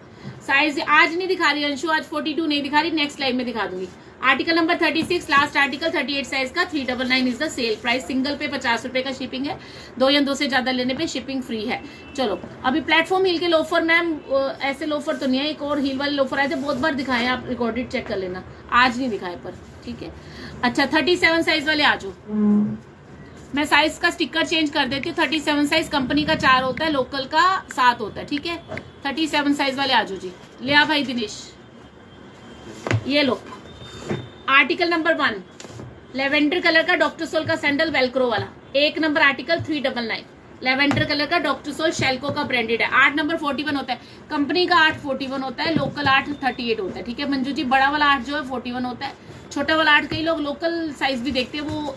साइज़ आज नहीं दिखा रही अंशु आज फोर्टी टू नहीं दिखा रही नेक्स्ट लाइव में दिखा दूँगी। Article number thirty six last article thirty eight size का three double nine is the sale price single पे पचास रुपए का शिपिंग है। दो या दो से ज़्यादा लेने पे शिपिंग फ्री है। चलो, अभी प्लेटफॉर्म हिल के लोफर मैम ऐसे लोफर तो नहीं है। एक और हिल वाले लोफर आए थे, बहुत बार दिखाए आप रिकॉर्डेड चेक कर लेना। आज नहीं दिखाए, पर ठीक है। अच्छा थर्टी सेवन साइज़ वाले आ जाओ। मैं साइज़ का स्टिकर चेंज कर देती हूँ। थर्टी सेवन साइज़ कंपनी का चार होता है लोकल का सात होता है, ठीक है? थर्टी सेवन साइज़ वाले आजो जी। ले आ भाई दिनेश। ये लो। Article number one, lavender colour का डॉक्टर सोल का सैंडल वेलक्रो वाला। एक number article three double nine, lavender colour का डॉक्टर सोल शेल्को का ब्रांडेड है। आठ नंबर फोर्टी वन होता है। कंपनी का आठ फोर्टी वन होता है, लोकल आठ थर्टी एट होता है, ठीक है? मंजू जी, बड़ा वाला आठ जो है, फोर्टी वन होता है। छोटा वाला आठ कई लोग लोकल साइज़ भी देखते हैं, वो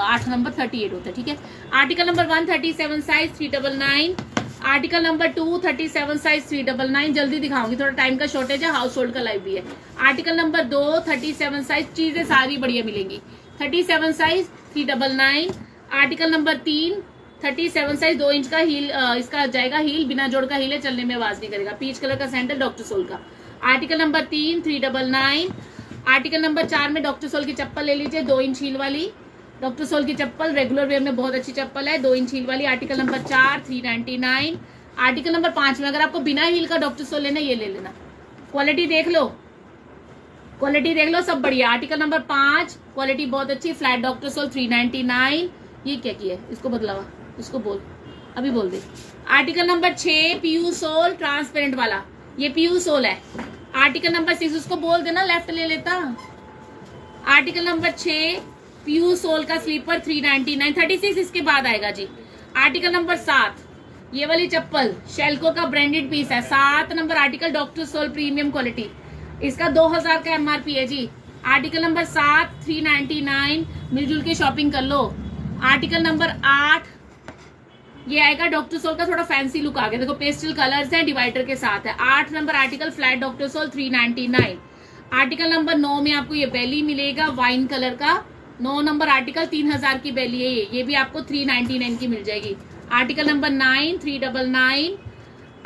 आठ नंबर थर्टी एट होता है, ठीक है? Article number one thirty seven size three double nine article number two, thirty seven size three double nine जल्दी दिखाऊँगी, थोड़ा टाइम का शॉर्टेज है हाउस होल्ड का लाइव भी है। आर्टिकल नंबर दो, थर्टी सेवन साइज़ चीज़ें सारी बढ़िया मिलेंगी। Thirty seven size three double nine article number तीन, थर्टी सेवन साइज़ दो इंच का हील इसका जाएगा हील बिना जोड़ का हील है, चलने में आवाज़ नहीं करेगा। पीच कलर का सैंडल डॉक्टर सोल का। आर्टिकल नंबर तीन three double nine article number चार में डॉक्टर सोल की चप्पल ले लीजिए, दो इंच हील वाली। डॉक्टर सोल की चप्पल रेगुलर वेयर में बहुत अच्छी चप्पल है, दो इंच हील वाली आर्टिकल नंबर चार three ninety nine article number पाँच में अगर आपको बिना हील का डॉक्टर सोल लेना ये ले लेना। क्वालिटी देख लो। क्वालिटी देख लो, सब बढ़िया। आर्टिकल नंबर पाँच क्वालिटी बहुत अच्छी flat doctor sole three ninety nine ये क्या किया है? इसको बदलावा। इसको बोल। अभी बोल दे। आर्टिकल नंबर छह पीयू सोल ट्रांसपेरेंट वाला। ये पीयू सोल है। आर्टिकल नंबर सिक्स उसको बोल देना लेफ़्ट ले लेता। आर्टिकल नंबर छह प्यू सोल का slipper three ninety nine, thirty six इसके बाद आएगा जी। आर्टिकल नंबर सात, ये वाली चप्पल, शेल्को का ब्रांडेड पीस है। सात number article, doctor sole premium quality. इसका दो हज़ार का एमआरपी है जी। आर्टिकल नंबर सात, थ्री नाइनटी नाइन, मिलजुल के शॉपिंग कर लो। आर्टिकल नंबर आठ, ये आएगा डॉक्टर सोल का थोड़ा फैंसी लुक आ गया देखो, पेस्टल कलर्स है, डिवाइडर के साथ है। आठ number article, flat doctor sole, three ninety nine. Article number नौ में आपको ये बेली मिलेगा, वाइन कलर का। नौ नंबर आर्टिकल तीन हज़ार की बैली है ये। ये भी आपको थ्री नाइनटी नाइन की मिल जाएगी। Article number nine three double nine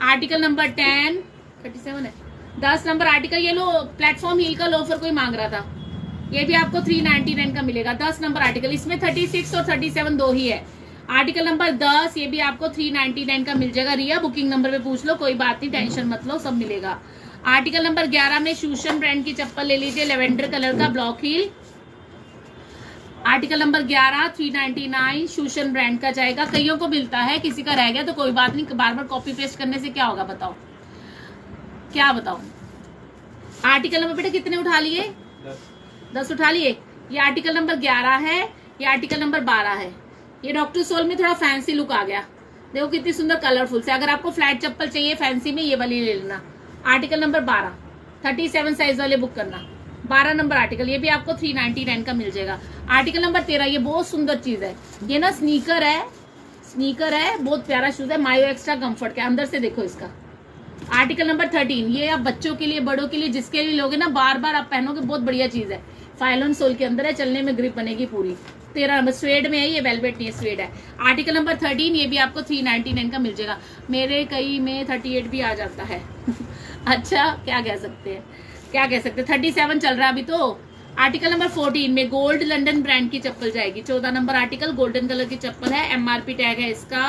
article number ten thirty seven है। दस नंबर आर्टिकल, ये लो प्लेटफॉर्म हील का लोफर कोई मांग रहा था। ये भी आपको थ्री नाइनटी नाइन का मिलेगा। दस नंबर आर्टिकल, इसमें थर्टी सिक्स और थर्टी सेवन दो ही है। आर्टिकल नंबर दस, ये भी आपको थ्री नाइनटी नाइन का मिल जाएगा। रिया बुकिंग नंबर पे पूछ लो, कोई बात नहीं टेंशन मत लो, सब मिलेगा। आर्टिकल नंबर ग्यारह में शूशन ब्रांड की चप्पल ले लीजिए लेवेंडर कलर का ब्लॉक हील आर्टिकल नंबर 11 399 शूशन ब्रांड का जाएगा। कईयों को मिलता है किसी का रह गया तो कोई बात नहीं बार बार कॉपी पेस्ट करने से क्या होगा बताओ। क्या बताओ आर्टिकल नंबर बेटा कितने उठा लिए? दस। उठा लिए। ये आर्टिकल नंबर 11 है ये आर्टिकल नंबर 12 है। ये डॉक्टर सोल में थोड़ा फैंसी लुक आ गया। देखो कितनी सुंदर कलरफुल से। अगर आपको फ्लैट चप्पल चाहिए फैंसी में ये वाली ले लेना। आर्टिकल नंबर 12 37 साइज़ वाले बुक करना। 12 नंबर आर्टिकल, ये भी आपको 399 का मिल जाएगा। आर्टिकल नंबर 13 ये बहुत सुंदर चीज़ है। ये ना स्नीकर है स्नीकर है, बहुत प्यारा शूज़ है मायो एक्स्ट्रा कंफर्ट का अंदर से देखो इसका। आर्टिकल नंबर थर्टीन ये आप बच्चों के लिए, बड़ों के लिए, जिसके लिए लोगे ना बार बार आप पहनोगे, बहुत बढ़िया चीज़ है। फाइलोन सोल के अंदर है, चलने में ग्रिप बनेगी पूरी। तेरह नंबर स्वेड में है ये वेलवेट नहीं है स्वेड है। आर्टिकल नंबर थर्टीन ये भी आपको थ्री नाइनटी नाइन का मिल जाएगा। मेरे कई में थर्टी एट भी आ जाता है। अच्छा क्या कह सकते हैं? क्या कह सकते थर्टी सेवन चल रहा है अभी तो। आर्टिकल नंबर फोर्टीन में गोल्ड लंडन ब्रांड की चप्पल जाएगी। चौदह नंबर आर्टिकल गोल्डन कलर की चप्पल है। एमआरपी टैग है इसका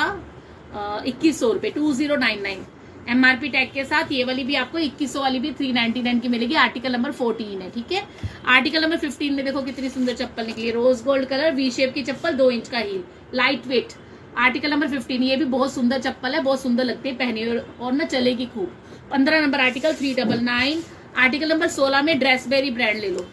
इक्कीस सौ रुपए two zero nine nine MRP tag के साथ ये वाली भी आपको 2100 वाली भी 399 की मिलेगी। आर्टिकल नंबर 14 है ठीक है? आर्टिकल नंबर 15 में देखो कितनी सुंदर चप्पल निकली। Rose gold colour V shape की चप्पल दो इंच का heel light weight article number 15 ये भी बहुत सुंदर चप्पल है बहुत सुंदर लगती है पहने और, और ना चलेगी खूब। पंद्रह number article three double nine article number सोलह में ड्रेसबेरी ब्रांड ले लो।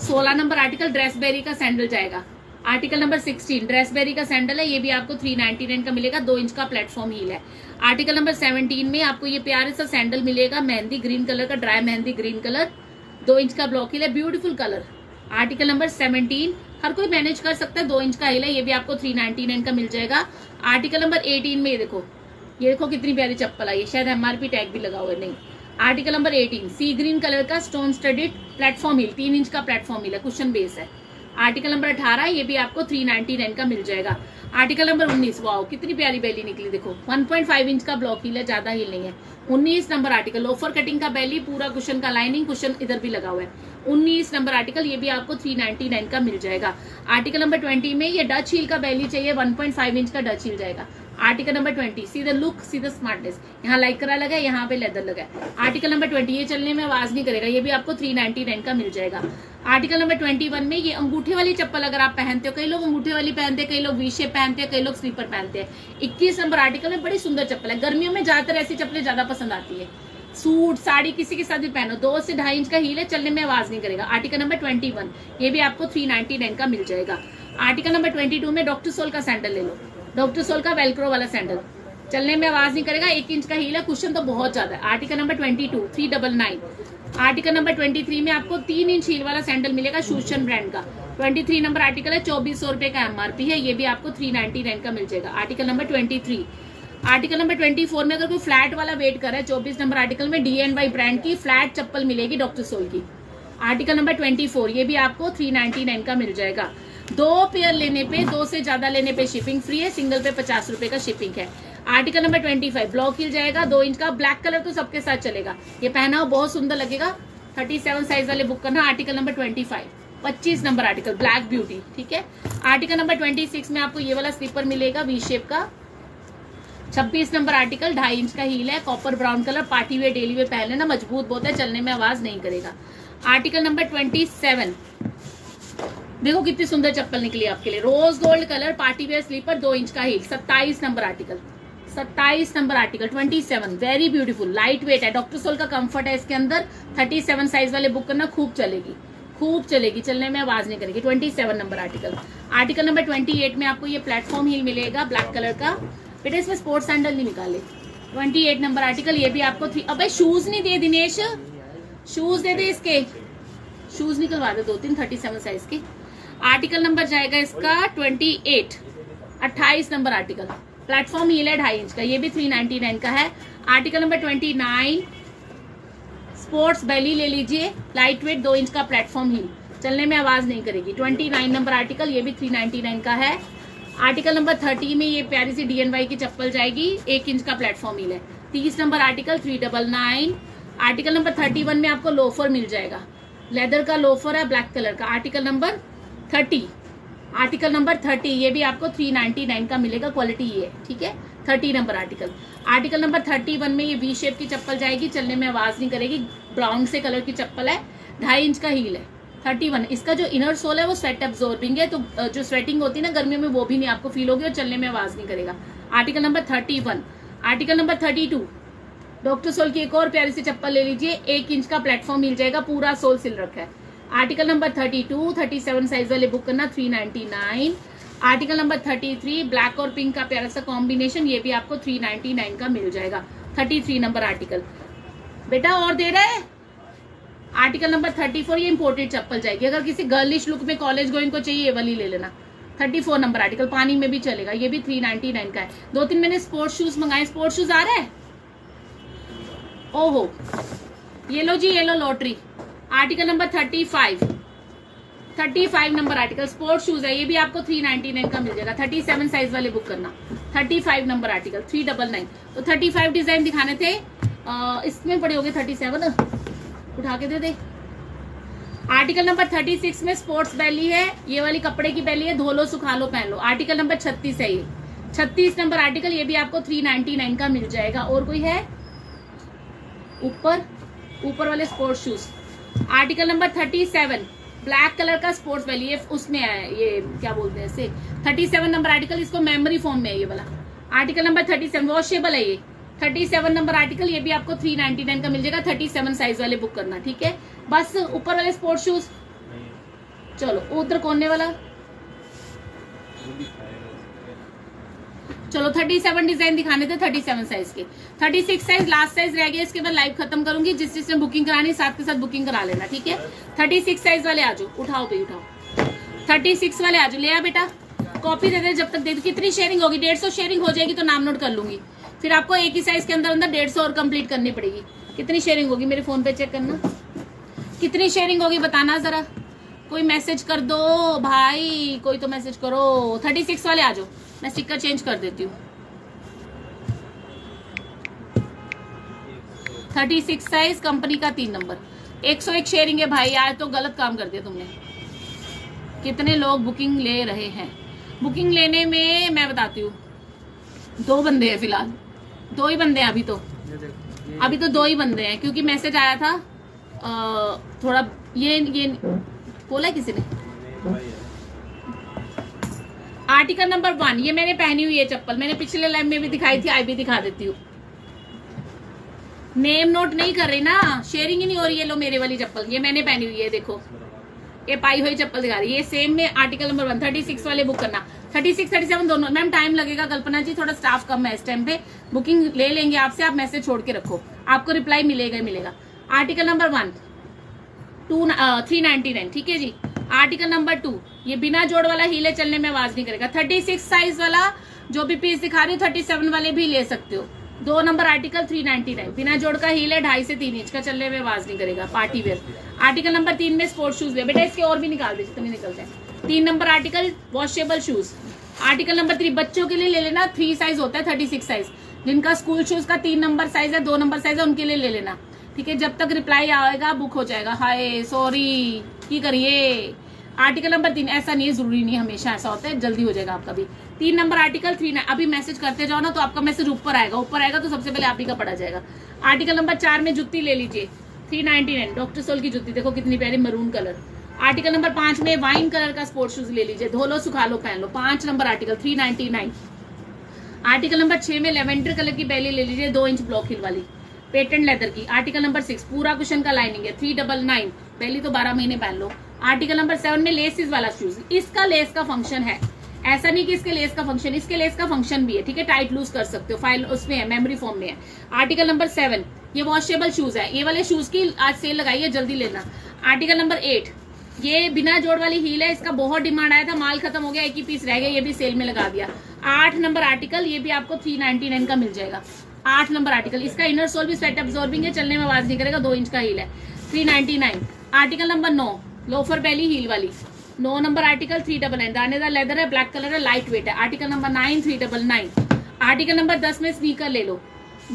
सोलह नंबर आर्टिकल, ड्रेसबेरी का सैंडल जाएगा। आर्टिकल नंबर 16 ड्रेसबेरी का सैंडल है, ये भी आपको 399 का मिलेगा, दो इंच का प्लेटफॉर्म हील है। आर्टिकल नंबर 17 में आपको ये प्यारे सा सैंडल मिलेगा, मेहंदी ग्रीन कलर का ड्राई मेहंदी ग्रीन कलर दो इंच का ब्लॉक हिल है ब्यूटीफुल कलर आर्टिकल नंबर 17 हर कोई मैनेज कर सकता है, दो इंच का हिल है, ये भी आपको 399 का मिल जाएगा। आर्टिकल नंबर 18 में देखो ये देखो कितनी प्यारी चप्पल आई है। शायद एमआरपी टैग भी लगा हुआ है, नहीं। Article number 18 sea green colour का स्टोन स्टडीड प्लेटफॉर्म हिल तीन इंच का प्लेटफॉर्म हिल है क्वेश्चन बेस है। आर्टिकल नंबर 18 ये भी आपको 399 का मिल जाएगा। आर्टिकल नंबर 19 वाओ कितनी प्यारी बेली निकली, देखो। 1.5 इंच का ब्लॉक हिल है, ज़्यादा हिल नहीं है। 19 नंबर आर्टिकल ओफर कटिंग का बेली, पूरा क्वेश्चन का लाइनिंग क्वेश्चन इधर भी लगा हुआ है। 19 नंबर आर्टिकल ये भी आपको 399 का मिल जाएगा। आर्टिकल नंबर 20 में ये डच हिल का बेली चाहिए 1.5 इंच का डच हिल जाएगा। Article number twenty see the look see the smartness यहाँ लाइकरा लगा है, यहाँ पे लेदर लगा आर्टिकल नंबर ट्वेंटी ये चलने में आवाज़ नहीं करेगा। ये भी आपको थ्री नाइनटी नाइन का मिल जाएगा। आर्टिकल नंबर ट्वेंटी वन में ये अंगूठे वाली चप्पल अगर आप पहनते हो, कई लोग अंगूठे वाली पहनते हैं, कई लोग वीशे पहनते हैं, कई लोग स्लीपर पहनते हैं। इक्कीस नंबर आर्टिकल में बड़ी सुंदर चप्पल है। गर्मियों में ज़्यादातर ऐसी चप्पलें ज़्यादा पसंद आती है। सूट, साड़ी किसी के साथ भी पहनो, दो से ढाई इंच का हील है, चलने में आवाज़ नहीं करेगा। आर्टिकल नंबर ट्वेंटी वन ये भी आपको थ्री नाइनटी नाइन का मिल जाएगा। आर्टिकल नंबर ट्वेंटी टू में डॉक्टर सोल का सैंडल ले लो। डॉक्टर सोल का वेलक्रो वाला सैंडल चलने में आवाज़ नहीं करेगा, एक इंच का हील है, क्वेश्चन तो बहुत ज़्यादा है। Article number twenty two, three double nine. Article number twenty three में आपको तीन इंच हील वाला सैंडल मिलेगा शूशन ब्रांड का। ट्वेंटी थ्री नंबर आर्टिकल है, चौबीस सौ रुपए का एमआरपी है, ये भी आपको थ्री नाइनटी नाइन का मिल जाएगा। Article number twenty three. Article number twenty four में अगर कोई फ्लैट वाला वेट कर रहा है, चौबीस नंबर आर्टिकल में डी एन वाई ब्रांड की फ्लैट चप्पल मिलेगी डॉक्टर सोल की आर्टिकल नंबर ट्वेंटी फोर, ये भी आपको थ्री नाइनटी नाइन का मिल जाएगा। दो पेयर लेने पे, दो से ज़्यादा लेने पे शिपिंग फ्री है सिंगल पे पचास रुपए का शिपिंग है। Article number twenty five block heel जाएगा, दो इंच का ब्लैक कलर तो सबके साथ चलेगा। ये पहना हो बहुत सुंदर लगेगा। थर्टी सेवन साइज़ वाले बुक करना आर्टिकल नंबर ट्वेंटी फाइव पच्चीस नंबर आर्टिकल ब्लैक ब्यूटी ठीक है? आर्टिकल नंबर ट्वेंटी सिक्स में आपको ये वाला स्लीपर मिलेगा वी शेप का। छब्बीस नंबर आर्टिकल ढाई इंच का हील है copper brown colour party wear daily wear पहन लेना, मज़बूत बहुत है, चलने में आवाज़ नहीं करेगा। आर्टिकल नंबर ट्वेंटी सेवन देखो कितनी सुंदर चप्पल निकली आपके लिए। Rose gold colour, party wear, slipper, दो इंच का हील। सत्ताईस नंबर आर्टिकल। सत्ताईस number article twenty seven very beautiful light weight है। डॉक्टर सोल का कंफर्ट है इसके अंदर। थर्टी सेवन साइज़ वाले बुक करना खूब चलेगी। खूब चलेगी। चलने में आवाज़ नहीं करेगी। Twenty seven number article. Article number twenty eight में आपको ये प्लेटफॉर्म हील मिलेगा ब्लैक कलर का। बेटा, इसमें स्पोर्ट्स सैंडल नहीं निकाले। ट्वेंटी एट नंबर आर्टिकल, ये भी आपको थ्री अब शूज़ नहीं दिए दिनेश। शूज़ दे दे इसके। शूज़ निकलवा दे दो तीन थर्टी सेवन साइज़ के। आर्टिकल नंबर जाएगा इसका ट्वेंटी एट। अट्ठाईस नंबर आर्टिकल। प्लेटफॉर्म हील है ढाई इंच का, ये भी थ्री नाइनटी नाइन का है। Article number twenty nine sports belly ले लीजिए लाइट वेट दो इंच का प्लेटफॉर्म हील चलने में आवाज़ नहीं करेगी। ट्वेंटी नाइन नंबर आर्टिकल, ये भी थ्री नाइनटी नाइन का है। आर्टिकल नंबर थर्टी में ये प्यारी सी डीएनवाई की चप्पल जाएगी, एक इंच का प्लेटफॉर्म हील है तीस number article three double nine article number thirty one में आपको लोफर मिल जाएगा। लेदर का लोफर है ब्लैक कलर का। Article number thirty. Article number thirty, ये भी आपको थ्री नाइनटी नाइन का मिलेगा क्वालिटी ये, ठीक है? Thirty number article. Article number thirty one में ये वी शेप की चप्पल जाएगी, चलने में आवाज़ नहीं करेगी ब्राउन से कलर की चप्पल है, ढाई इंच का हील है, थर्टी वन। इसका जो इनर सोल है, वो स्वेट एब्जॉर्बिंग है तो जो स्वेटिंग होती है ना, गर्मियों में वो भी नहीं आपको फील होगी और चलने में आवाज़ नहीं करेगा। Article number thirty one. Article number thirty two. Doctor sole की एक और प्यारी सी चप्पल ले लीजिए, एक इंच का प्लेटफॉर्म मिल जाएगा, पूरा सोल सिल रखा है। Article number thirty two, thirty seven size वाले बुक करना three ninety nine article number thirty three black और पिंक का प्यारा सा कॉम्बिनेशन ये भी आपको थ्री नाइनटी नाइन का मिल जाएगा। Thirty three number article. बेटा और दे रहे आर्टिकल नंबर थर्टी फोर, ये इंपोर्टेड चप्पल जाएगी। अगर किसी गर्लिश लुक में कॉलेज गोइंग को चाहिए, ये वाली ले लेना। थर्टी फोर नंबर आर्टिकल, पानी में भी चलेगा। ये भी थ्री नाइनटी नाइन का है। दो तीन मैंने स्पोर्ट्स शूज़ मंगाए। स्पोर्ट्स शूज़ आ रहे हैं? ओहो। ये लो जी, ये लो lottery article number thirty five thirty five number article sports shoes है, ये भी आपको थ्री नाइनटी नाइन का मिल जाएगा। थर्टी सेवन साइज़ वाले बुक करना। Thirty five number article three double nine तो थर्टी फाइव डिज़ाइन दिखाने थे। इसमें पड़े होंगे थर्टी सेवन उठा के दे दे। आर्टिकल नंबर थर्टी सिक्स में स्पोर्ट्स बैली है। ये वाली कपड़े की बैली है, धो लो, सुखा लो, पहन लो। आर्टिकल नंबर छत्तीस है ये। छत्तीस नंबर आर्टिकल, ये भी आपको थ्री नाइनटी नाइन का मिल जाएगा। और कोई है? ऊपर ऊपर वाले sports shoes article number thirty seven black colour का स्पोर्ट्स बैली ये उसमें है ये क्या बोलते हैं इसे? थर्टी सेवन नंबर आर्टिकल इसको मेमोरी फॉर्म में है ये वाला। Article number thirty seven washable है ये। थर्टी सेवन नंबर आर्टिकल ये भी आपको थ्री नाइनटी नाइन का मिल जाएगा थर्टी सेवन साइज़ वाले बुक करना ठीक है? बस ऊपर वाले स्पोर्ट्स शूज़ चलो उधर कोने वाला? चलो थर्टी सेवन डिज़ाइन दिखाने थे थर्टी सेवन साइज़ के। Thirty six size last size रह गया, इसके बाद लाइव खत्म करूँगी। जिस जिसने बुकिंग करानी, साथ के साथ बुकिंग करा लेना, ठीक है? थर्टी सिक्स साइज़ वाले आ जाओ। उठाओ भाई, उठाओ। थर्टी सिक्स वाले आ जाओ। ले आ बेटा। कॉपी दे दे, जब तक दे कितनी शेयरिंग होगी? डेढ़ सौ शेयरिंग हो जाएगी तो नाम नोट कर लूँगी। फिर आपको एक ही साइज़ के अंदर अंदर डेढ़ सौ और कंप्लीट करनी पड़ेगी। कितनी शेयरिंग होगी? मेरे फ़ोन पे चेक करना। कितनी शेयरिंग होगी बताना जरा। कोई मैसेज कर दो, भाई। कोई तो मैसेज करो। थर्टी सिक्स वाले आ जाओ। मैं स्टिकर चेंज कर देती हूँ। थर्टी सिक्स साइज़ कंपनी का तीन नंबर एक सौ एक शेयरिंग है भाई यार तो गलत काम कर दिया तुमने। कितने लोग बुकिंग ले रहे हैं। बुकिंग लेने में मैं बताती हूँ दो बंदे हैं फ़िलहाल। दो ही बंदे हैं अभी तो। अभी तो दो ही बंदे हैं क्योंकि मैसेज आया था अ, थोड़ा ये ये बोला किसी ने? आर्टिकल नंबर वन, ये मैंने पहनी हुई है चप्पल। मैंने पिछले लाइव में भी दिखाई थी, आई भी दिखा देती हूँ। नेम नोट नहीं कर रही ना। शेयरिंग ही नहीं हो रही है लो मेरे वाली चप्पल। ये मैंने पहनी हुई है, देखो। ये पाई हुई चप्पल दिखा रही है। सेम में article number one thirty six वाले बुक करना। थर्टी सिक्स थर्टी सेवन दोनों। मैम टाइम लगेगा। कल्पना जी, थोड़ा स्टाफ कम है इस टाइम पे। बुकिंग ले लेंगे आपसे। आप मैसेज छोड़ के रखो। आपको रिप्लाई मिलेगा मिलेगा। Article number one two three ninety nine ठीक है जी? आर्टिकल नंबर टू ये बिना जोड़ वाला हीले चलने में आवाज़ नहीं करेगा। थर्टी सिक्स साइज़ वाला, जो भी पीस दिखा रही हो, थर्टी सेवन वाले भी ले सकते हो। दो number article three ninety nine बिना जोड़ का हील है, ढाई से तीन इंच का चलने में आवाज़ नहीं करेगा। पार्टी वेयर आर्टिकल नंबर तीन में स्पोर्ट्स शूज़ है। बेटा, इसके और भी निकाल दीजिए तो नहीं निकलते हैं। तीन number article washable shoes article number three बच्चों के लिए ले लेना। थ्री साइज़ होता है, थर्टी सिक्स साइज़ जिनका स्कूल शूज़ का तीन नंबर साइज़ है, दो नंबर साइज़ है, उनके लिए ले लेना। ठीक है, जब तक रिप्लाई आएगा बुक हो जाएगा। हाय सॉरी की करिए? आर्टिकल नंबर तीन, ऐसा नहीं है, ज़रूरी नहीं, हमेशा ऐसा होता है, जल्दी हो जाएगा आपका भी। तीन नंबर आर्टिकल थ्री ना, अभी मैसेज करते जाओ ना तो आपका मैसेज ऊपर आएगा। ऊपर आएगा तो सबसे पहले आप ही का पड़ा जाएगा। आर्टिकल नंबर चार में जुत्ती ले लीजिए। Three ninety nine, doctor sole की जुत्ती, देखो कितनी प्यारी मरून कलर। आर्टिकल नंबर पाँच में वाइन कलर का स्पोर्ट्स शूज़ ले लीजिए। धो लो, सुखा लो, पहन लो। पाँच number article, three ninety nine. Article number छह में लेवेंडर कलर की बैली ले लीजिए, दो इंच ब्लॉक हिल वाली, पेटेंट लेदर की। आर्टिकल नंबर सिक्स, पूरा क्वेश्चन का लाइनिंग है, थ्री डबल नाइन। पहली तो बारह महीने पहन लो। आर्टिकल नंबर सेवन में लेसिस वाला शूज़ इसका लेस का फ़ंक्शन है। ऐसा नहीं कि इसके लेस का फ़ंक्शन इसके लेस का फ़ंक्शन भी है, ठीक है? टाइट लूज कर सकते हो फ़ाइल उसमें है मेमोरी फॉर्म में है। आर्टिकल नंबर सेवन ये वॉशेबल शूज़ है। ये वाले शूज़ की आज सेल लगाई है जल्दी लेना। आर्टिकल नंबर एट ये बिना जोड़ वाली हील है, इसका बहुत डिमांड आया था, माल खत्म हो गया, एक ही पीस रह गया, ये भी सेल में लगा दिया। आठ नंबर आर्टिकल ये भी आपको थ्री नाइनटी नाइन का मिल जाएगा। आठ नंबर आर्टिकल इसका इनर सोल भी स्वेट अब्जॉर्बिंग है, चलने में आवाज़ नहीं करेगा, दो इंच का हील है। Three ninety nine article number नौ लोफर बैली हील वाली नौ number article three double nine दानेदार लेदर है ब्लैक कलर है लाइट वेट है. Article number nine three double nine article number दस में स्नीकर ले लो.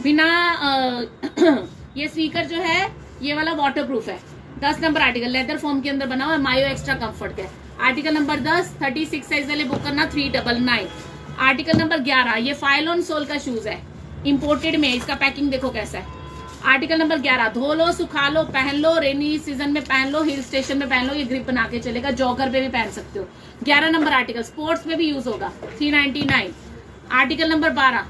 बिना अ, ये स्नीकर जो है ये वाला वाटर प्रूफ है. दस नंबर आर्टिकल लेदर फॉर्म के अंदर बना हुआ है मायो एक्स्ट्रा कंफर्ट का. आर्टिकल नंबर दस थर्टी सिक्स साइज़ वाले बुक करना three double nine article number ग्यारह ये फाइलोन सोल का शूज़ है. इम्पोर्टेड में इसका पैकिंग देखो कैसा है. आर्टिकल नंबर ग्यारह, धो लो, सुखा लो, पहन लो, रेनी सीज़न में पहन लो, हिल स्टेशन में पहन लो, ये ग्रिप बना के चलेगा जॉगर पे भी पहन सकते हो। ग्यारह नंबर आर्टिकल स्पोर्ट्स में भी यूज़ होगा three ninety nine article number बारह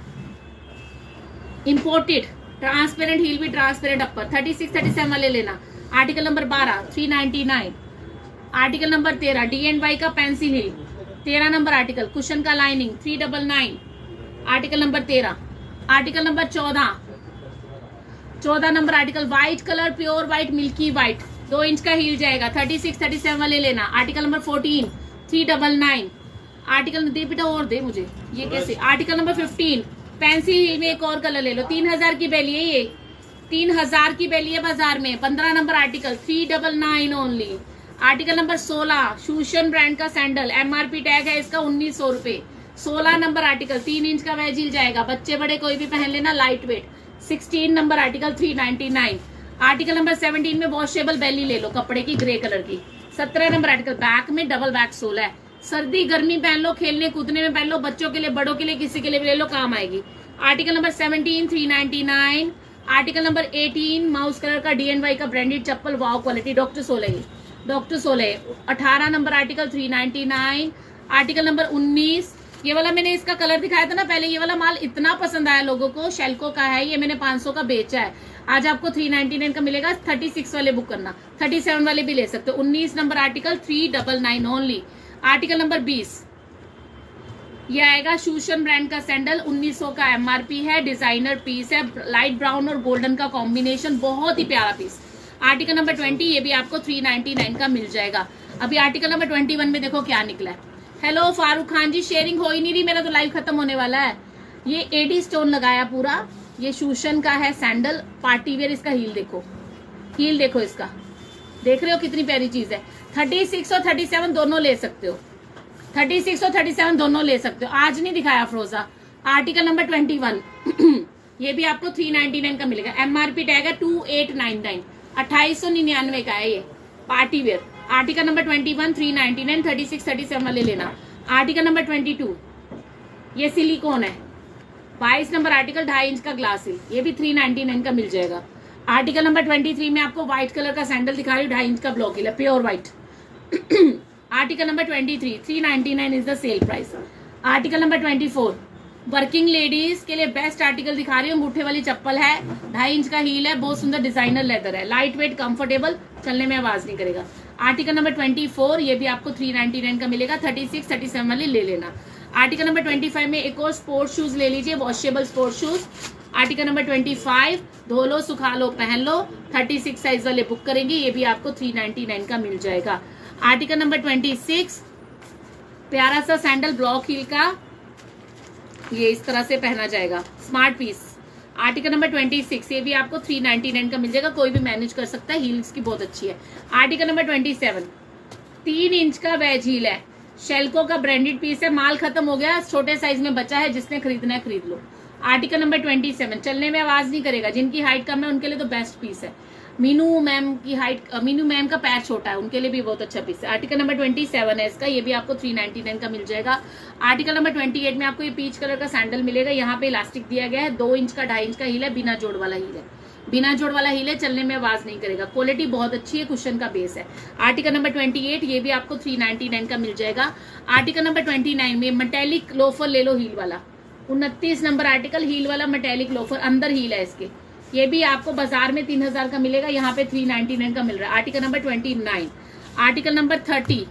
इंपोर्टेड ट्रांसपेरेंट हील भी transparent upper thirty six thirty seven वाले लेना। आर्टिकल नंबर बारह three ninety nine article number तेरह डी एंड वाई का पेंसिल हिल तेरह नंबर आर्टिकल कुशन का lining three double nine article number तेरह आर्टिकल नंबर चौदह चौदह number article white colour pure white milky white दो inch का हील जाएगा। थर्टी सिक्स थर्टी सेवन वाले लेना। Article number fourteen three double nine article दे बेटा और दे मुझे। ये कैसे? Article number fifteen pencil heel में एक और कलर ले लो। तीन हज़ार की बैली है ये। तीन हज़ार की बैली है बाज़ार में। पंद्रह number article three double nine only article number सोलह शूशन ब्रांड का सैंडल एमआरपी टैग है इसका उन्नीस सौ रुपये सोलह नंबर आर्टिकल तीन इंच का वेज हिल जाएगा। बच्चे बड़े कोई भी पहन लेना light weight sixteen number article three ninety nine. Article number seventeen में वॉशेबल बैली ले लो, कपड़े की ग्रे कलर की। सत्रह नंबर आर्टिकल बैक में डबल बैक सोल है। सर्दी, गर्मी पहन लो, खेलने, कूदने में पहन लो, बच्चों के लिए, बड़ों के लिए, किसी के लिए भी ले लो, काम आएगी। Article number seventeen, three ninety nine. Article number eighteen mouse colour का डी एन वाई का ब्रांडेड चप्पल wow quality doctor sole doctor sole अठारह number article, three ninety nine. Article number उन्नीस ये वाला मैंने इसका कलर दिखाया था ना पहले, ये वाला माल इतना पसंद आया लोगों को शेल्को का है, ये मैंने 500 का बेचा है। आज आपको 399 का मिलेगा 36 वाले बुक करना। 37 वाले भी ले सकते हो। 19 number article three double nine only article number 20 ये आएगा शूशन ब्रांड का सैंडल 1900 का एमआरपी है डिज़ाइनर पीस है लाइट ब्राउन और गोल्डन का कॉम्बिनेशन बहुत ही प्यारा पीस आर्टिकल नंबर 20 ये भी आपको 399 का मिल जाएगा। अभी आर्टिकल नंबर 21 में देखो क्या निकला है। हेलो फारूक खान जी शेयरिंग हो ही नहीं रही, मेरा तो लाइव खत्म होने वाला है। ये एडी स्टोन लगाया पूरा। ये शूशन का है सैंडल पार्टी वेयर इसका हील देखो। हील देखो इसका। देख रहे हो कितनी प्यारी चीज़ है। थर्टी सिक्स और थर्टी सेवन दोनों ले सकते हो। थर्टी सिक्स और थर्टी सेवन दोनों ले सकते हो। आज नहीं दिखाया Afroza article number twenty one ये भी आपको थ्री नाइनटी नाइन का मिलेगा। एमआरपी टैग है टू एट नाइन नाइन अट्ठाईस सौ निन्यानवे का है ये। Party wear article number twenty one three ninety nine thirty six thirty seven वाले लेना। आर्टिकल नंबर ट्वेंटी टू, ये सिलिकॉन है। बाईस नंबर आर्टिकल, ढाई इंच का ग्लास है। ये भी थ्री नाइनटी नाइन का मिल जाएगा। आर्टिकल नंबर ट्वेंटी थ्री में आपको व्हाइट कलर का सैंडल दिखा रही हूँ, ढाई इंच का ब्लॉक है। Pure white article number twenty three three ninety nine is the sale price article number twenty four working ladies के लिए बेस्ट आर्टिकल दिखा रही हूँ। अंगूठे वाली चप्पल है, ढाई इंच का हील है, बहुत सुंदर डिज़ाइनर लेदर है। लाइट वेट कंफर्टेबल चलने में आवाज़ नहीं करेगा। आर्टिकल नंबर ट्वेंटी फोर, ये भी आपको थ्री नाइनटी नाइन का मिलेगा थर्टी सिक्स थर्टी सेवन वाले ले लेना। आर्टिकल नंबर ट्वेंटी फाइव में एक और स्पोर्ट्स शूज़ ले लीजिए washable sports shoes article number twenty five, धो लो, सुखा लो, पहन लो थर्टी सिक्स साइज़ वाले बुक करेंगे, ये भी आपको थ्री नाइनटी नाइन का मिल जाएगा। आर्टिकल नंबर ट्वेंटी सिक्स, प्यारा सा सैंडल ब्लॉक हील का, ये इस तरह से पहना जाएगा। Smart piece article number twenty six ये भी आपको थ्री नाइनटी नाइन का मिल जाएगा, कोई भी मैनेज कर सकता है हील्स की बहुत अच्छी है। आर्टिकल नंबर ट्वेंटी सेवन तीन इंच का वेज हील है। शेल्को का ब्रांडेड पीस है, माल खत्म हो गया, छोटे साइज़ में बचा है, जिसने खरीदना है, खरीद लो। आर्टिकल नंबर ट्वेंटी सेवन चलने में आवाज़ नहीं करेगा, जिनकी हाइट कम है, उनके लिए तो बेस्ट पीस है। मीनू मैम की हाइट मीनू मैम का पैर छोटा है, उनके लिए भी बहुत अच्छा पीस है। आर्टिकल नंबर ट्वेंटी सेवन है इसका, ये भी आपको थ्री नाइनटी नाइन का मिल जाएगा। आर्टिकल नंबर ट्वेंटी एट में आपको ये पीच कलर का सैंडल मिलेगा। यहाँ पे इलास्टिक दिया गया है, दो इंच का, ढाई इंच का हील है, बिना जोड़ वाला हील है। बिना जोड़ वाला हील है, चलने में आवाज़ नहीं करेगा। क्वालिटी बहुत अच्छी है क्वेश्चन का बेस है। आर्टिकल नंबर ट्वेंटी एट ये भी आपको थ्री नाइनटी नाइन का मिल जाएगा। आर्टिकल नंबर ट्वेंटी नाइन में मटेलिक लोफर ले लो हील वाला। उनतीस नंबर आर्टिकल हील वाला मटेलिक लोफर अंदर हील है इसके। ये भी आपको बाज़ार में तीन हज़ार का मिलेगा, यहाँ पे थ्री नाइनटी नाइन का मिल रहा है। Article number twenty nine article number thirty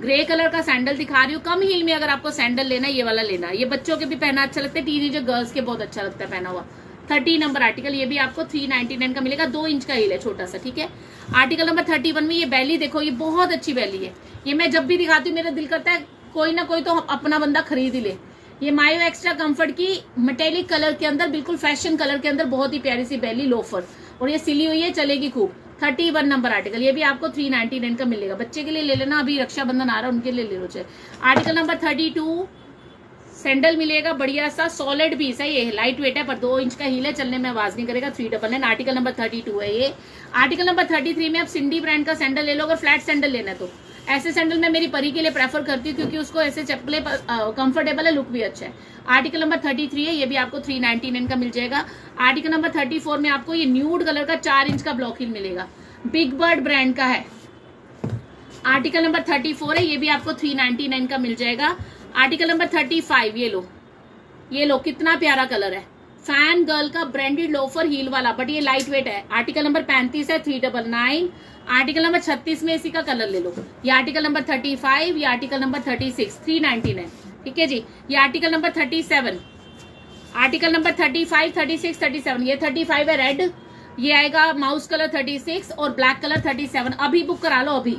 grey colour का सैंडल दिखा रही हूँ। कम हील में अगर आपको सैंडल लेना है, ये वाला लेना ये बच्चों के भी पहना अच्छा लगता है टीनेजर गर्ल्स के बहुत अच्छा लगता है पहना हुआ। थर्टी नंबर आर्टिकल ये भी आपको थ्री नाइनटी नाइन का मिलेगा। दो इंच का हील है छोटा सा, ठीक है? आर्टिकल नंबर थर्टी वन में ये बैली देखो, ये बहुत अच्छी बैली है। ये मैं जब भी दिखाती हूँ, मेरा दिल करता है, कोई ना कोई तो अपना बंदा खरीद ही ले। ये मायो एक्स्ट्रा कंफर्ट की मेटेलिक कलर के अंदर, बिल्कुल फ़ैशन कलर के अंदर बहुत ही प्यारी सी बैली लोफर और ये सिली हुई है, चलेगी खूब। थर्टी वन नंबर आर्टिकल ये भी आपको थ्री नाइनटी नाइन का मिलेगा। बच्चे के लिए ले लेना, अभी रक्षाबंधन आ रहा है, उनके लिए ले लो चाहे article number thirty two sandal मिलेगा, बढ़िया सा सॉलिड पीस है ये लाइट वेट है, पर दो इंच का हील है, चलने में आवाज़ नहीं करेगा three double nine article number thirty two है ये। आर्टिकल नंबर थर्टी थ्री में आप सिंडी ब्रांड का सैंडल ले लो, अगर फ्लैट सैंडल लेना तो। ऐसे सैंडल मैं मेरी परी के लिए प्रेफर करती हूँ क्योंकि उसको ऐसे चप्पले कंफर्टेबल है लुक भी अच्छा है। आर्टिकल नंबर थर्टी थ्री है, ये भी आपको थ्री नाइनटी नाइन का मिल जाएगा। आर्टिकल नंबर थर्टी फोर में आपको ये न्यूड कलर का चार इंच का ब्लॉक हिल मिलेगा। बिग बर्ड ब्रांड का है। आर्टिकल नंबर थर्टी फोर है, ये भी आपको थ्री नाइनटी नाइन का मिल जाएगा। आर्टिकल नंबर थर्टी फाइव ये लो। ये लो, कितना प्यारा कलर है। फ़ैन गर्ल का ब्रांडेड लोफर हील वाला बट ये लाइट वेट है। आर्टिकल नंबर पैंतीस है three double nine article number छत्तीस में इसी का कलर ले लो। ये आर्टिकल नंबर थर्टी फाइव ये article number thirty six three ninety nine ठीक है जी? ये article number thirty seven article number thirty five thirty six thirty seven ये थर्टी फाइव है रेड ये आएगा माउस कलर थर्टी सिक्स और ब्लैक कलर थर्टी सेवन अभी बुक करा लो, अभी।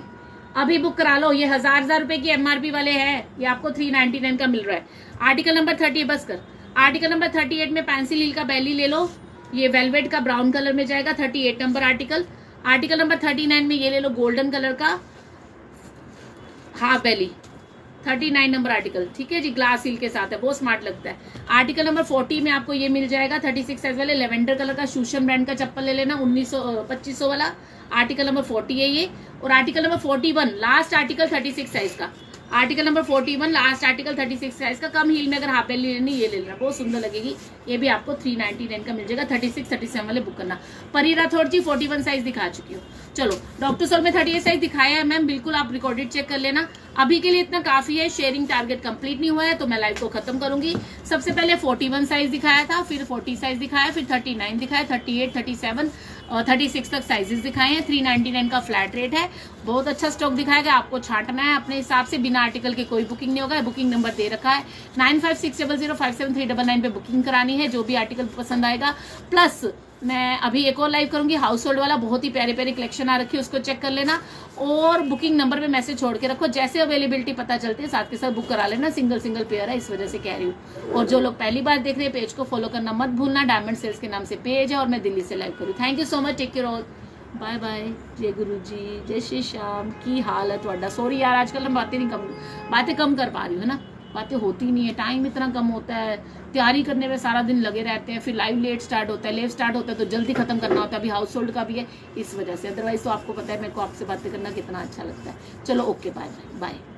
अभी बुक करा लो। ये हज़ार हज़ार रुपए की एमआरपी वाले हैं। ये आपको थ्री नाइनटी नाइन का मिल रहा है। आर्टिकल नंबर थर्टी बस कर। आर्टिकल नंबर थर्टी एट में पेंसिल हील का बैली ले लो। ये वेलवेट का ब्राउन कलर में जाएगा, thirty eight number article. Article number thirty nine में ये ले लो गोल्डन कलर का half belly. Thirty nine number article, ठीक है जी? ग्लास हिल के साथ है, बहुत स्मार्ट लगता है। आर्टिकल नंबर फोर्टी में आपको ये मिल जाएगा, थर्टी सिक्स साइज़ वाले लेवेंडर कलर का शूशन ब्रांड का चप्पल ले लेना, उन्नीस सौ पच्चीस सौ वाला। आर्टिकल नंबर फोर्टी है ये। और article number forty one last article thirty six size का article number forty one last article thirty six का कम हील में अगर हाफ़ बेली लेनी, ये ले लेना। बहुत सुंदर लगेगी। ये भी आपको थ्री नाइनटी नाइन का मिल जाएगा। थर्टी सिक्स थर्टी सेवन वाले बुक करना। Pari Rathore ji forty one size दिखा चुकी हूँ। चलो डॉक्टर सर में थर्टी एट साइज़ दिखाया है मैम बिल्कुल आप रिकॉर्डेड चेक कर लेना। अभी के लिए इतना काफ़ी है। शेयरिंग टारगेट कंप्लीट नहीं हुआ है तो मैं लाइव को खत्म करूँगी। सबसे पहले 41 साइज़ दिखाया था, फिर 40 साइज़ दिखाया, फिर 39 दिखाया 38 37 और 36 तक साइजेस दिखाए हैं। 399 का फ्लैट रेट है। बहुत अच्छा स्टॉक दिखाया गया। आपको छाटना है अपने हिसाब से। बिना आर्टिकल के कोई बुकिंग नहीं होगा। बुकिंग नंबर दे रखा है। Nine five six double zero five seven three double nine पे बुकिंग करानी है। जो भी आर्टिकल पसंद आएगा। प्लस मैं अभी एक और लाइव करूँगी। हाउस होल्ड वाला बहुत ही प्यारे प्यारे कलेक्शन आ रखी है, उसको चेक कर लेना। और बुकिंग नंबर पे मैसेज छोड़ के रखो। जैसे अवेलेबिलिटी पता चलती है, साथ के साथ बुक करा लेना। सिंगल सिंगल पेयर है, इस वजह से कह रही हूँ। और जो लोग पहली बार देख रहे हैं पेज को फॉलो करना मत भूलना। डायमंड सेल्स के नाम से पेज है और मैं दिल्ली से लाइव करूँ। Thank you so much take care all bye bye जय गुरु जी जय श्री श्याम। की हाल है थोड़ा सॉरी यार, आजकल मैं बातें नहीं कम बातें कम कर पा रही है ना? बातें होती नहीं है। टाइम इतना कम होता है। तैयारी करने में सारा दिन लगे रहते हैं। फिर लाइव लेट स्टार्ट होता है। लेट स्टार्ट होता है तो जल्दी खत्म करना होता है। अभी हाउस होल्ड का भी है। इस वजह से। अदरवाइज़ तो आपको पता है मेरे को आपसे बातें करना कितना अच्छा लगता है। चलो ओके बाय बाय बाय